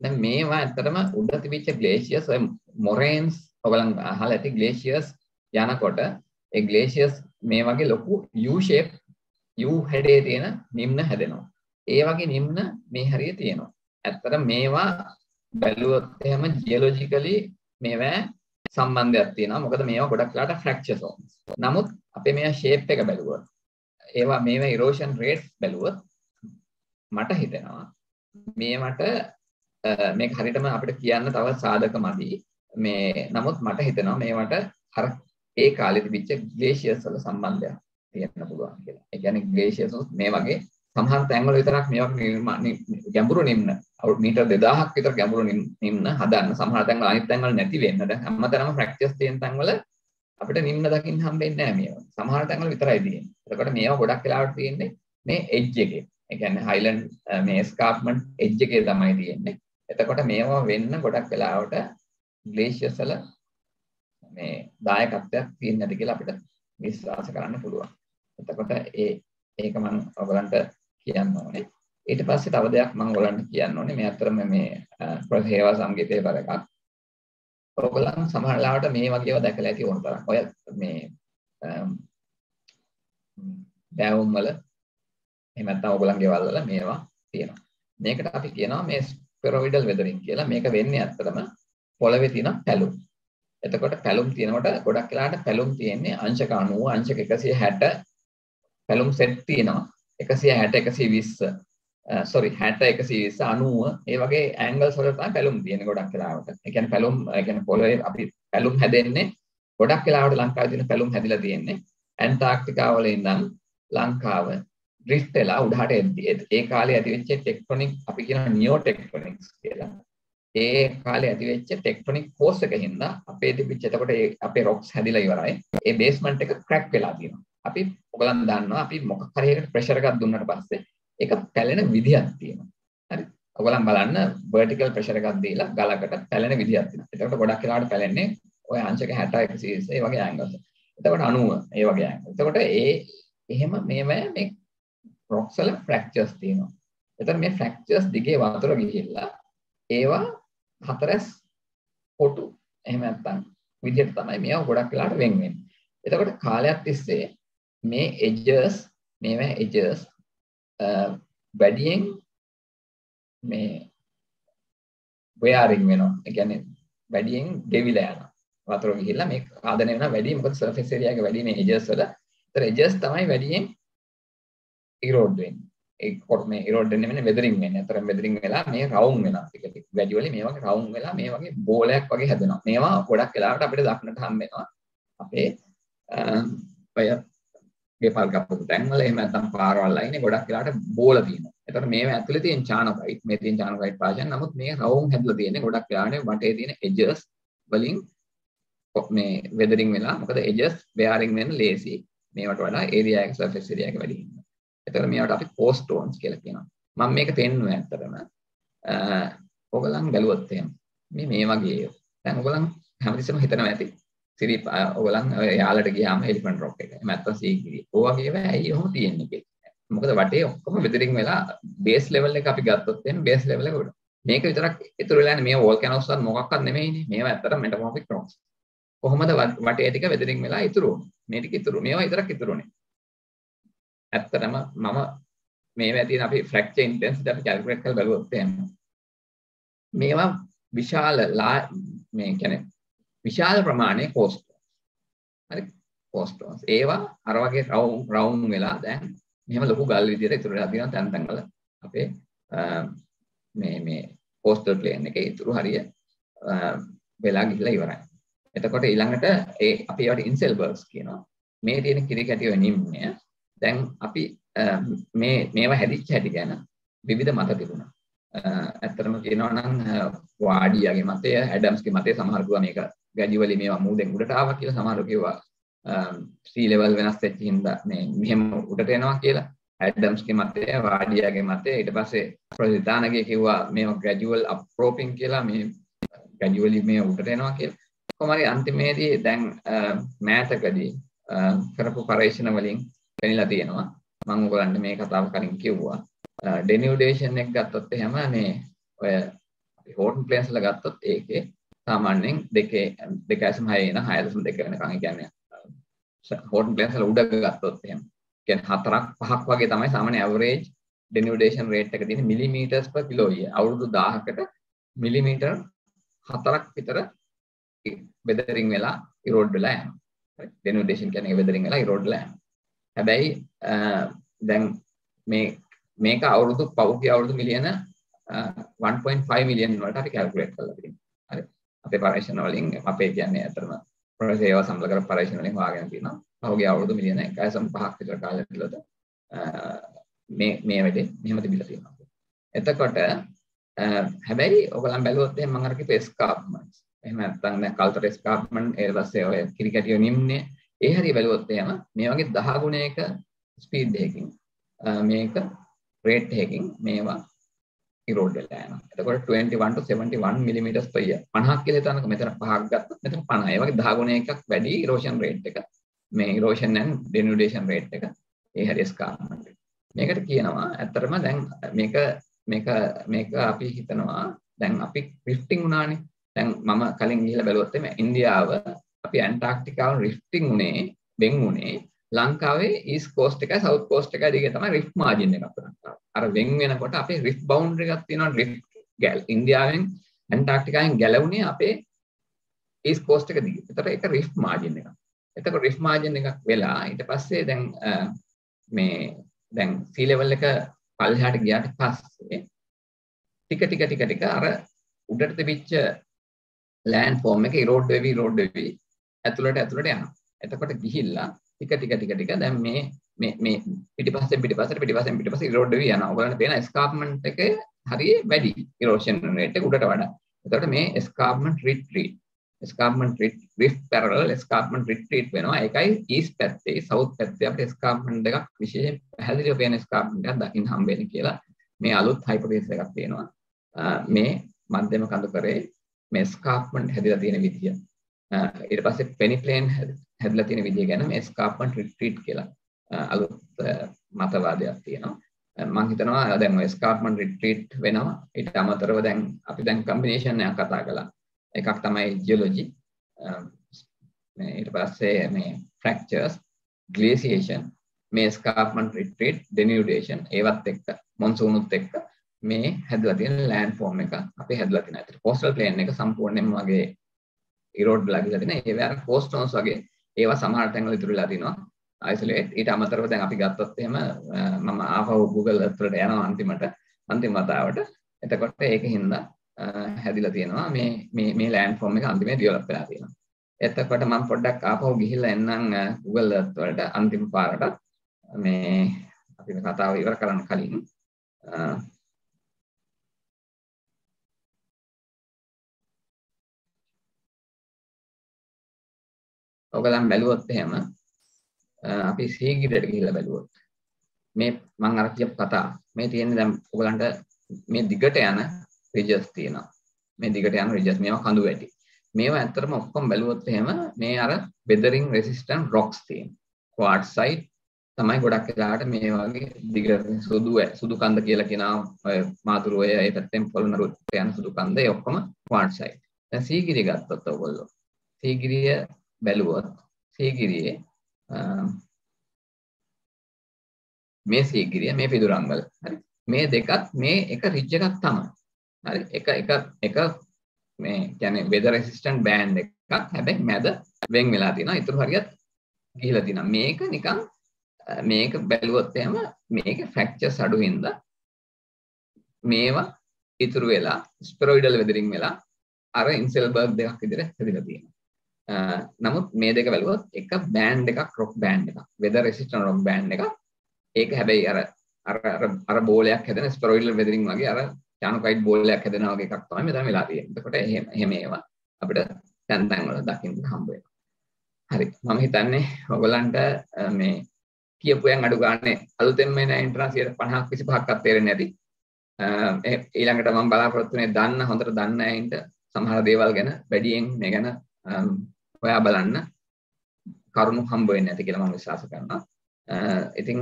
දැන් මේවා ඇත්තටම උඩ තිබිච්ච ග්ලේෂියර්ස් ඔය මොරේන්ස් ඔයගලන් අහලා ඇති ග්ලේෂියර්ස් යනකොට ඒ ග්ලේෂියර්ස් මේ වගේ ලොකු U shape U හැඩේ තියෙන නිම්න හැදෙනවා. ඒ වගේ නිම්න මේ හරිය තියෙනවා. ඇත්තට මේවා බැලුවොත් එහෙම ජියොලොජිකලි මේවා සම්බන්ධයක් තියෙනවා. මොකද මේවා ගොඩක් වෙලාට ෆ්‍රැක්චර් zones. නමුත් අපේ මේවා shape එක බැලුවොත් ඒවා මේවා erosion rates බැලුවොත් මට හිතෙනවා මේවට මේක හරියටම අපිට කියන්න තව සාධක මදි. මේ නමුත් මට හිතෙනවා මේවට අර ඒ කාලේ තිබිච්ච ග්ලේෂියර්ස් වල සම්බන්ධයක් තියෙන්න පුළුවන් කියලා. ඒ කියන්නේ ග්ලේෂියර්ස් මේ වගේ සමහර තැන්වල විතරක් මේ වගේ ගැඹුරු නිම්න අවුරුදු මීටර් 2000ක් විතර ගැඹුරු නිම්න හදන්න සමහර තැන්වල අනිත් තැන්වල නැති වෙන්න. දැන් හැමතැනම ෆ්‍රැක්චර්ස් තියෙන තැන්වල අපිට නිම්න දකින්න හම්බෙන්නේ නැහැ මේවා. සමහර තැන්වල විතරයි තියෙන්නේ. එතකොට මේවා ගොඩක් වෙලාවට තියෙන්නේ මේ එජ් එකේ. ඒ කියන්නේ හයිලන්ඩ් මේ ස්කාප්මන්ට් එජ් එකේ තමයි තියෙන්නේ. එතකොට මේවා වෙන්න ගොඩක් වෙලාවට ග්ලේෂියර්ස් වල මේ දායකත්වයක් තියෙන නැති කියලා අපිට විශ්වාස කරන්න පුළුවන්. එතකොට ඒ ඒක මම ඔයගලන්ට කියන්න ඕනේ. ඊට පස්සේ තව දෙයක් මම ඔයගලන්ට කියන්න ඕනේ. මේ අතරම මේ uh, ප්‍රහේවා සංගීතයේ බර එකක්. ඔයගලන් සමහර ලාවට මේ වගේව දැකලා ඇති ඕන තරම්. ඔය මේ um, බෑවුම් වල එහෙම නැත්නම් ඔයගලන්ගේ වල වල මේවා තියෙනවා. මේකට අපි කියනවා මේ ස්පෙරොයිඩල් වෙදරින් කියලා. මේක වෙන්නේ ඇත්තටම පොළවේ තියෙන පැලුම්. එතකොට පැලුම් තියෙනකොට ගොඩක් වෙලාවට පැලුම් තියෙන්නේ අංශක 90 අංශක 160 පැලුම් සෙට් තියෙනවා 160 120 සොරි 60 120 90 ඒ වගේ ඇන්ගල්ස් වල තමයි පැලුම් තියෙන්නේ ගොඩක් වෙලාවට. ඒ කියන්නේ පැලුම් ඒ කියන්නේ පොළවේ අපි පැලුම් හැදෙන්නේ ගොඩක් වෙලාවට ලංකාවේ තියෙන පැලුම් හැදිලා තියෙන්නේ ඇන්ටාර්ක්ටිකා වල ඉඳන් ලංකාව ඩ්‍රිෆ්ට් වෙලා උඩහට එද්දී ඒ කාලේ ඇති වෙච්ච ටෙක්ටොනික් අපි කියනවා නියෝ ටෙක්ටොනික්ස් කියලා. ඒ කාලේ ඇති වෙච්ච ටෙක්ටොනික් ෆෝස් එක හින්දා අපේ තිබිච්ච එතකොට අපේ රොක්ස් හැදිලා ඉවරයි. ඒ බේස්මන්ට් එක ක්‍රැක් වෙලා තියෙනවා. අපි ඔයගලන් දන්නවා අපි මොකක් හරි එකට ප්‍රෙෂර් එකක් දුන්නාට පස්සේ ඒක පැලෙන විදිහක් තියෙනවා. හරි. ඔයගලන් බලන්න vertical pressure එකක් දීලා ගලකට පැලෙන විදිහක් තියෙනවා. එතකොට ගොඩක් වෙලාවට පැලෙන්නේ ඔය අංශක 61 series ඒ වගේ angles. එතකොට 90 ඒ වගේ angles. එතකොට ඒ එහෙම මේවැ මේ rocks වල fractures තියෙනවා. එතකොට මේ fractures දිගේ වතුර ගිහිල්ලා ඒවා හතරස් කොටු එහෙම නැත්නම් විදිහට තමයි මේවා ගොඩක් වෙලාට වෙන් වෙන්නේ. එතකොට කාලයක් තිස්සේ මේ edges මේවා edges වැඩියෙන් මේ wearing වෙනවා. ඒ කියන්නේ වැඩියෙන් ගෙවිලා යනවා. වතුර ගිහිල්ලා මේ ආදනය වෙනවා වැඩි මොකද surface area එක වැඩි මේ edges වල. ඒතර edges තමයි වැඩියෙන් erode වෙන්නේ. ඒ කොට මේ erode වෙන්නේ මෙන්න weathering වෙන්නේ. ඒතර weathering වෙලා මේ round වෙනවා. ටික ටික gradually මේ වගේ round වෙලා මේ වගේ බෝලයක් වගේ හැදෙනවා. මේවා ගොඩක් වෙලාවට අපිට දක්නට හම්බ වෙනවා. අපේ ඔය ගෙපල් කපපු තැන්වල එහෙම නැත්නම් පාරවල් අයිනේ ගොඩක් වෙලාවට බෝල තියෙනවා. එතකොට මේවා ඇතුලේ තියෙන චානොකයිට් මේ තියෙන චානොකයිට් පාෂන් නමුත් මේ රවුම් හැදලා තියෙන්නේ ගොඩක් වෙලාවට වටේ තියෙන එජස් වලින් මේ වෙදරින් වෙලා මොකද එජස් බෙයාරින් වෙන්න ලේසි මේවට වඩා ඒරියා එක සර්ෆේස් ඒරියා එක වැඩි හින්දා. එතකොට මේවට අපි කෝස්ටෝන්ස් කියලා කියනවා. මම මේක පෙන්නුවේ ඇත්තටම ඔයගලන් බැලුවොත් එහෙම මේ මේ වගේ දැන් ඔයගලන් හැමතිස්සෙම හිතනවා ඇති සිරි ඔයගලන් යාලට ගියාම එලිෆන්ට් රොක් එක. එහෙම නැත්නම් සීගිරි. ඔය වගේ ඒවා ඇයි ඔහොම තියෙන්නේ කියලා. මොකද වටේ ඔක්කොම වෙදරින් වෙලා බේස් ලෙවල් එක අපි ගත්තොත් එහෙනම් බේස් ලෙවල් එක උඩ. මේක විතරක් ඉතුරු වෙලා මේ වෝල්කනෝස් වත් මොකක්වත් නෙමෙයිනේ. මේවා ඇත්තටම මෙටමෝෆික් රොක්ස්. කොහොමද වටේ ටික වෙදරින් වෙලා ඉතුරු මේ ටික ඉතුරු. මේවා විතරක් ඉතුරුනේ. ඇත්තටම මම මේවා තියෙන අපි ෆ්‍රැක්චර් ඉන්ටෙන්සිටි අපි කැල්කියුලේට් කරලා බලුවොත් එහෙනම් මේවා විශාල මේ කියන්නේ විශාල ප්‍රමාණයේ කෝස්ට්. හරි කෝස්ට්ස්. ඒවා අර වගේ රවුම් රවුම් වෙලා දැන් මෙහෙම ලොකු ගල් විදියට ඉතුරු වෙලා තියෙනවා තැන් තැන් වල අපේ මේ මේ කෝස්ටල් ප්ලේන් එකේ ඉතුරු හරිය වෙලා ගිහිල්ලා ඉවරයි. එතකොට ඊළඟට ඒ අපි ඒවට ඉන්සෙල්බර්ග්ස් කියනවා. මේ තියෙන කිරි කැටිය නිම්නය. දැන් අපි මේ මේවා හැදිච්ච හැටි ගැන විවිධ මත තිබුණා. ඇත්තටම කියනවා නම් වාඩියාගේ මතය, ඇඩම්ස්ගේ මතය සමහර කිව්වා මේක ගැජිවලි මේවා මූදෙන් උඩට ආවා කියලා සමහර කිව්වා. සී ලෙවල් වෙනස් වෙච්ච හින්දා මේ මෙහෙම උඩට එනවා කියලා. ඇඩම්ස්ගේ මතය වාඩියාගේ මතය ඊට පස්සේ ප්‍රසිතානගේ කිව්වා මේවා ග්‍රැජුවල් අප්‍රෝපින් කියලා මේ ග්‍රැජුවලි මේ උඩට එනවා කියලා. කොහොම හරි අන්තිමේදී දැන් මෑතකදී කරපු පරීක්ෂණ වලින් පෙනිලා තියෙනවා. මම ඔයගලන්ට මේ කතාව කලින් කිව්වා. ඩෙනියුඩේෂන් එක ගත්තොත් එහෙම මේ ඔය අපි හෝටන් ප්ලේන්ස් වල ගත්තොත් ඒකේ සාමාන්‍යයෙන් දෙකේ 2.6 ඉන 6.2 වෙනකන්. ඒ කියන්නේ හෝටන් ප්ලේන්ස් වල උඩ ගත්තොත් එහෙම. කියන්නේ හතරක් පහක් වගේ තමයි සාමාන්‍ය ඇවරේජ් ඩෙනියුඩේෂන් රේට් එක තියෙන්නේ මිලිමීටර්ස් per කිලෝ ඊය අවුරුදු 1000කට මිලිමීටර් හතරක් විතර වෙදරින් වෙලා ඉරෝඩ් වෙලා යනවා. ඩෙනියුඩේෂන් කියන්නේ වෙදරින් වෙලා ඉරෝඩ් වෙලා යනවා. හැබැයි දැන් මේ මේක අවුරුදු පෞද්ගලික අවුරුදු මිලියන 1.5 මිලියන් වලට අපි කැල්කියුලේට් කරලා තියෙනවා හරි අපේ පරීක්ෂණ වලින් අපේ කියන්නේ අතරම ප්‍රසේවා සම්බල කර පරීක්ෂණ වලින් හොයාගෙන තියෙනවා. පහුගිය අවුරුදු මිලියන 1.5ක් විතර කාලයක් තුළද මේ මේ වැඩේ මෙහෙම තිබිලා තියෙනවා. එතකොට හැබැයි ඔයගලන් බැලුවොත් එහෙනම් මම අර කිව්ව එස්කාප්මන්ට්ස්. එහෙම නැත්නම් දැන් කල්චර් එස්කාප්මන්ට් ඊට පස්සේ ඔය කිරිකැටිය නිම්නේ ඒ හරිය බැලුවොත් එහෙම මේ වගේ 10 ගුණයක ස්පීඩ් එකකින් මේක රේට් එකකින් මේවා ඉරෝඩ් වෙලා යනවා. එතකොට 21 to 71 millimeters per year. 50ක් කියලා හිතනක මෙතන 5ක් ගත්තොත් මෙතන 50. ඒ වගේ 10 ගුණයකක් වැඩි erosion rate එක. මේ erosion and denudation rate එක. ඒ හැරි escarpment. මේකට කියනවා ඇත්තටම දැන් මේක මේක මේක අපි හිතනවා දැන් අපි රිෆ්ටිං වුණානේ. දැන් මම කලින් ගිහිල්ලා බැලුවොත් එimhe ඉන්දියාව අපි ඇන්ටාර්ක්ටිකාව රිෆ්ටිං උනේ වෙන් උනේ ලංකාවේ ඊස් කෝස්ට් එකයි සවුත් කෝස්ට් එකයි දිගේ තමයි රිෆ්ට් මාජින් එකක් ලංකාව. අර වෙන් වෙනකොට අපේ රිෆ්ට් බවුන්ඩරි එකක් තියෙනවා රිෆ්ට් ගැල් ඉන්දියාවෙන් ඇන්ටාර්ක්ටිකාවෙන් ගැලවුණේ අපේ ඊස් කෝස්ට් එක දිගේ. ඒතර ඒක රිෆ්ට් මාජින් එකක්. එතකොට රිෆ්ට් මාජින් එකක් වෙලා ඊට පස්සේ දැන් මේ දැන් සී ලෙවල් එක පල්ලෙහාට ගියාට පස්සේ ටික ටික ටික ටික අර උඩට තිබිච්ච ලෑන්ඩ් ෆෝම් එක ඉරෝඩ් වෙවි ඉරෝඩ් වෙවි ඇතුළට ඇතුළට යනවා. එතකොට ගිහිල්ලා ටික ටික ටික ටික දැන් මේ මේ මේ පිටිපස්සෙන් පිටිපස්සට පිටිපස්සෙන් පිටිපස්ස ඉරෝඩ් වෙවි යනවා. ඔයගලන්ට පේන එස්කාප්මන්ට් එක හරිය වැඩි ඉරෝෂන් රේට් එක උඩට වඩා. එතකොට මේ escarpment retreat escarpment rift parallel escarpment retreat වෙනවා. ඒකයි ඊස්ට් පැත්තේ සවුත් පැත්තේ අපිට එස්කාප්මන්ට් එකක් විශේෂයෙන් පැහැදිලිව පේන එස්කාප්මන්ට් එකක් දකින්න හම්බ වෙන කියලා මේ අලුත් හයිපොතීසිස් එකක් තියෙනවා. මේ මධ්‍යම කඳු කරේ මේ ස්කාප්මන්ට් හැදිලා තියෙන විදිය. Uh, ඊට පස්සේ පෙනිප්ලේන් හැදිලා තියෙන විදිය ගැන මේ ස්කාප්මන්ට් රිට්‍රීට් කියලා uh, අලුත් uh, මතවාදයක් තියෙනවා. මම හිතනවා දැන් ඔය ස්කාප්මන්ට් රිට්‍රීට් වෙනවා. ඊට අමතරව දැන් අපි දැන් කම්බිනේෂන් එකක් කතා කළා. එකක් තමයි ජියොලොජි. මේ ඊට පස්සේ මේ ෆ්‍රැක්චර්ස්, ග්ලේසියේෂන්, මේ ස්කාප්මන්ට් රිට්‍රීට්, ඩෙනියුඩේෂන් ඒවත් එක්ක මොන්සූනුත් එක්ක මේ හැදලා තියෙන ලෑන්ඩ් ෆෝම් එක අපි හැදලා තියෙන. ඒතර කෝස්ටල් ප්ලේන් එක සම්පූර්ණයෙන්ම වගේ ඉරෝඩ් වෙලා ගිහලා තියෙන. ඒවා අර කෝස්ටෝන්ස් වගේ ඒවා සමහර තැන්වල ඉතුරු වෙලා තිනවා. isolate ඊට අමතරව දැන් අපි ගත්තොත් එහෙම මම ආපහු Google Earth වලට යනවා අන්තිමට අන්තිම වතාවට. එතකොට ඒකින්ද හැදිලා තියෙනවා මේ මේ මේ ලෑන්ඩ් ෆෝම් එක අන්තිමේ ඩෙවලොප් වෙලා තියෙනවා. එතකොට මම පොඩ්ඩක් ආපහු ගිහිල්ලා එන්නම් Google Earth වලට අන්තිම පාරට මේ අපි කතාව ඉවර කරන්න කලින් ඔයගලන් බැලුවොත් එහෙම අපි සීගිරට ගිහිල්ලා බැලුවොත් මේ මම අර කියපු කතා මේ තියෙන්නේ දැන් ඔයගලන්ට මේ දිගට යන රිජස් තියෙනවා. මේ දිගට යන රිජස් මේවා කඳු වැටි. මේවා ඇත්තටම ඔක්කොම බැලුවොත් එහෙම මේ අර වෙදරින් රෙසිස්ටන්ට් රොක්ස් තියෙන ක්වාර්ට්සයිට් තමයි ගොඩක් වෙලාවට මේ වගේ දිග සුදු සුදු කන්ද කියලා කියනවා ඔය මාතුරු ඔය ඒ පැත්තෙන් පොළොන්නරු යන සුදු කන්ද ඒ ඔක්කොම ක්වාර්ට්සයිට් දැන් සීගිරිය ගත්තොත් ඔයගොල්ලෝ. සීගිරිය බැලුවොත් සීගිරියේ මේ සීගිරිය මේ පිදුරංගල හරි? මේ දෙකත් මේ එක රිජ් එකක් තමයි. හරි? එක එක එක මේ කියන්නේ වෙදර් රෙසිස්ටන්ට් බෑන්ඩ් එකක්. හැබැයි මැද වෙන් වෙලා තියෙනවා. ඊටු හරියත් ගිහිලා තියෙනවා. මේක නිකන් මේක බැලුවොත් එහෙම මේක ෆ්‍රැක්චර්ස් අඩු හින්දා මේවා ඉතුරු වෙලා ස්පෙරොයිඩල් වෙදරින් වෙලා අර ඉන්සෙල්බර්ග් දෙකක් විදිහට හැදිලා තියෙනවා. නමුත් මේ දෙක බැලුවොත් එක බෑන්ඩ් එකක් රොක් බෑන්ඩ් එකක් වෙදර් රෙසිස්ටන්ට් රොක් බෑන්ඩ් එකක් ඒක හැබැයි අර අර අර බෝලයක් හැදෙන ස්පෙරොයිඩල් වෙදරින් වගේ අර චානුකයිට් බෝලයක් හැදෙනා වගේ එකක් තමයි මෙතන වෙලා තියෙන්නේ. එතකොට එහෙම එහෙම ඒවා අපිට තැන් තැන් වල දකින්න හම්බ වෙනවා. හරි. මම හිතන්නේ ඔයගලන්ට මේ කියපු යන් අඩු ගානේ අලුතෙන්ම එන එන්ට්‍රන්ස් 50ක් 25ක්වත් තේරෙන්නේ නැති. ඊළඟට මම බලාපොරොත්තු වෙන්නේ දන්න හොඳට දන්න අයින්ට සමහර දේවල් ගැන වැඩියෙන් මේ ගැන ඔයා බලන්න කරුණු හම්බ වෙන්නේ නැති කියලා මම විශ්වාස කරනවා. ඉතින්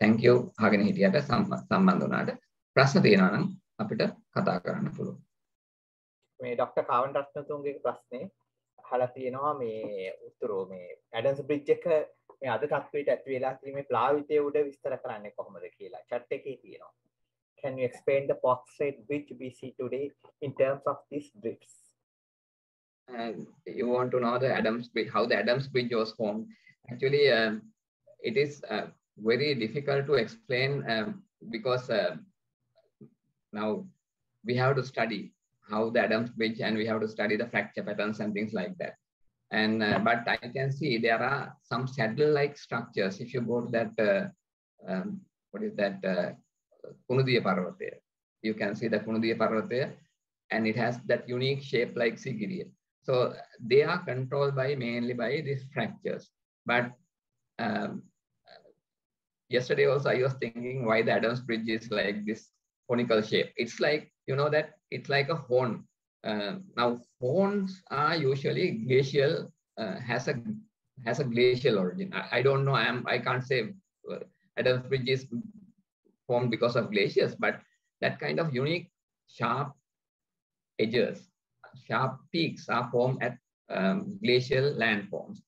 thank you අහගෙන හිටියට සම්බන්ධ වුණාට ප්‍රශ්න තියෙනවා නම් අපිට කතා කරන්න පුළුවන්. මේ ඩොක්ටර් කාවන් රත්නතුන්ගේ ප්‍රශ්නේ අහලා තියෙනවා මේ උතුරු මේ ඇඩන්ස් බ්‍රිජ් එක මේ අද තත්ත්වයට ඇති වෙලා තියෙන මේ ප්ලාවිතය උඩ විස්තර කරන්නේ කොහොමද කියලා chat එකේ තියෙනවා. Can you explain the Portrait Bridge we see today in terms of these drifts? And you want to know the Adams Bridge, how the Adams Bridge was formed. Actually, um, it is uh, very difficult to explain um, because uh, now we have to study how the Adams Bridge and we have to study the fracture patterns and things like that. And uh, but I can see there are some saddle-like structures. If you go to that, uh, um, what is that, uh, Kunudiya you can see the Kunudiya Parvataya, and it has that unique shape like Sigiriya. So they are controlled by mainly by these fractures. But um, yesterday also I was thinking why the Adams Bridge is like this conical shape. It's like, you know, that it's like a horn. Uh, now horns are usually glacial, uh, has a has a glacial origin. I, I don't know, I'm, I can't say uh, Adams Bridge is formed because of glaciers, but that kind of unique sharp edges sharp peaks are formed at um, glacial landforms.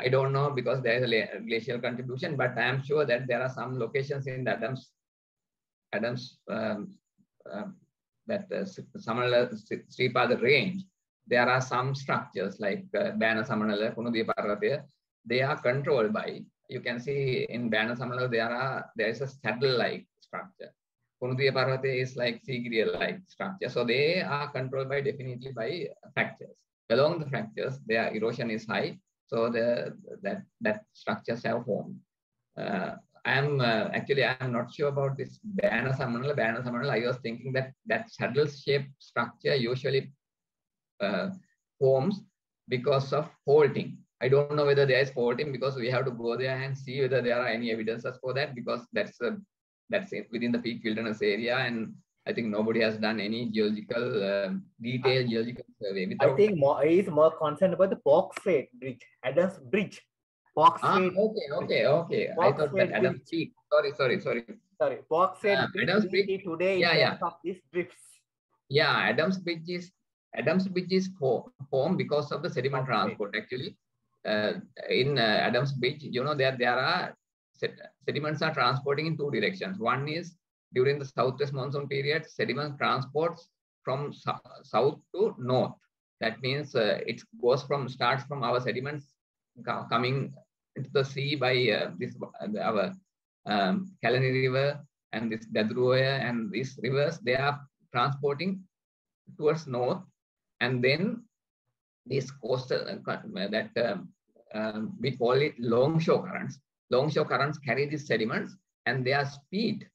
I don't know because there is a glacial contribution, but I am sure that there are some locations in the Adams, Adams um, uh, that uh, Samanala Sripada range. There are some structures like uh, Bana Samanala, Kunudiya Parvataya. They are controlled by, you can see in Bana Samanala, there are there is a saddle-like structure. Punudiya Parvate is like Sigiriya-like structure. So they are controlled by definitely by fractures. Along the fractures, their erosion is high. So the that that structures have formed. Uh, I'm uh, actually I'm not sure about this Bayana Samanala. Bayana Samanala, I was thinking that that saddle shaped structure usually uh, forms because of faulting. I don't know whether there is faulting because we have to go there and see whether there are any evidences for that because that's a that's it within the peak wilderness area and I think nobody has done any geological uh, detailed geological survey. Without... I think more is more concerned about the Park Bridge, Adams Bridge. Park Ah, okay, okay, okay. Park I thought that Adams Peak. Sorry, sorry, sorry. Sorry, Park Strait uh, Bridge. Adams Bridge today yeah, yeah. of these drifts. Yeah, Adams Bridge is Adams Bridge is formed because of the sediment okay. transport. Actually, uh, in uh, Adams Bridge, you know there there are sediments are transporting in two directions. One is during the southwest monsoon period, sediment transports from south to north. That means uh, it goes from starts from our sediments coming into the sea by uh, this uh, our um, Kalani River and this Dadruoya and these rivers. They are transporting towards north, and then this coastal uh, that um, um, we call it longshore currents longshore currents carry these sediments and their speed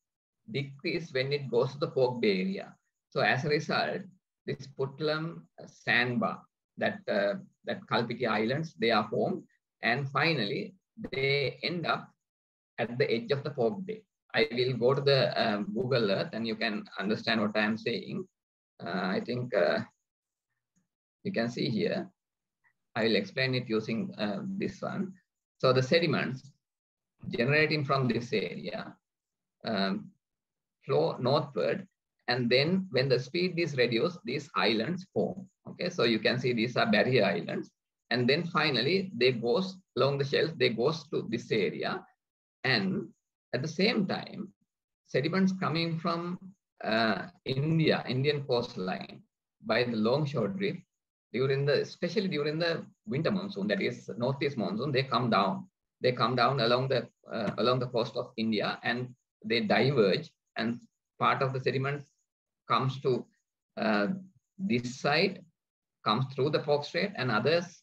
decrease when it goes to the Pork Bay area. So as a result, this Puttalam sandbar, that, uh, that Kalpiti Islands, they are formed. And finally, they end up at the edge of the Pork Bay. I will go to the um, Google Earth and you can understand what I am saying. Uh, I think uh, you can see here. I will explain it using uh, this one. So the sediments, generating from this area um, flow northward and then when the speed is reduced these islands form okay? So you can see these are barrier islands. And then finally they goes along the shelf they goes to this area. And at the same time sediments coming from uh, india indian coastline by the longshore drift during the especially during the winter monsoon that is northeast monsoon they come down they come down along the uh, along the coast of India and they diverge and part of the sediment comes to uh, this side, comes through the Pork Strait and others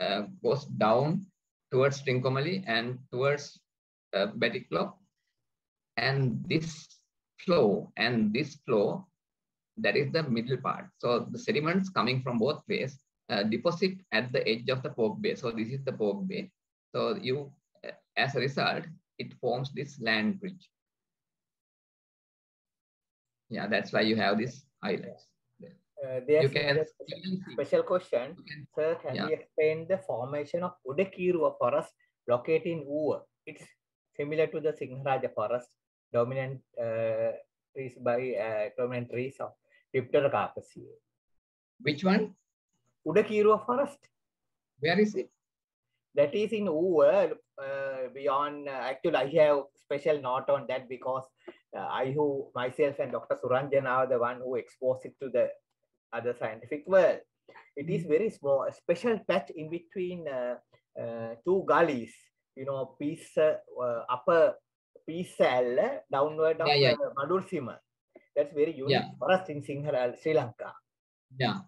uh, goes down towards Trincomalee and towards uh. And this flow and this flow, that is the middle part. So the sediments coming from both ways uh, deposit at the edge of the Pork Bay. So this is the Pork Bay. So you, as a result, it forms this land bridge. Yeah, that's why you have this highlights. Uh, there's a special question. Can, Sir, can yeah. you explain the formation of Udakirua forest located in Uva? It's similar to the Singharaja forest, dominant uh, trees by uh, dominant trees of Dipterocarpaceae. Which one? Udakirua forest. Where is it? That is in Uber uh, beyond uh, actually I have special note on that because uh, I who myself and Dr. Suranjan are the one who exposed it to the other scientific world. It is very small, a special patch in between uh, uh, two gullies, you know, piece uh, upper piece cell downward of yeah, yeah. madulsima That's very unique yeah. for us in Sinhala, Sri Lanka. Yeah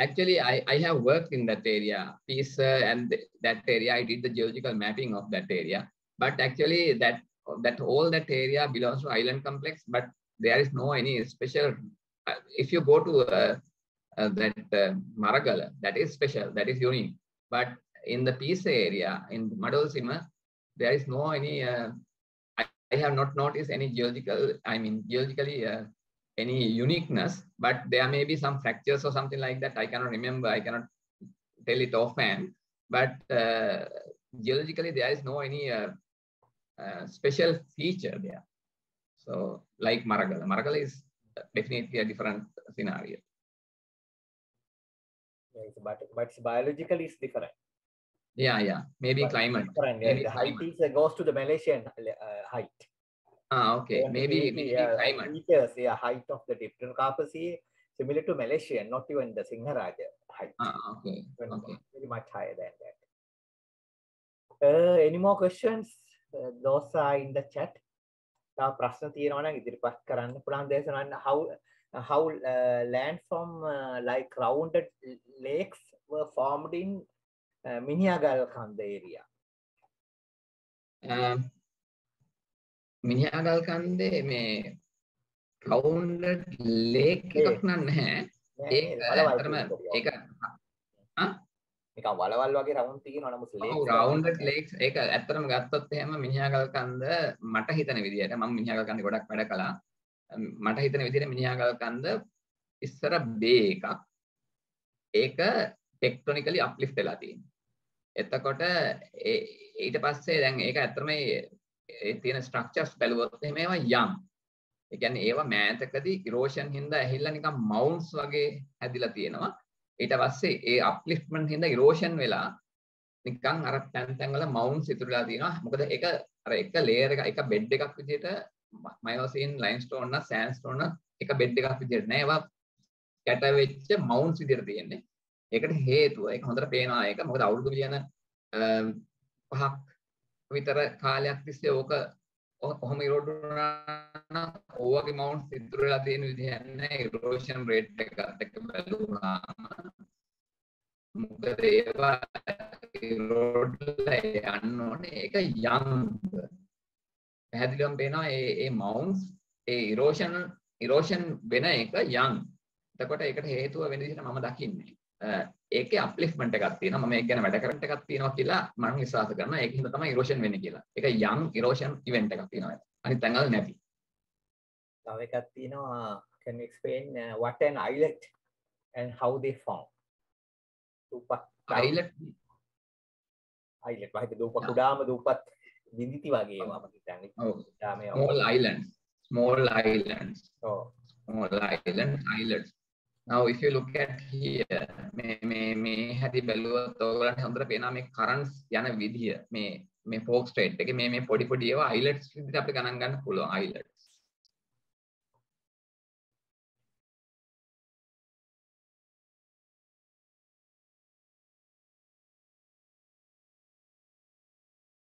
actually I, I have worked in that area uh, and that area. I did the geological mapping of that area. But actually that that all that area belongs to island complex but there is no any special uh, if you go to uh, uh that uh, maragala that is special that is unique. But in the piece area in madolsima there is no any uh, I, I have not noticed any geological i mean geologically any uniqueness, but there may be some fractures or something like that. I cannot remember. I cannot tell it offhand. But uh, geologically, there is no any uh, uh, special feature there. So, like Maragala, Maragala is definitely a different scenario. Yes, but but biologically it's different. Yeah, yeah. Maybe but climate. Different. Maybe the height is, uh, goes to the Malaysian uh, height. Ah, okay. Maybe, maybe uh, climate. Meters, yeah, height of the Dipterocarpaceae similar to Malaysian, not even the Singharaja height. Ah, okay. okay. Very much higher than that. Uh, any more questions? Uh, those are in the chat. තව ප්‍රශ්න තියෙනවා නම් ඉදිරිපත් කරන්න පුළුවන් දේශනන්න how how uh, land from uh, like rounded lakes were formed in uh, Minyagal Kanda area මිනිහාගල් කන්දේ මේ කවුන්ඩඩ් lake එකක් නම් නැහැ. ඒ ඇතරම ඒක එක වලවල් වගේ රවුන් තියෙනවා නමුත් රවුන්ඩඩ් ලේක්ස්. ඒක ඇත්තටම ගත්තොත් එහෙම මිනිහාගල් කන්ද මට හිතන විදිහට මම මිනිහාගල් කන්ද ගොඩක් වැඩ කළා. මට හිතන විදිහට මිනිහාගල් කන්ද ඉස්සර බේ එකක්. ඒක ටෙක්ටොනිකලි අප්ලිෆ්ට් වෙලා තියෙනවා. එතකොට ඊට පස්සේ දැන් ඒක ඇත්තටම ඒ තියෙන ස්ට්‍රක්චර්ස් බැලුවොත් එහෙම ඒවා යම්. ඒ කියන්නේ ඒවා මෑතකදී ඉරෝෂන් හින්දා ඇහිල්ලා නිකන් මවුන්ට්ස් වගේ හැදිලා තියෙනවා. ඊට පස්සේ ඒ අප්ලිෆ්ට්මන්ට් හින්දා ඉරෝෂන් වෙලා නිකන් අර තැන් තැන් වල මවුන්ට්ස් ඉතුරුලා තියෙනවා. මොකද ඒක අර එක ලේයර් එක එක බෙඩ් එකක් විදිහට මයෝසින් ලයිම්ස්ටෝන් නා සෑන්ඩ්ස්ටෝන් එක බෙඩ් එකක් විදිහට නෑ. ඒවා කැට වෙච්ච මවුන්ට්ස් විදිහට තියෙන්නේ. ඒකට හේතුව ඒක හොඳට පේනවා ඒක. මොකද අවුරුදු මිලියන පහක් විතර කාලයක් තිස්සේ ඕක ඔහොම ඉරෝඩ් වුණා ඕවගේ මවුන්ට් ඉතුරු වෙලා තියෙන විදිහ නැහැ. ඉරෝෂන් රේට් එක එක බැලුවාම මොකද ඒවා ඉරෝඩ් යන්න ඕනේ. ඒක යම් පැහැදිලිවම පේනවා ඒ ඒ මවුන්ට්ස් ඒ ඉරෝෂන් ඉරෝෂන් වෙන එක යම් එතකොට ඒකට හේතුව වෙන විදිහට මම දකින්නේ. ඒකේ අප්ලිෆ්ට්මන්ට් එකක් තියෙනවා මම ඒක ගැන වැඩ කරන්න එකක් තියෙනවා කියලා මම විශ්වාස කරනවා ඒක හින්දා තමයි ඉරෝෂන් වෙන්නේ කියලා. ඒක යම් ඉරෝෂන් ඉවෙන්ට් එකක් තියෙනවා. අනිත් තැන්වල නැති. තව එකක් තියෙනවා can you explain uh, what an islet and how they form? දූපත් islet islet වහිත දූප කුඩාම දූපත් විඳිති වගේ ඒවා මම හිතන්නේ. ඔව්. small islands. small islands. ඔව්. small island islets. Now if you look at here මේ මේ මේ හැටි බැලුවොත් ඔයගලන්ට හොඳට පේනවා මේ කරන්ට්ස් යන විදිය. මේ මේ ෆෝක් ස්ට්‍රේට් එකේ මේ මේ පොඩි පොඩි ඒවා අයිලට්ස් විදිහට අපිට ගණන් ගන්න පුළුවන් අයිලට්